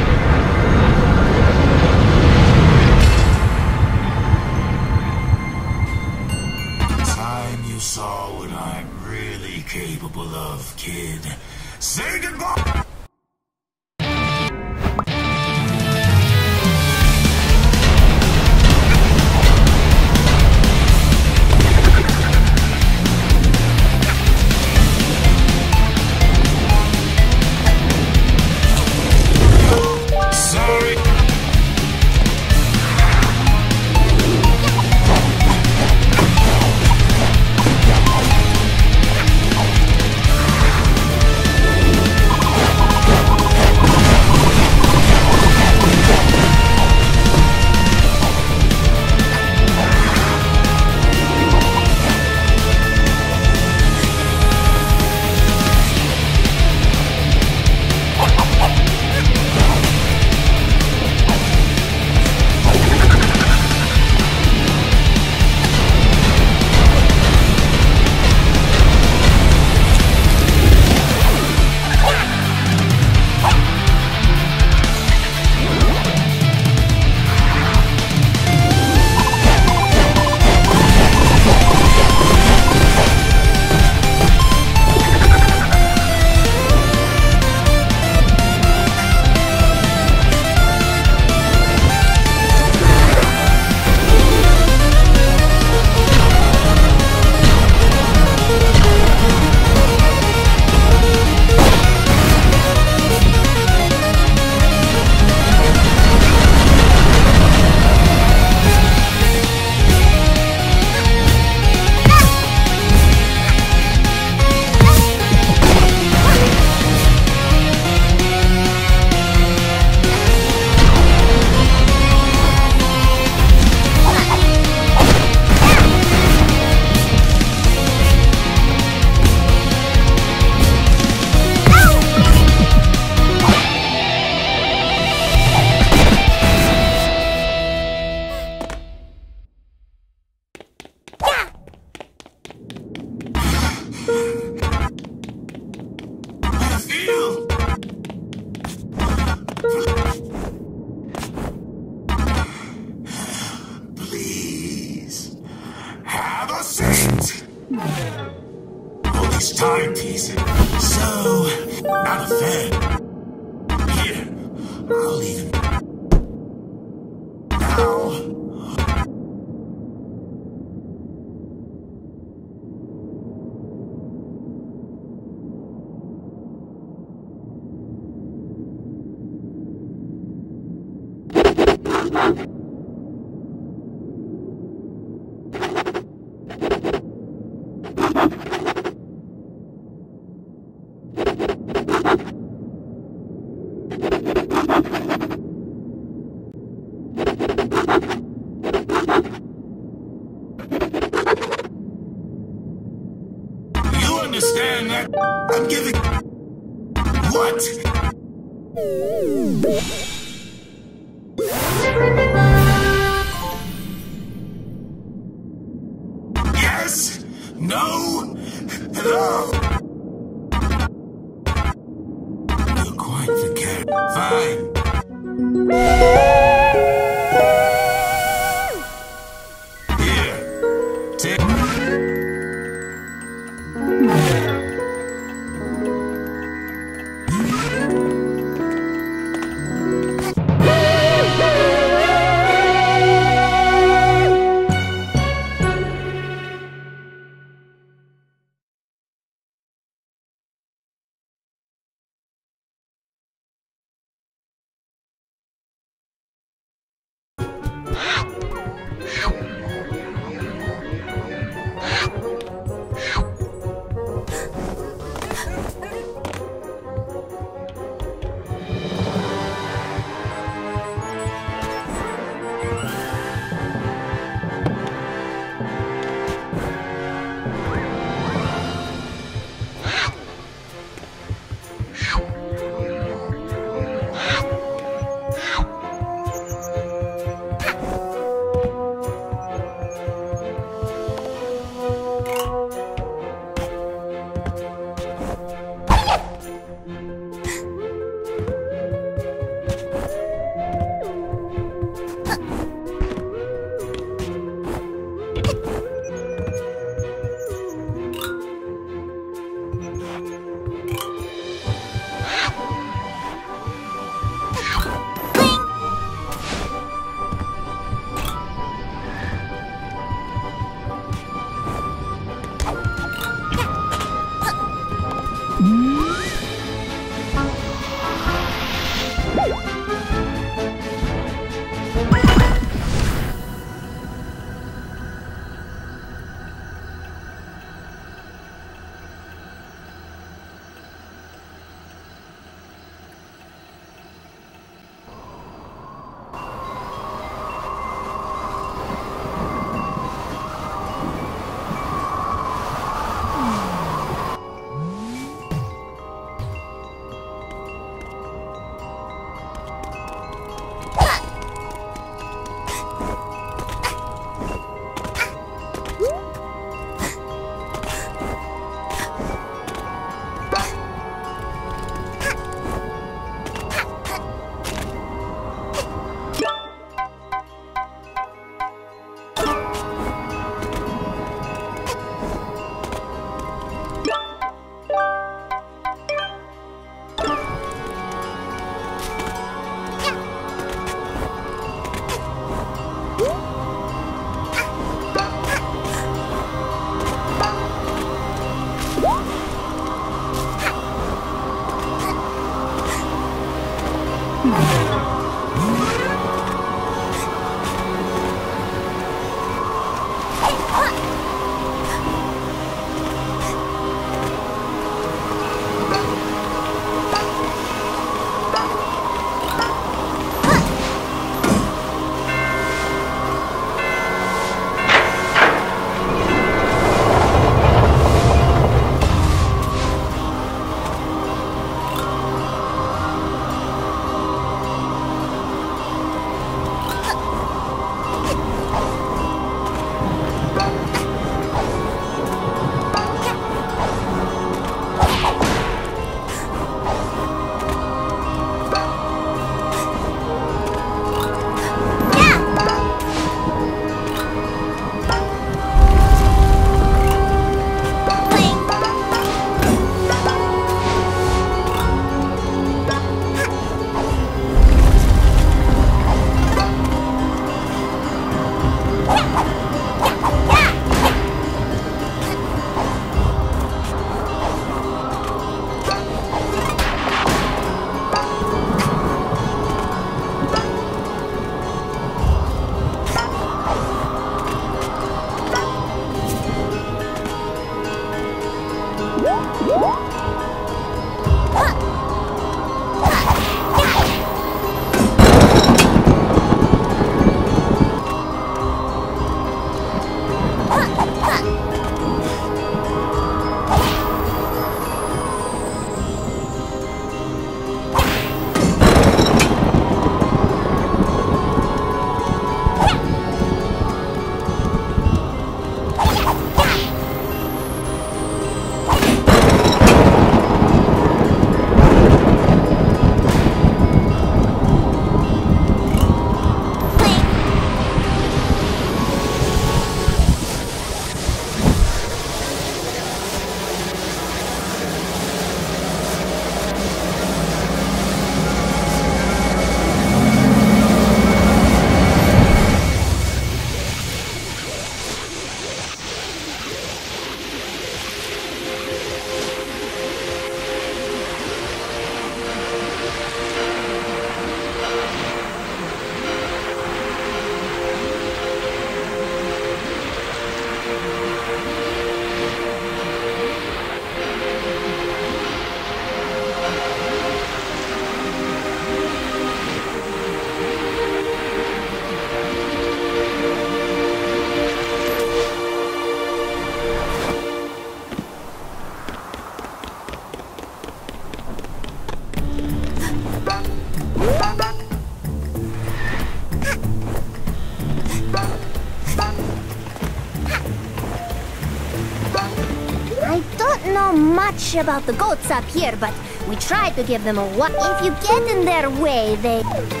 much about the goats up here, but we try to give them a what. If you get in their way, they...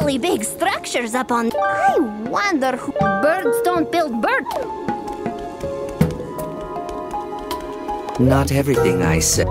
really big structures up on. I wonder who. Birds don't build bird. Not everything I say.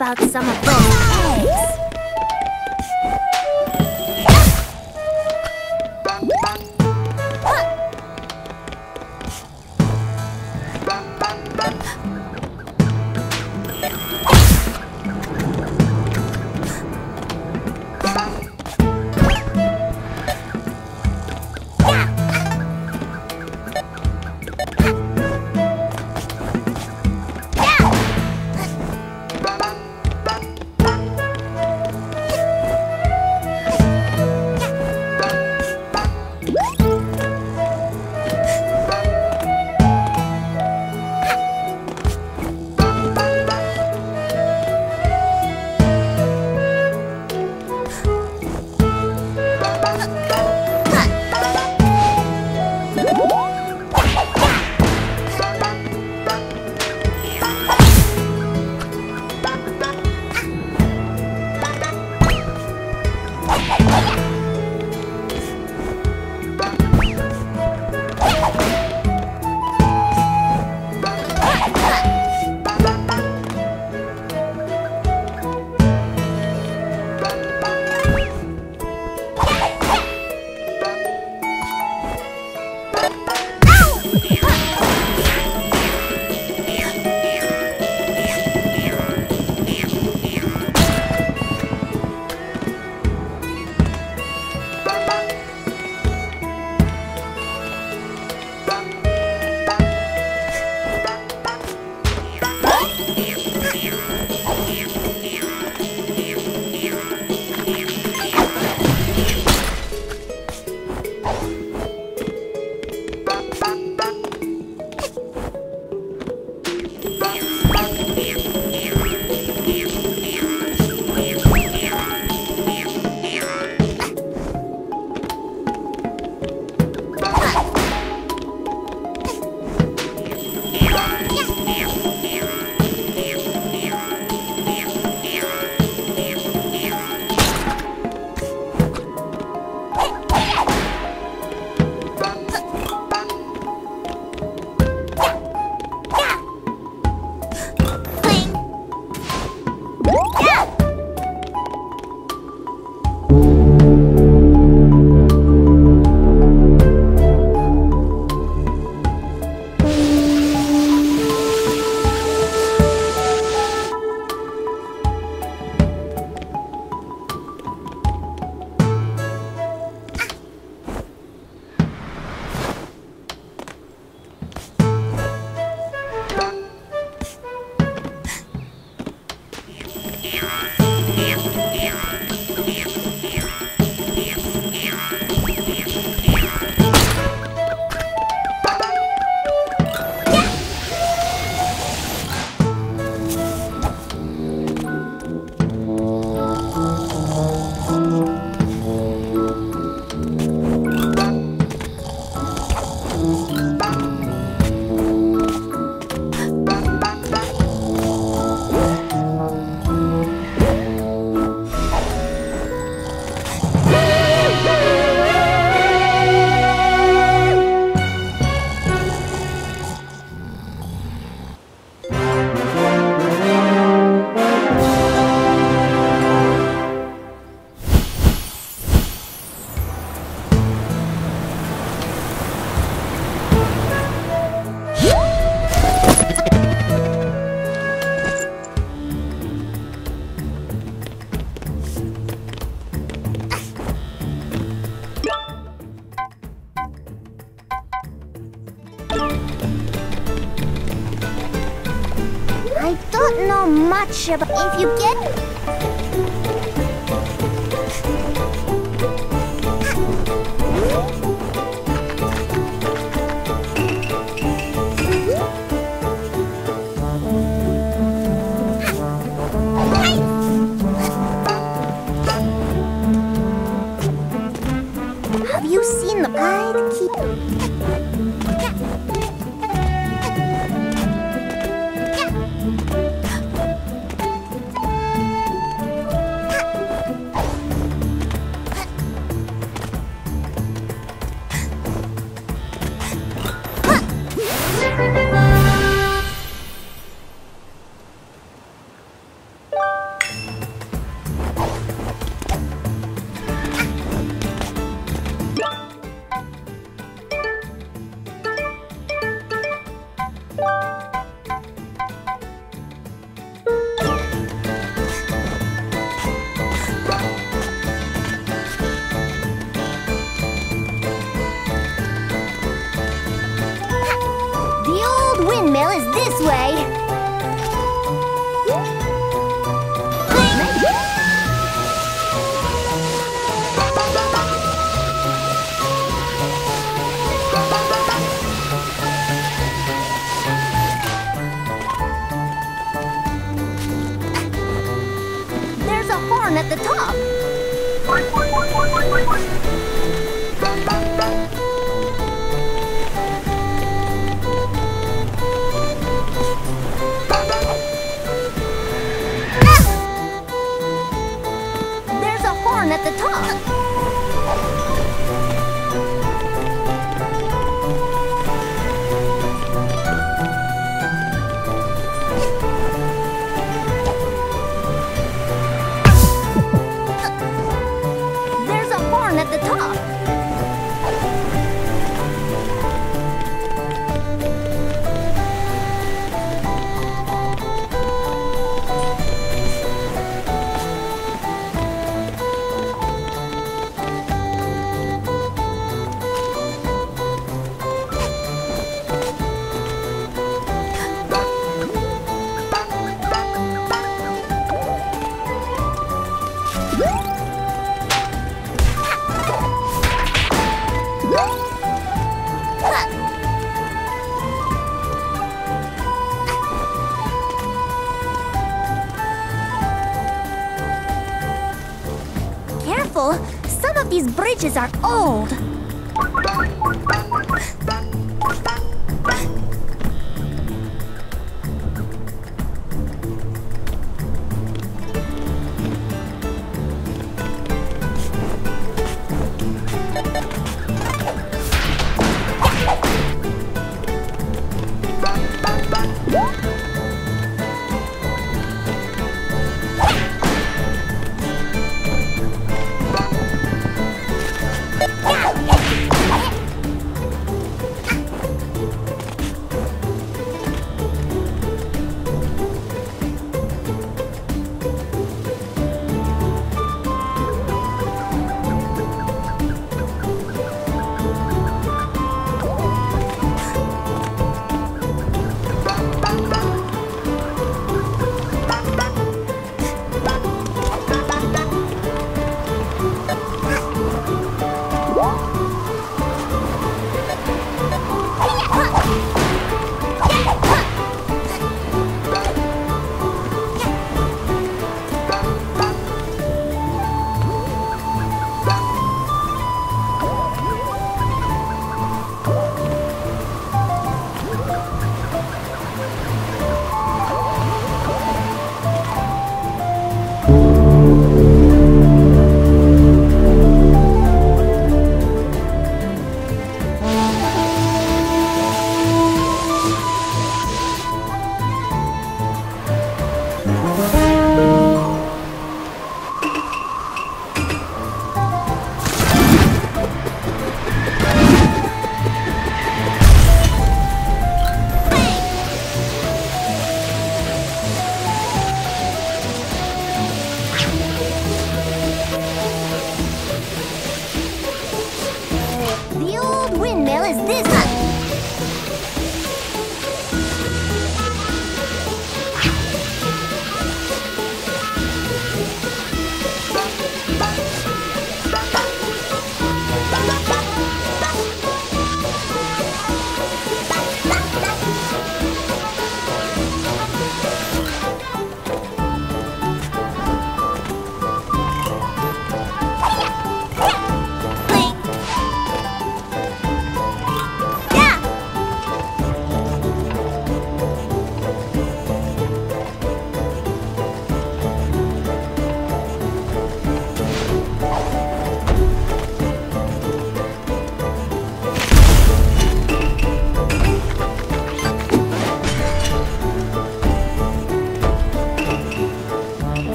About some of those about. If you get. Bridges are old.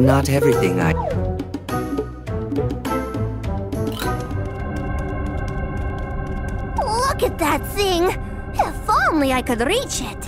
Not everything I... Look at that thing! If only I could reach it.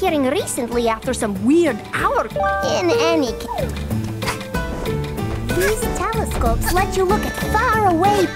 disappearing recently after some weird hour. In any case, these telescopes let you look at faraway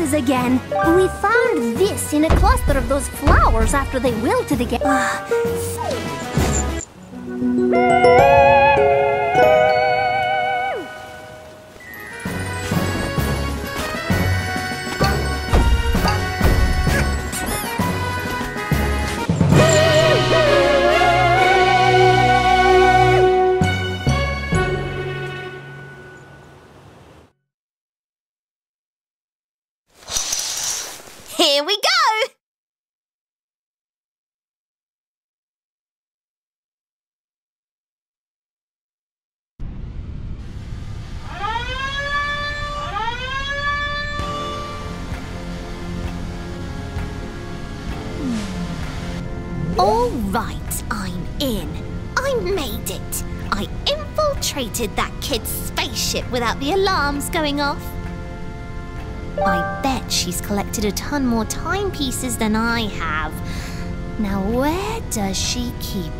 again. We found this in a cluster of those flowers after they wilted again. Ah. Going off. I bet she's collected a ton more timepieces than I have. Now, where does she keep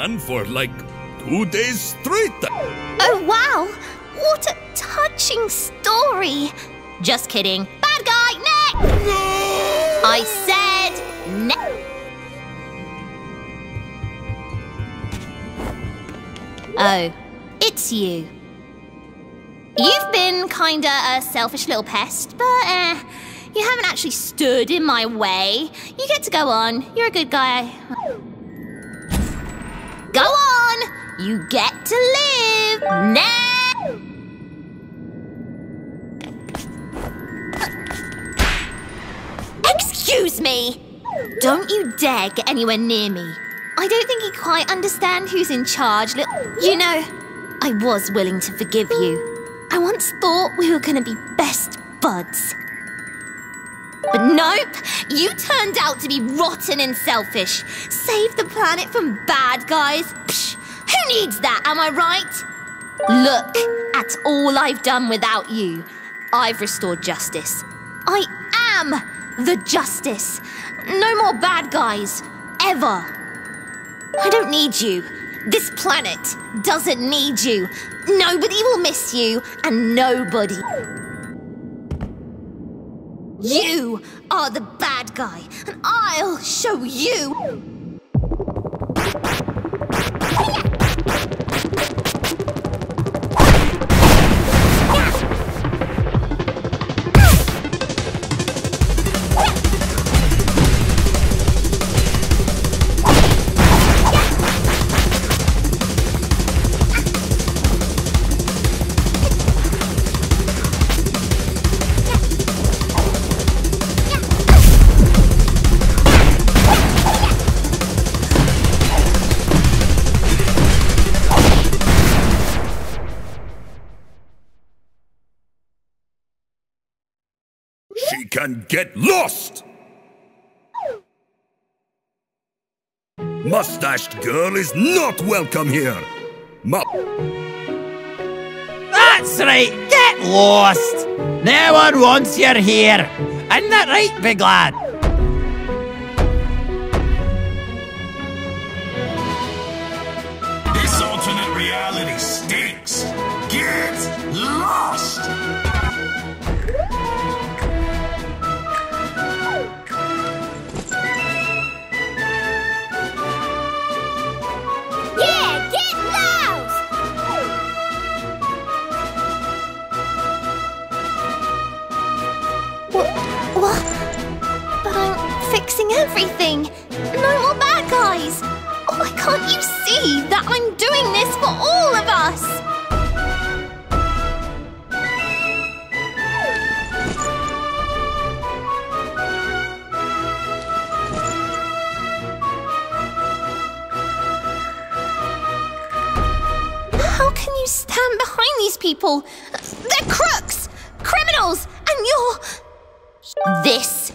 man for, like, two days straight. Oh, wow! What a touching story! Just kidding. Bad guy, next! I said next. Oh, it's you. You've been kinda a selfish little pest, but uh, you haven't actually stood in my way. You get to go on. You're a good guy. You get to live! Now! Excuse me! Don't you dare get anywhere near me. I don't think you quite understand who's in charge, little. You know, I was willing to forgive you. I once thought we were gonna be best buds. But nope, you turned out to be rotten and selfish. Save the planet from bad guys. Psh, who needs that, am I right? Look at all I've done without you. I've restored justice. I am the justice. No more bad guys. Ever. I don't need you. This planet doesn't need you. Nobody will miss you, and nobody. You are the bad guy, and I'll show you. Can get lost! Mustached girl is not welcome here! Ma- That's right, get lost! No one wants you here! Isn't that right, big lad? I'm fixing everything. No more bad guys. Oh, why can't you see that I'm doing this for all of us? How can you stand behind these people? They're crooks, criminals, and you're. This.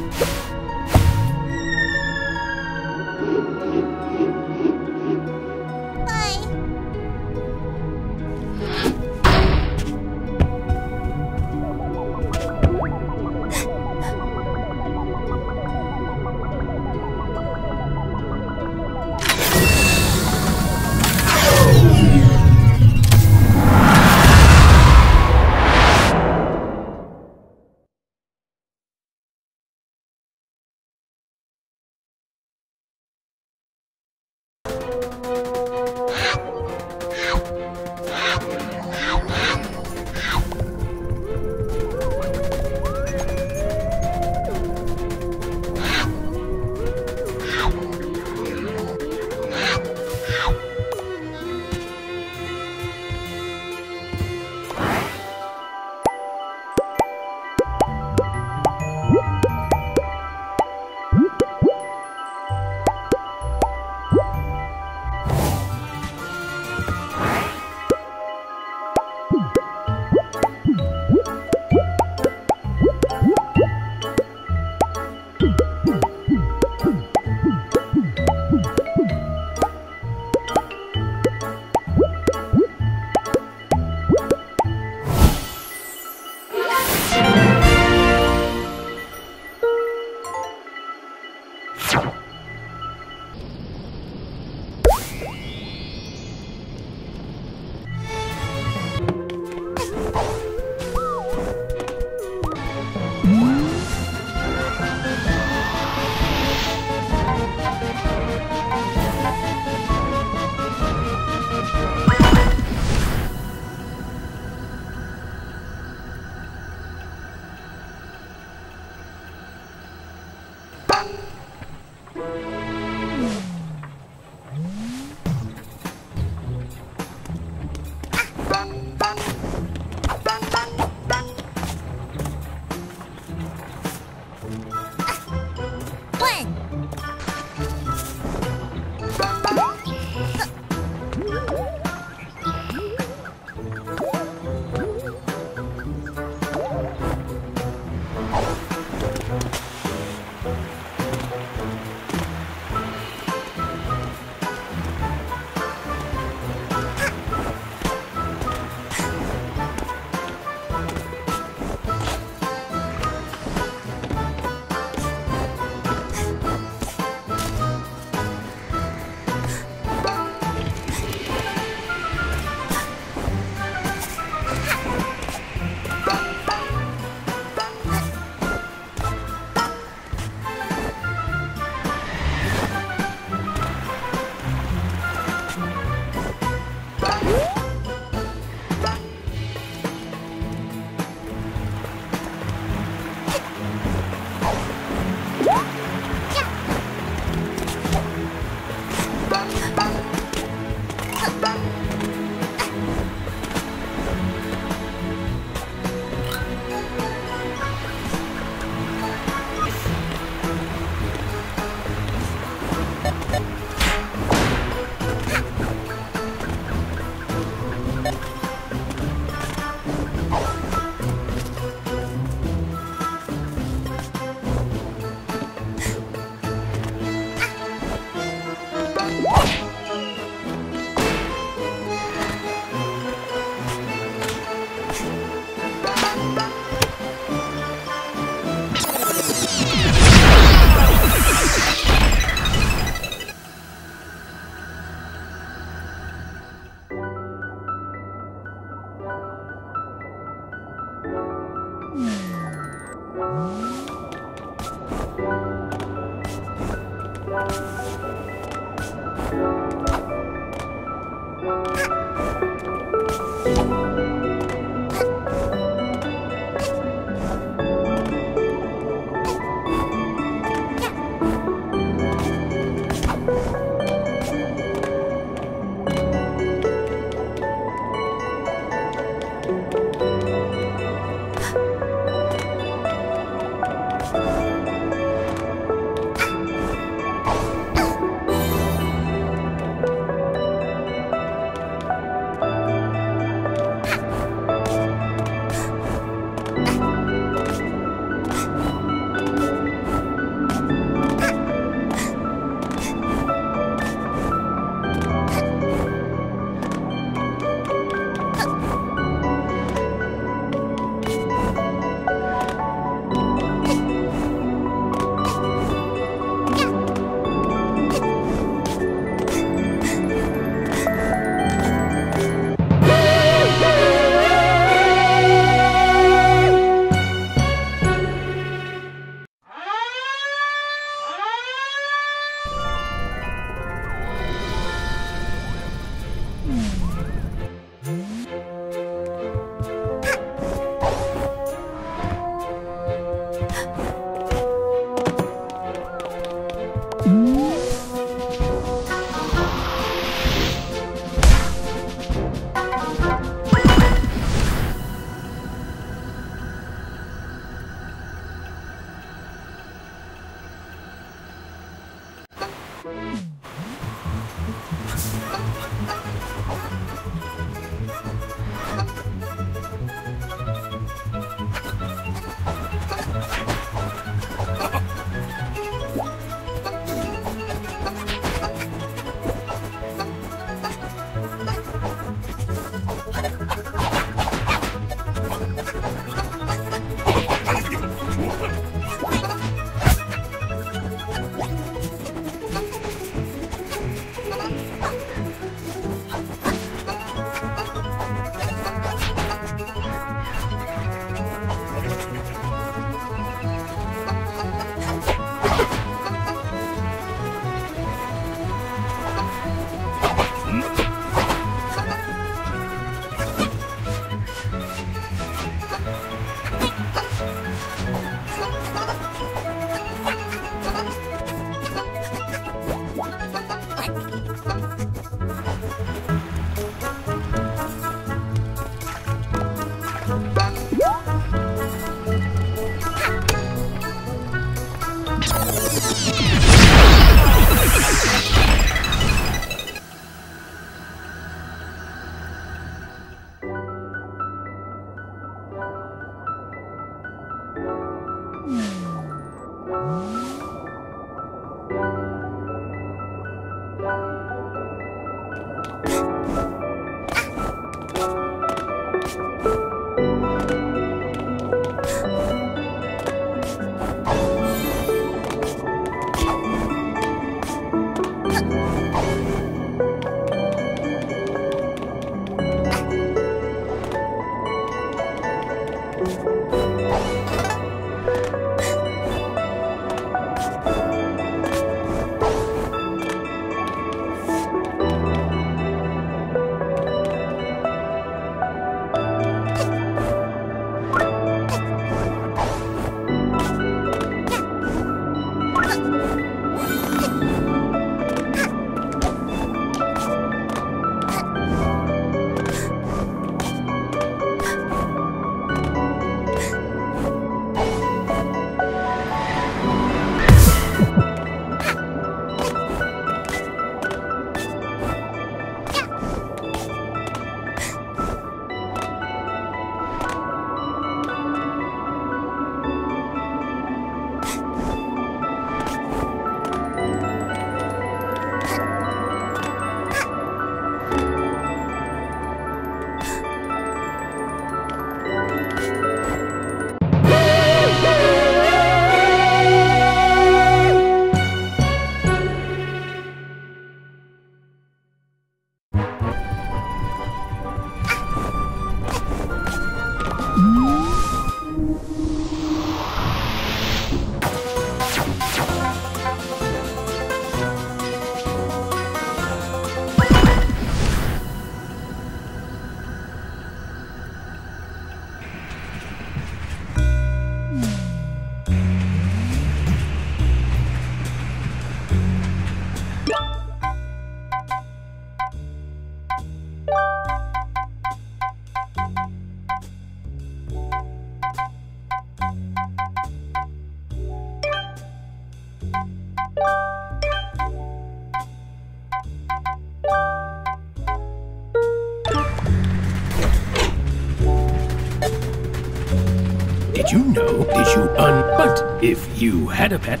You un... But if you had a pet,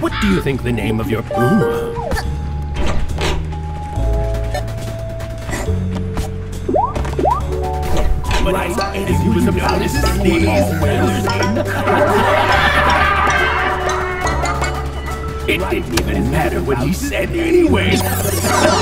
what do you think the name of your... Ooh. Right, he was the proudest sneeze It didn't even matter what he said anyway.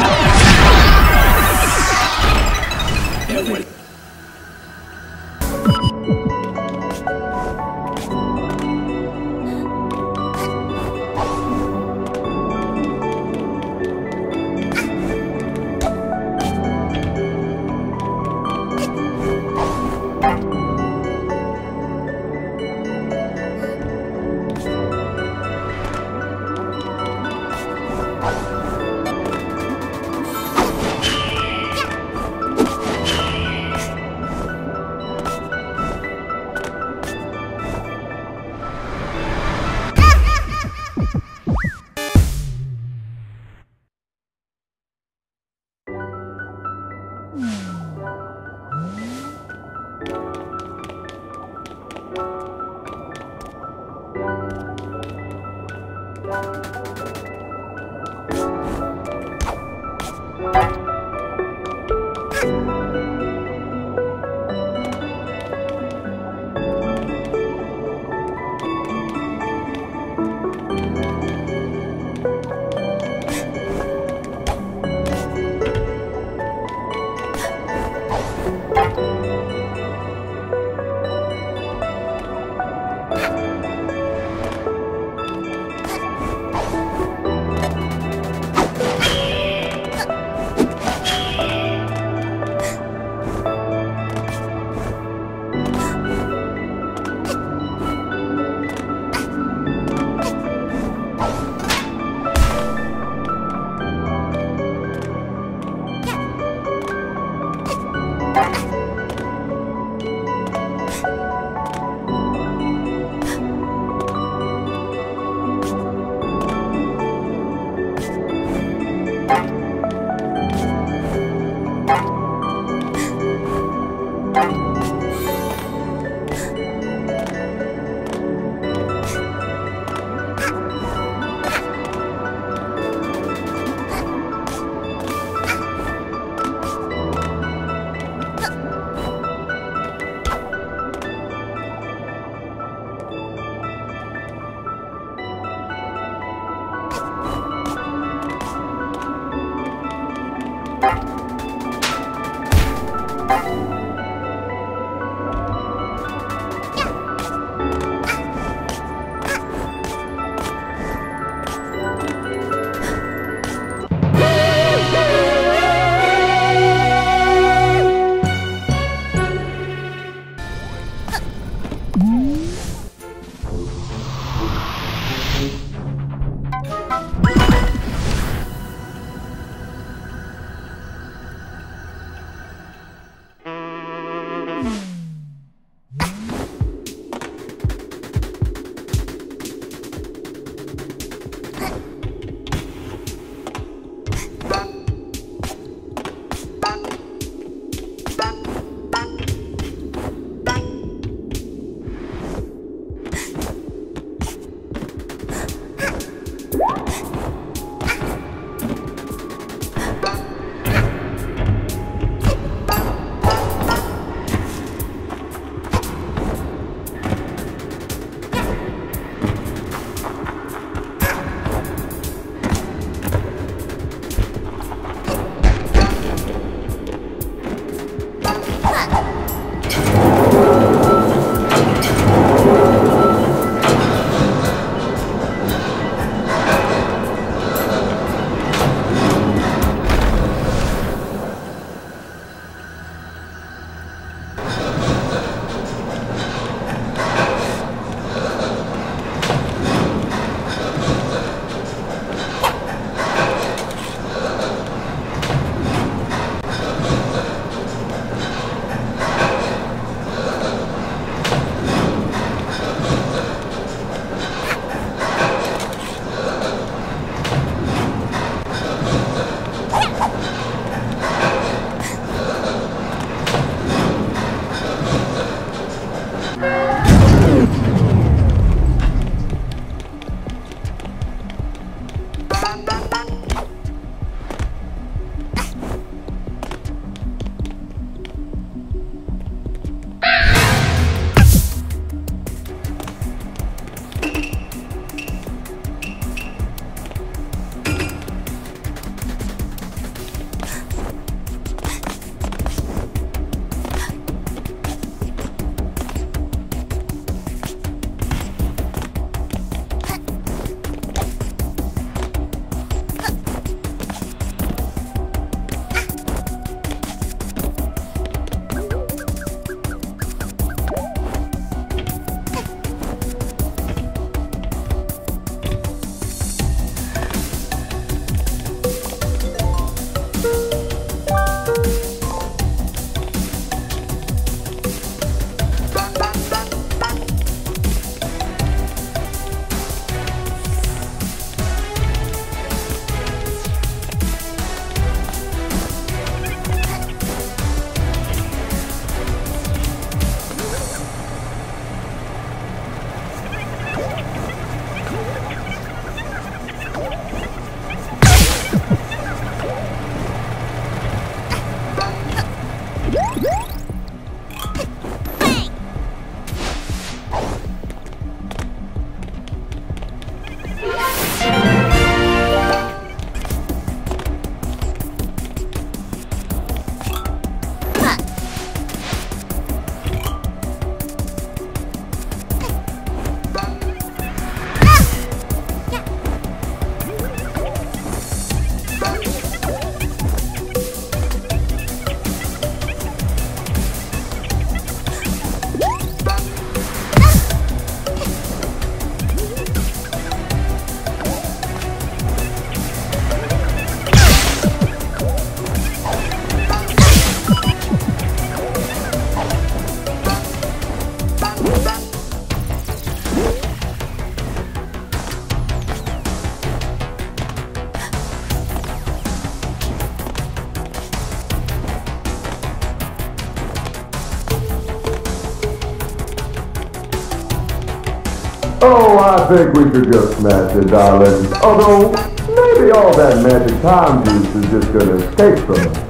Oh, I think we could just smash it, darling. Although, maybe all that magic time juice is just gonna escape from us.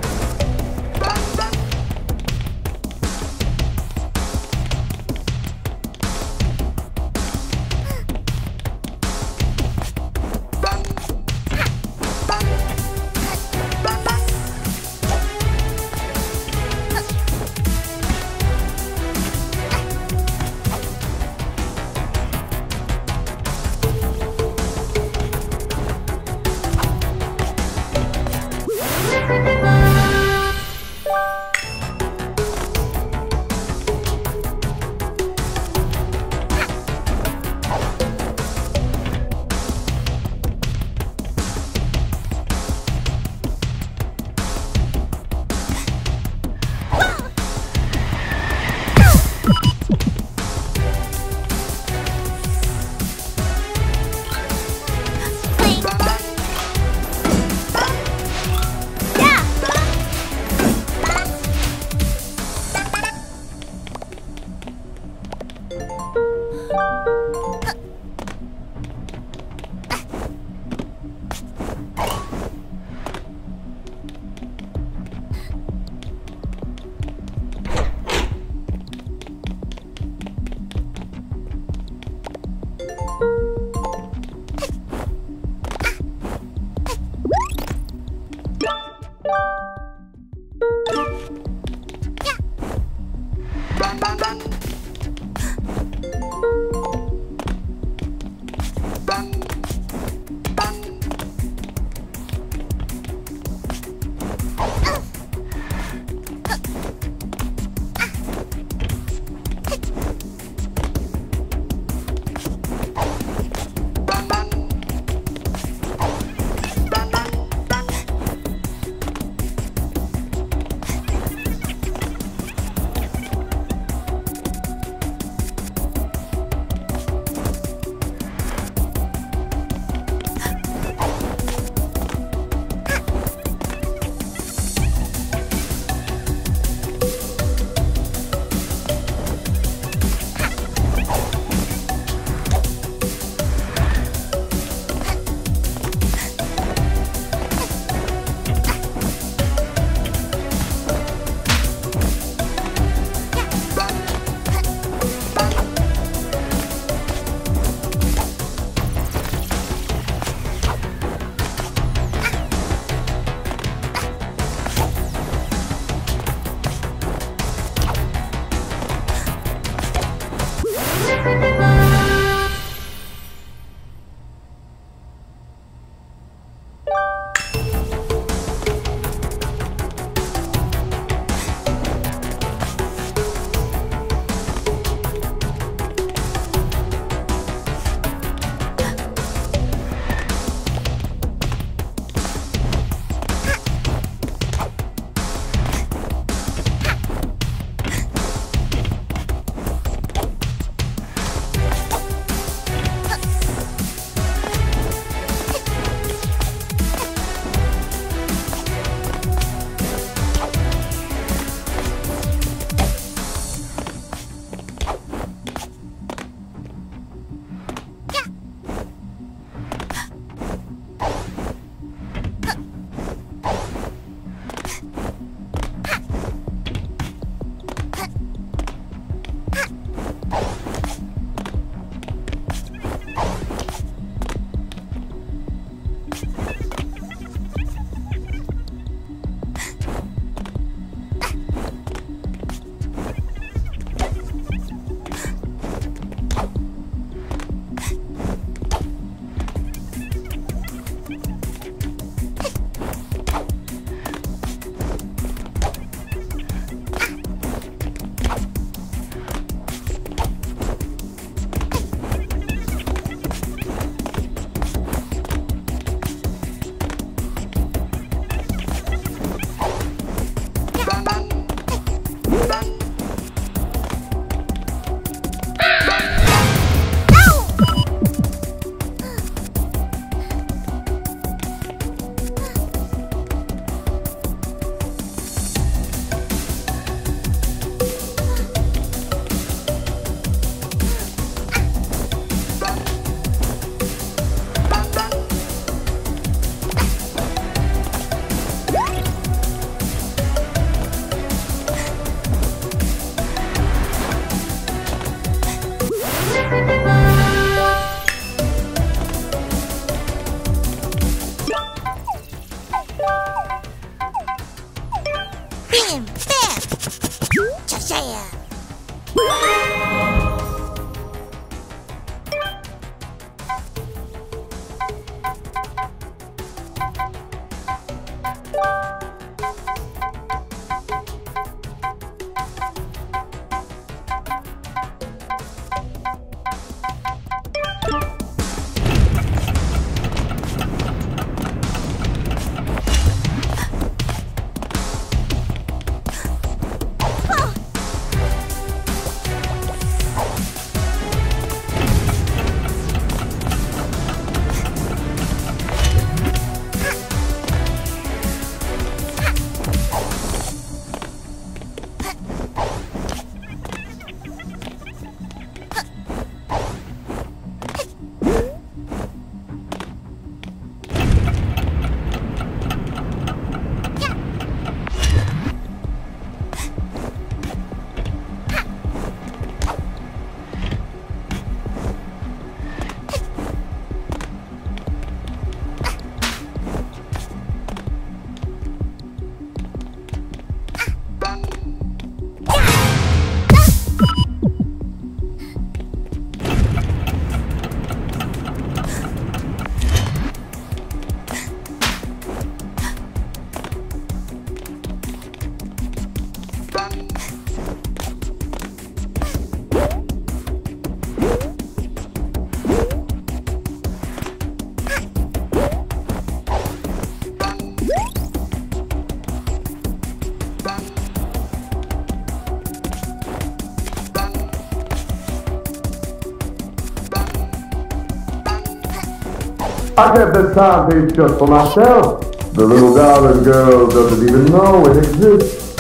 I kept this timepiece just for myself. The little darling girl doesn't even know it exists.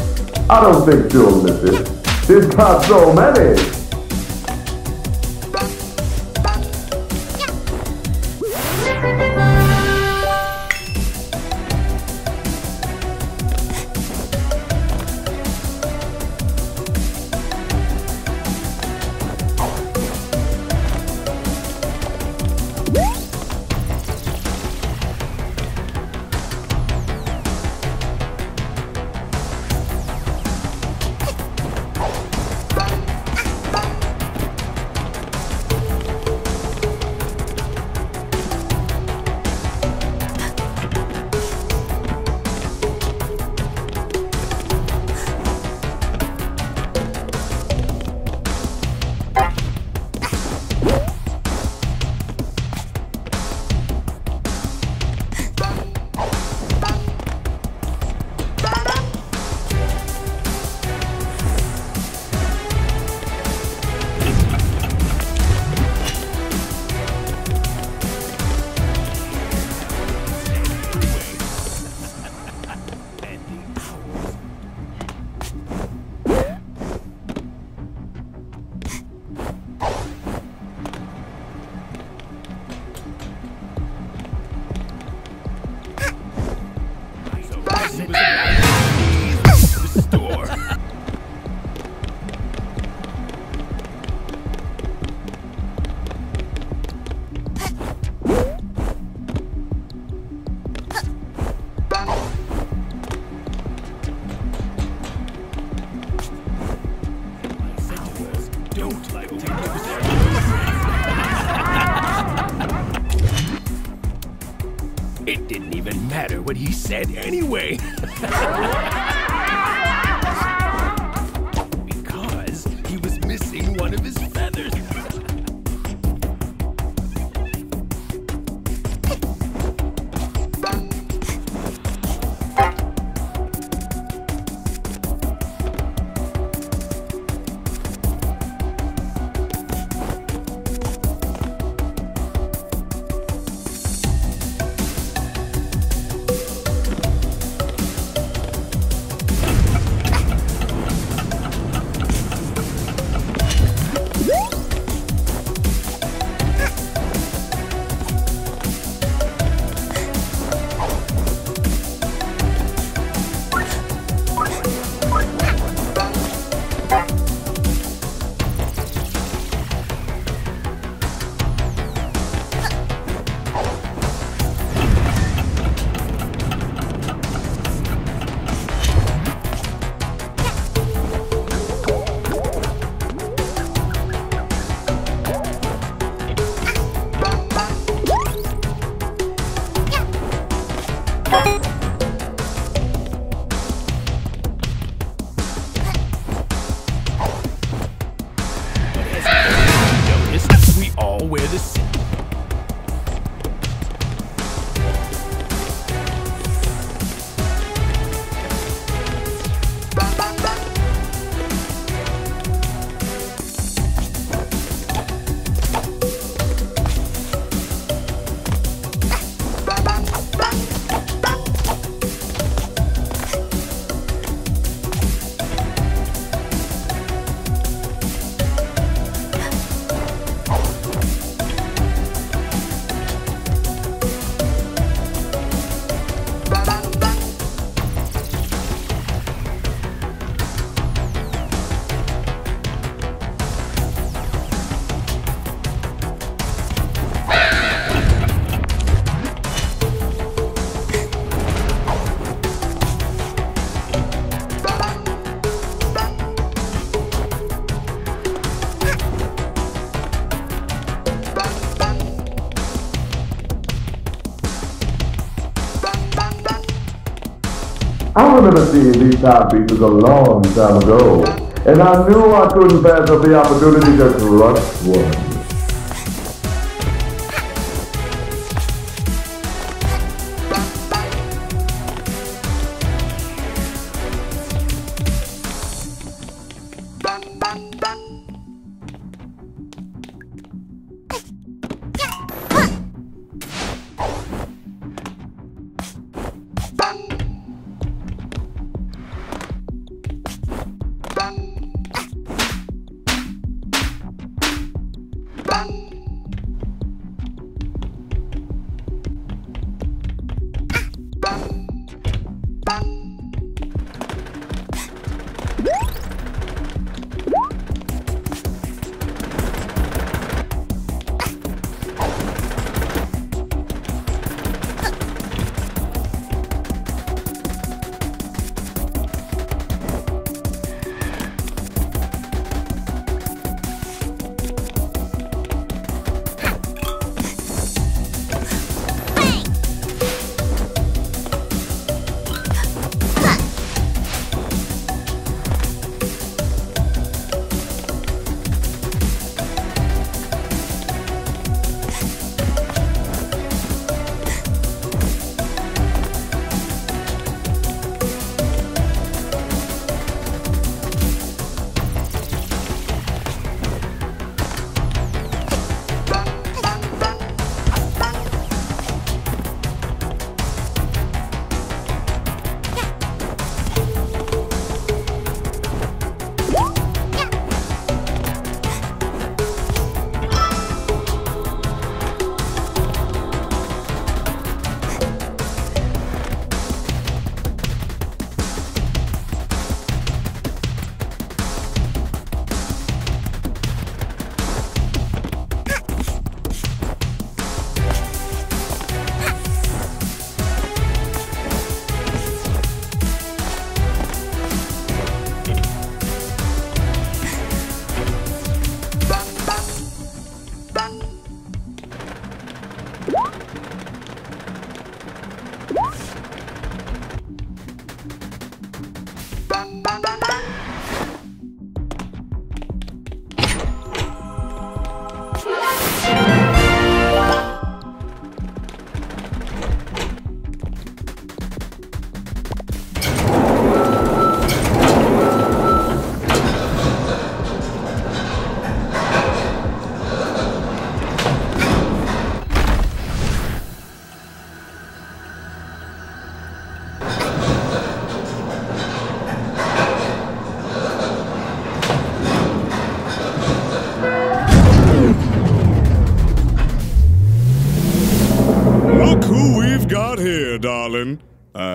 I don't think she'll miss it. She's got so many. Said anyway. Seeing these timepieces a long time ago, and I knew I couldn't pass up the opportunity to crush one.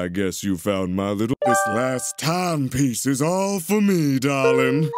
I guess you found my little. This last timepiece is all for me, darling.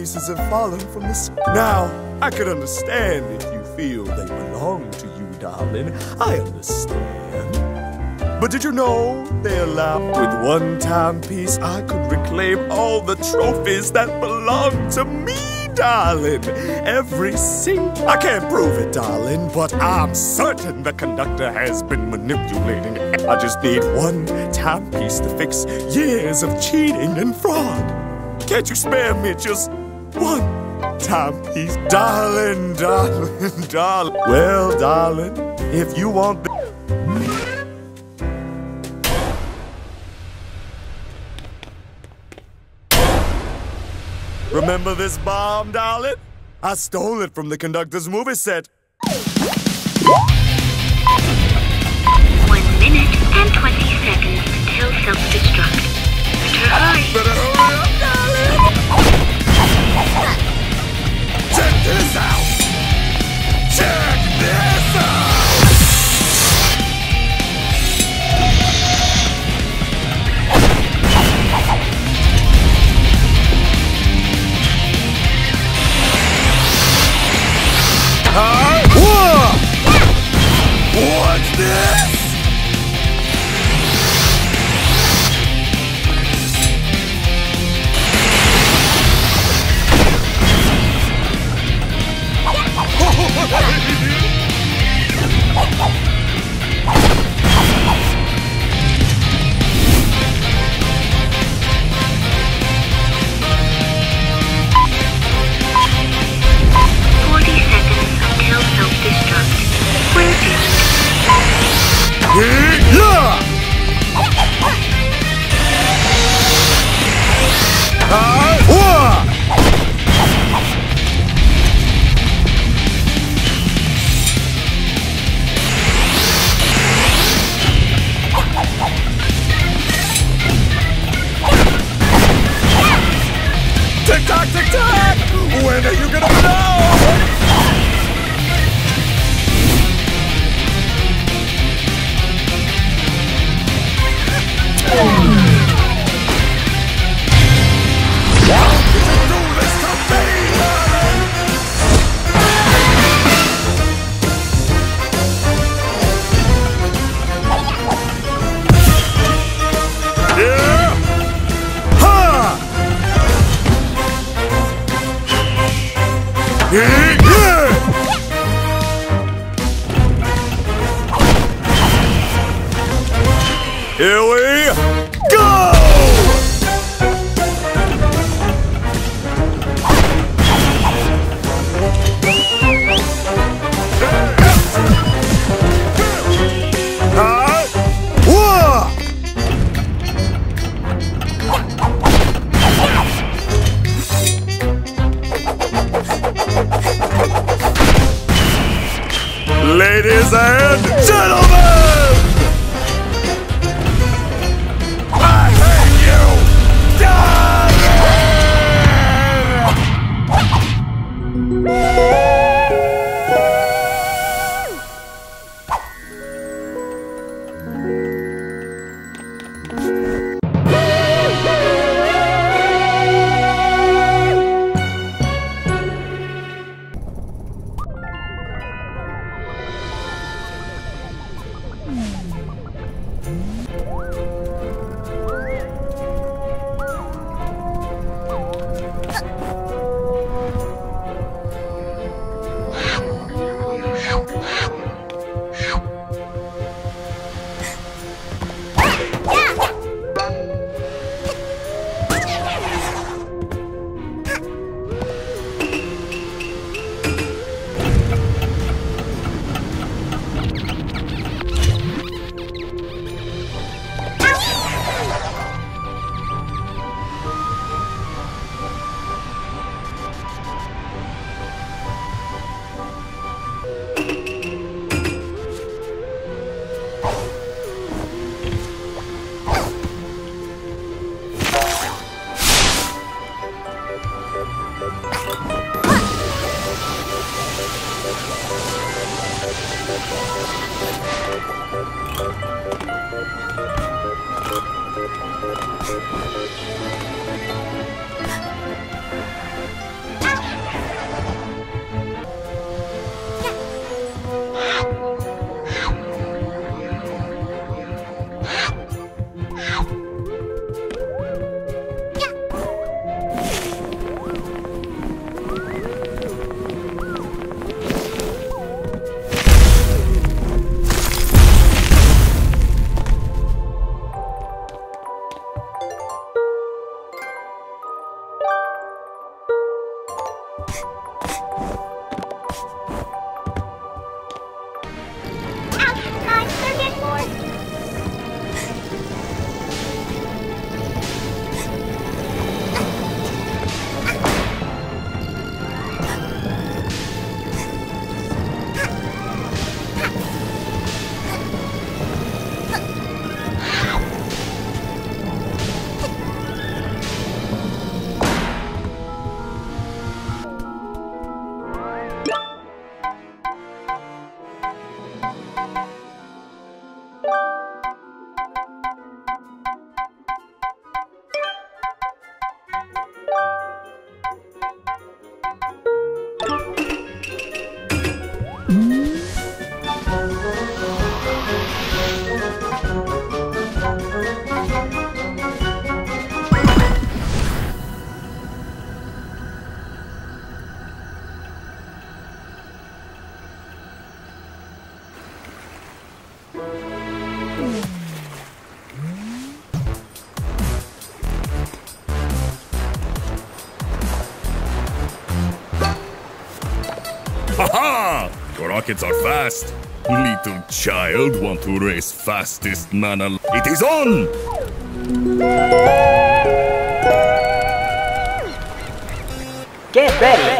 Timepieces have fallen from the sky. Now, I can understand if you feel they belong to you, darling. I understand. But did you know they allow with one timepiece I could reclaim all the trophies that belong to me, darling? Every single. I can't prove it, darling, but I'm certain the conductor has been manipulating. I just need one timepiece to fix years of cheating and fraud. Can't you spare me just timepiece? Darling, darling, darling. Well, darling, if you want. The- Remember this bomb, darling? I stole it from the conductor's movie set. Rockets are fast. Little child want to race fastest man al- It is on! Get ready.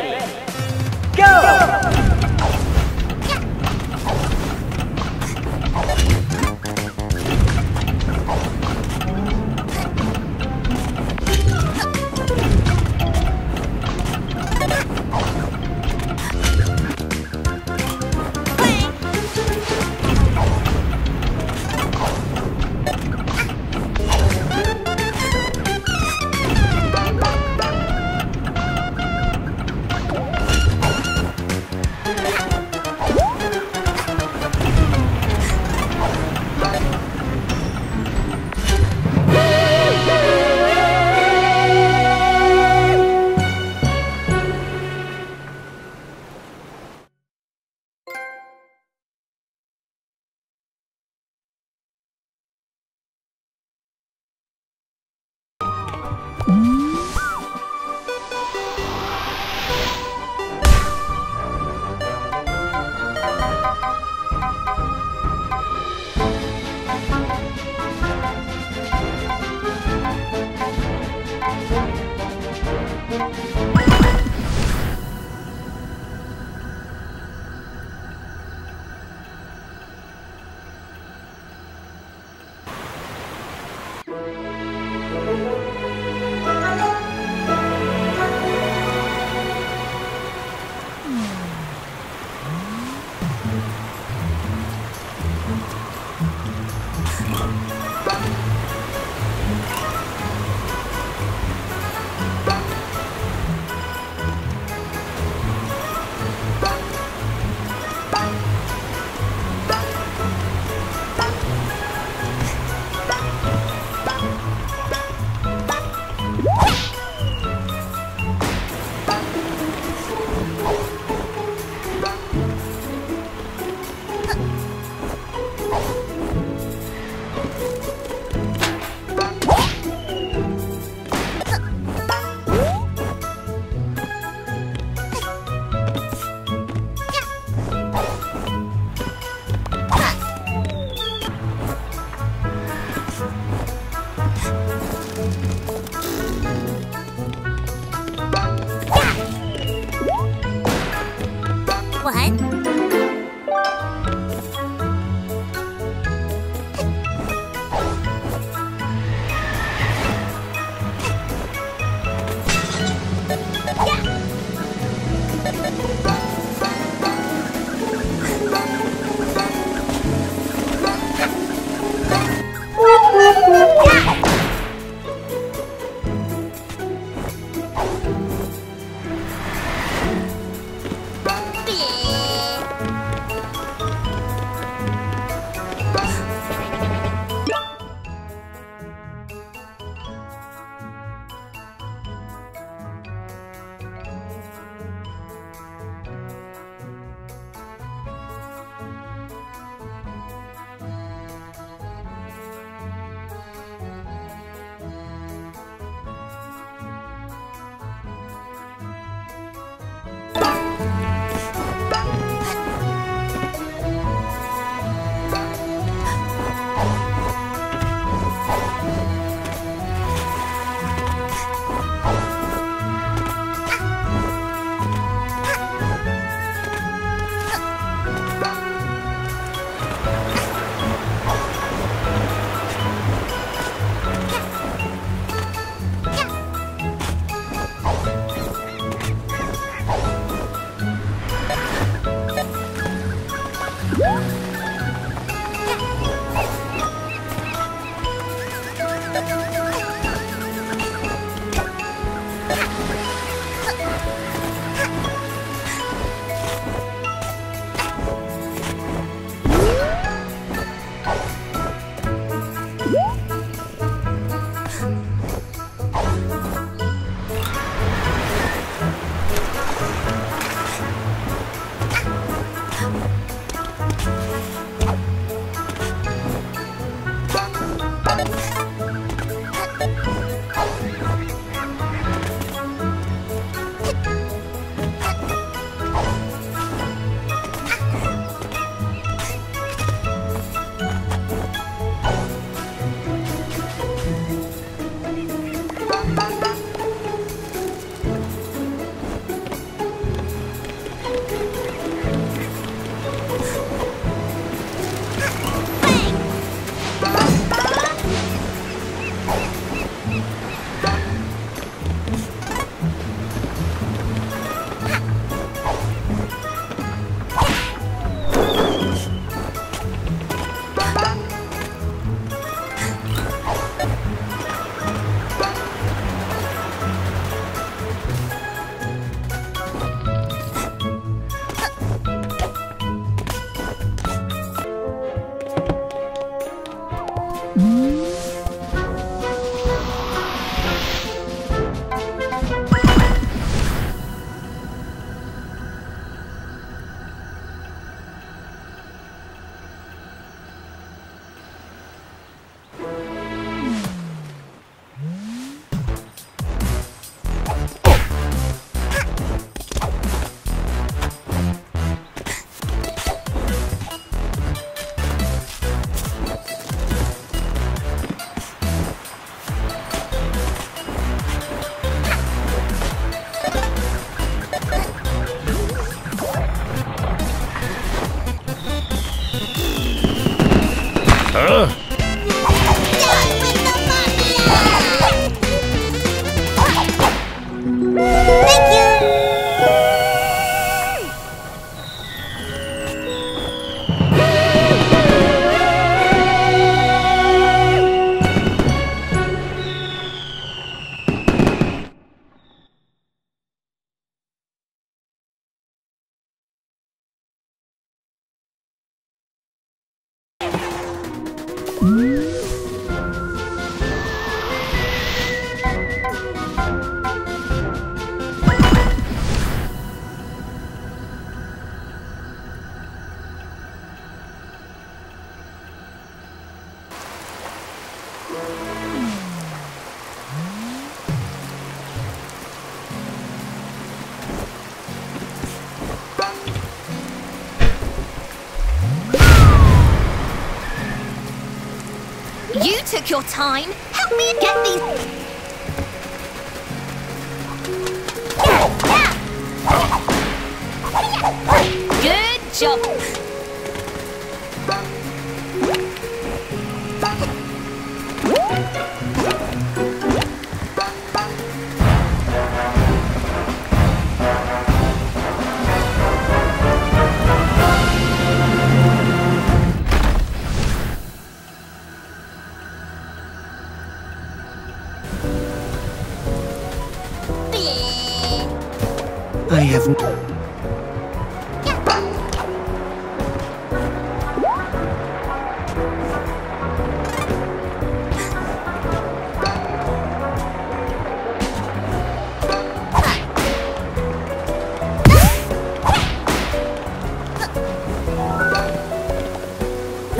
Your time. Help me get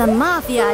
The Mafia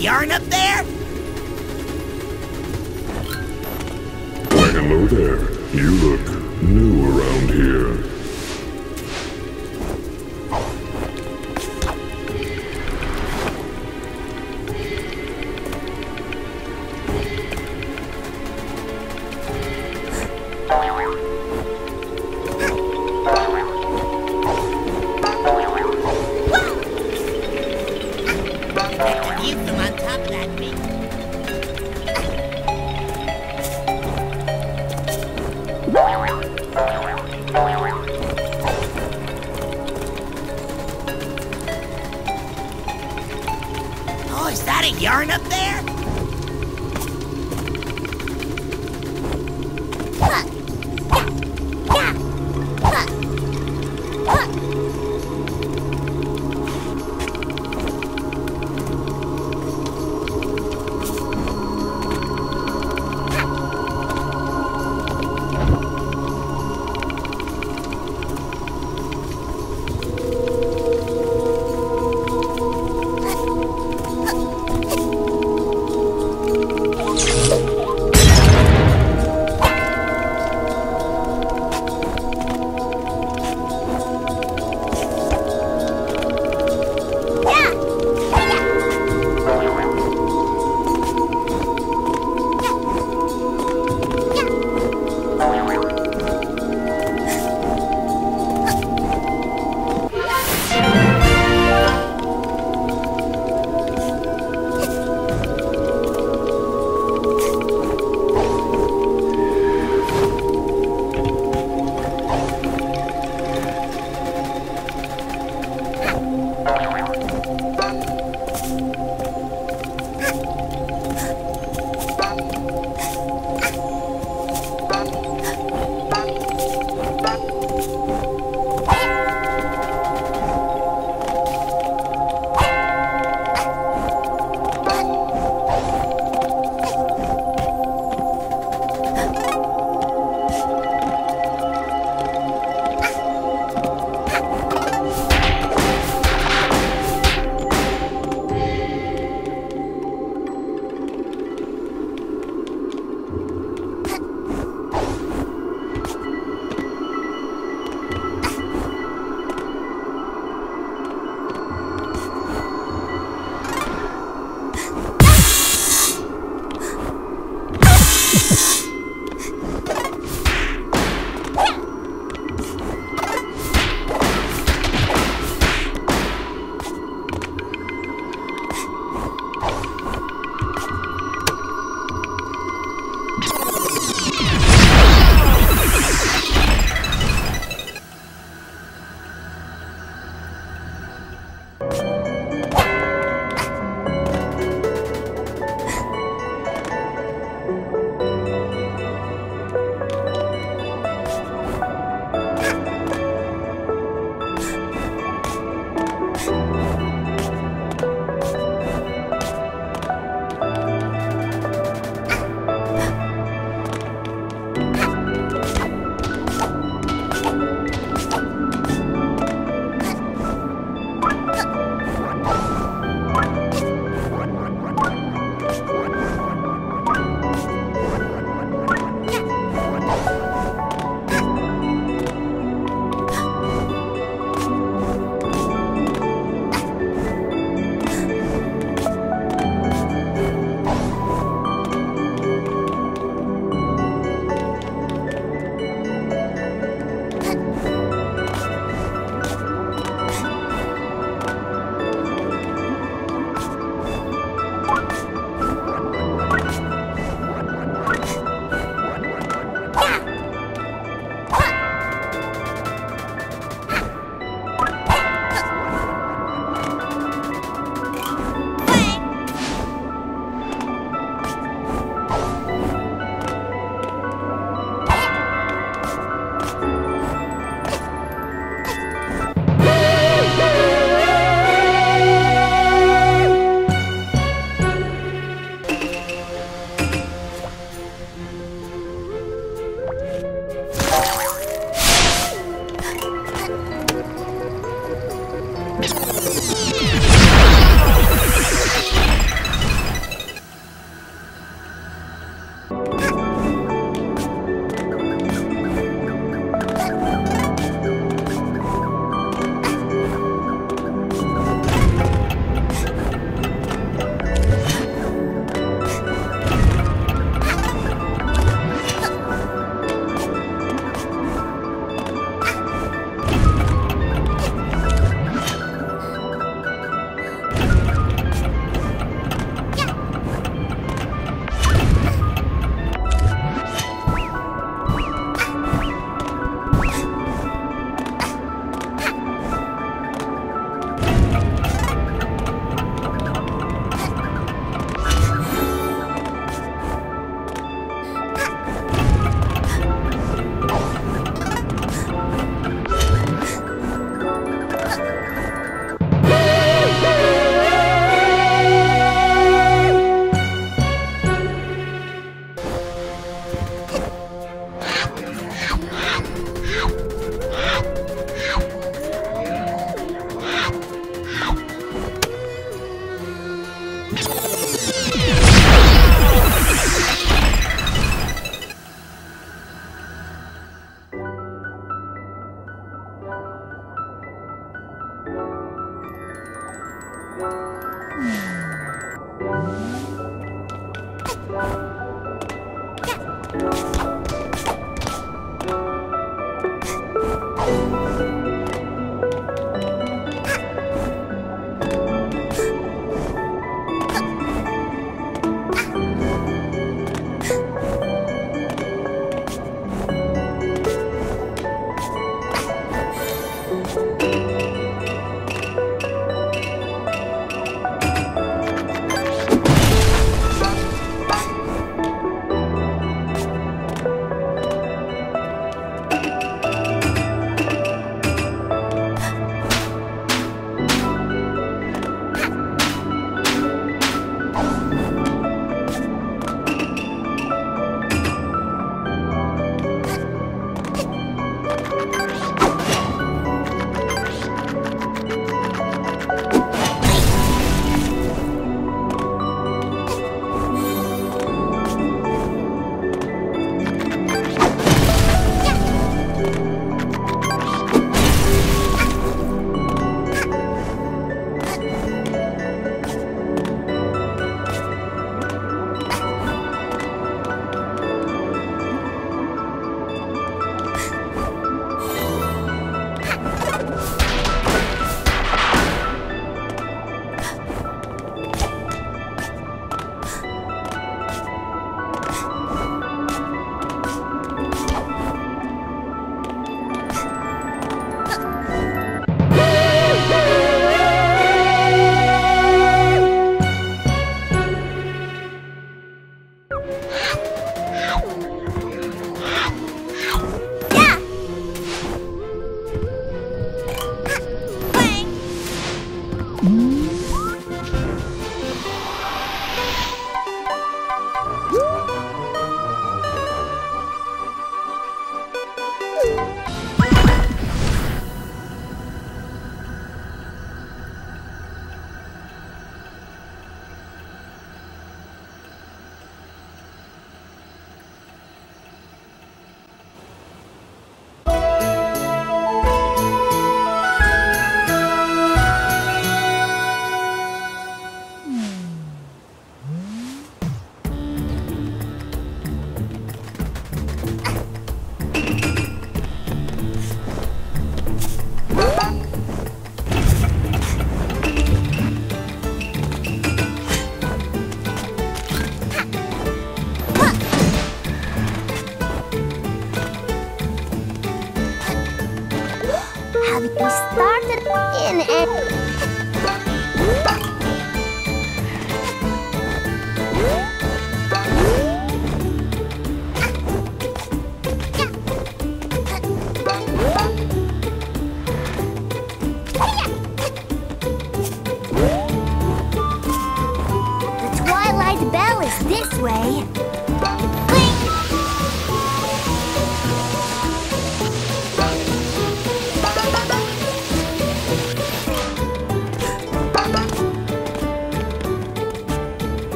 yarn up there? Why, hello there. You look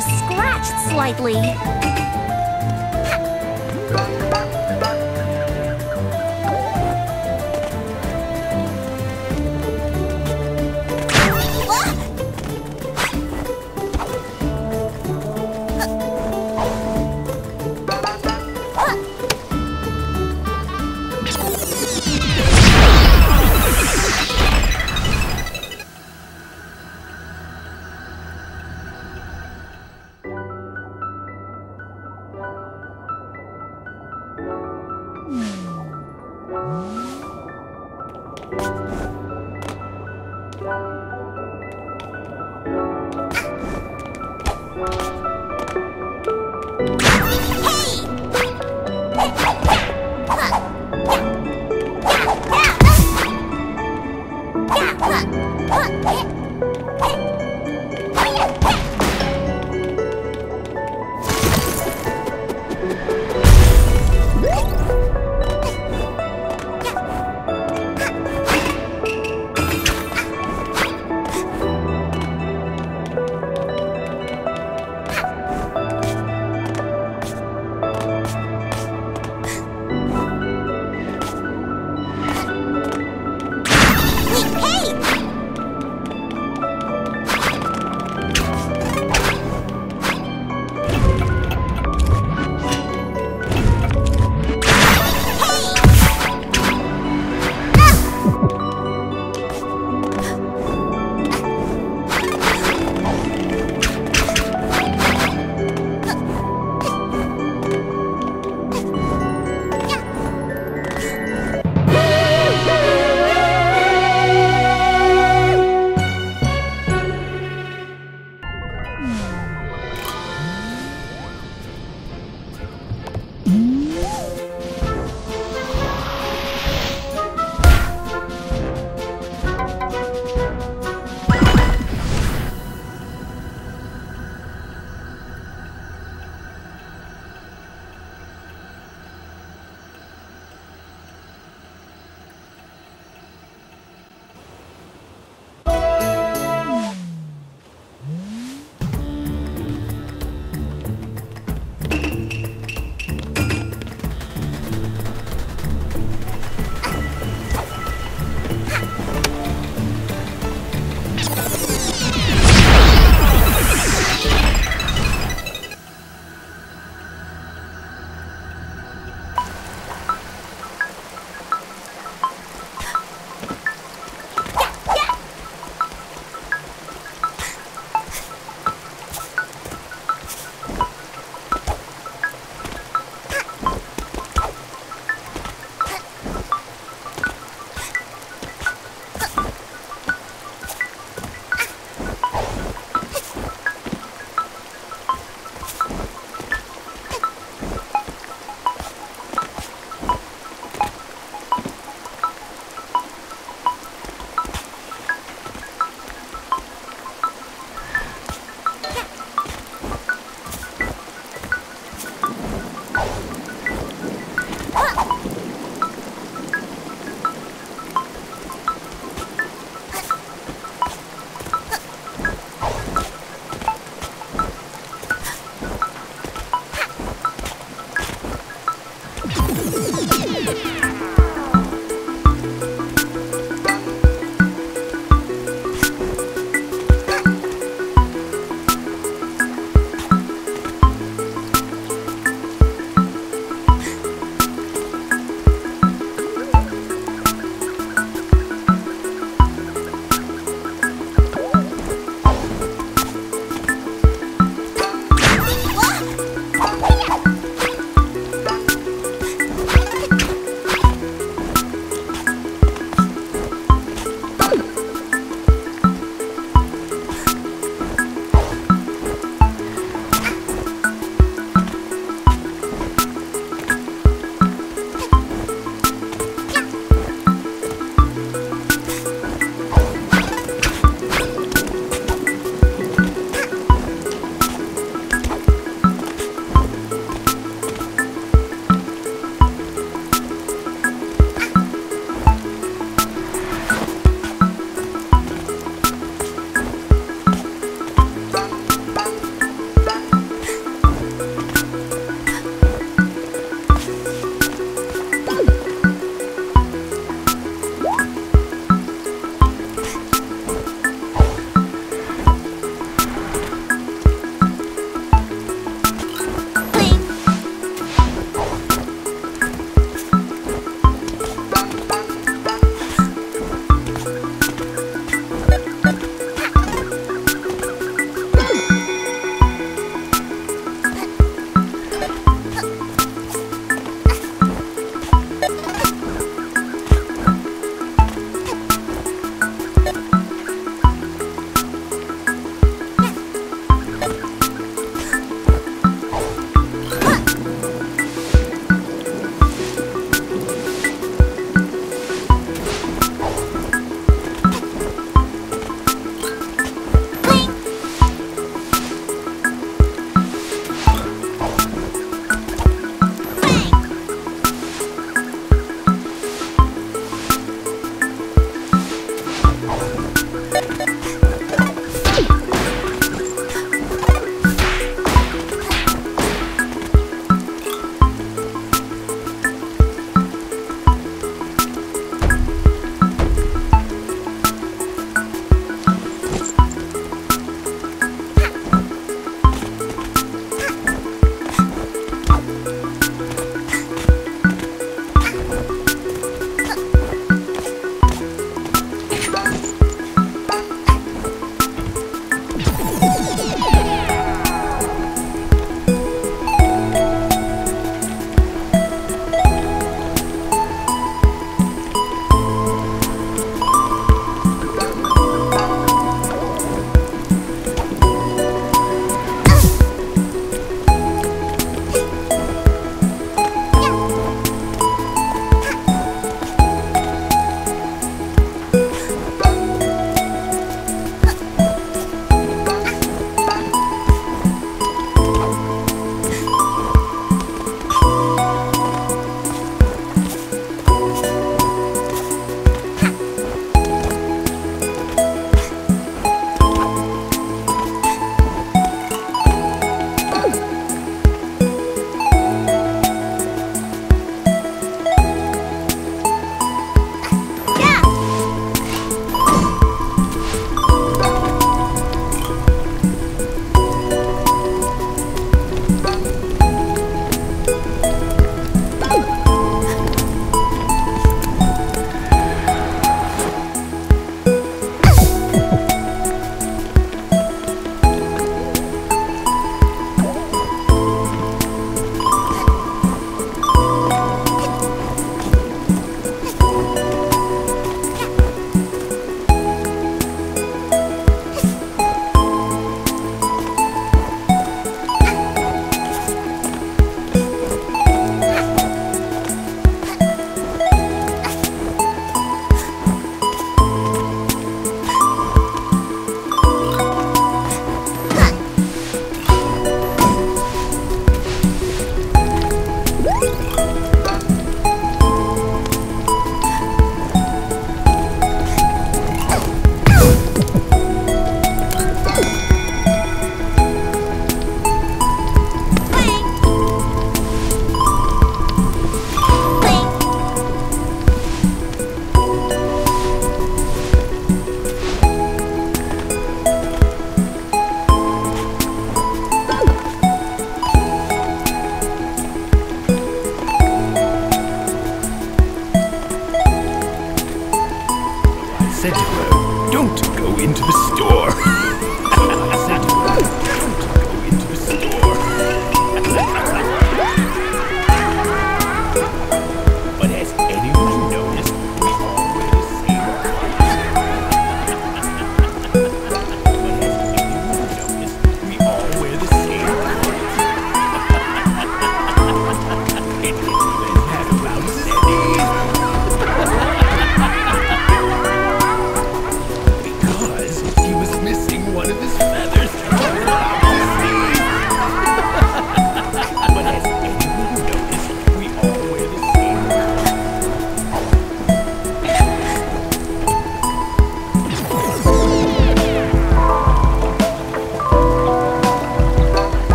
scratched slightly.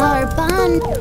Our bond.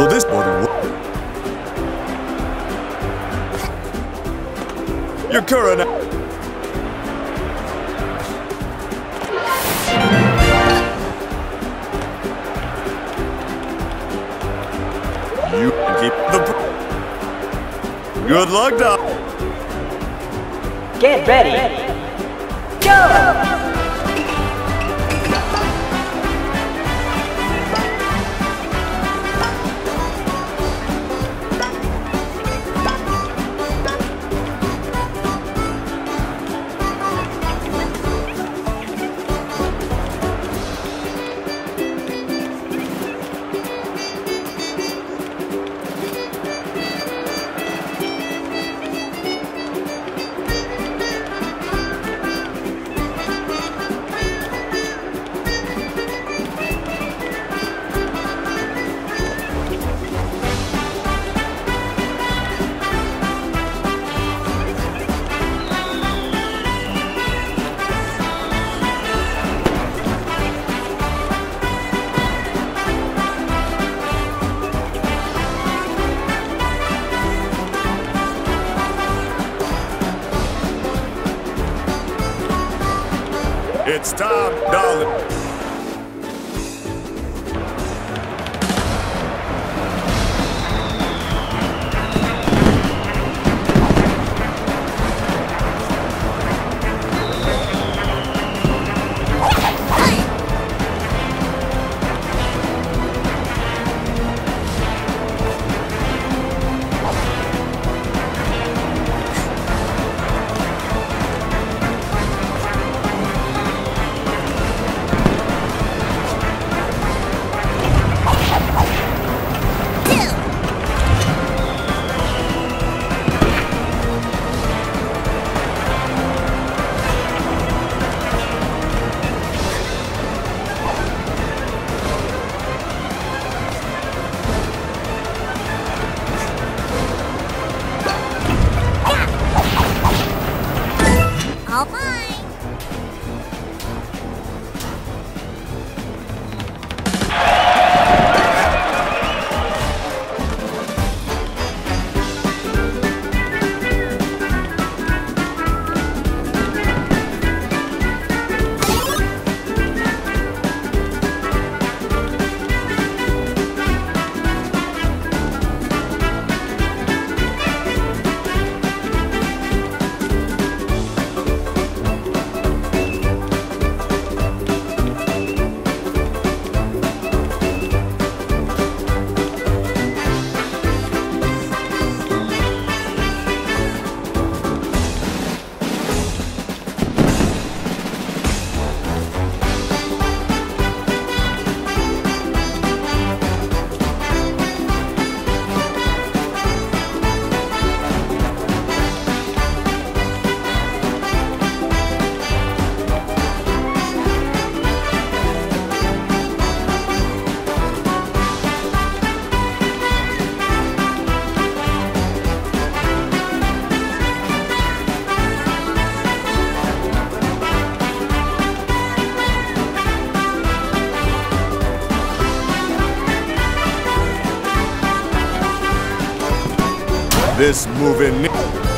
For this body. Your current. You keep the. Good luck, Doc. Get ready. Moving.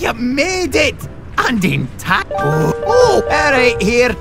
you made it! And in time. Oh, oh, here.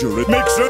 pleasure. It makes it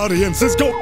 audience is going.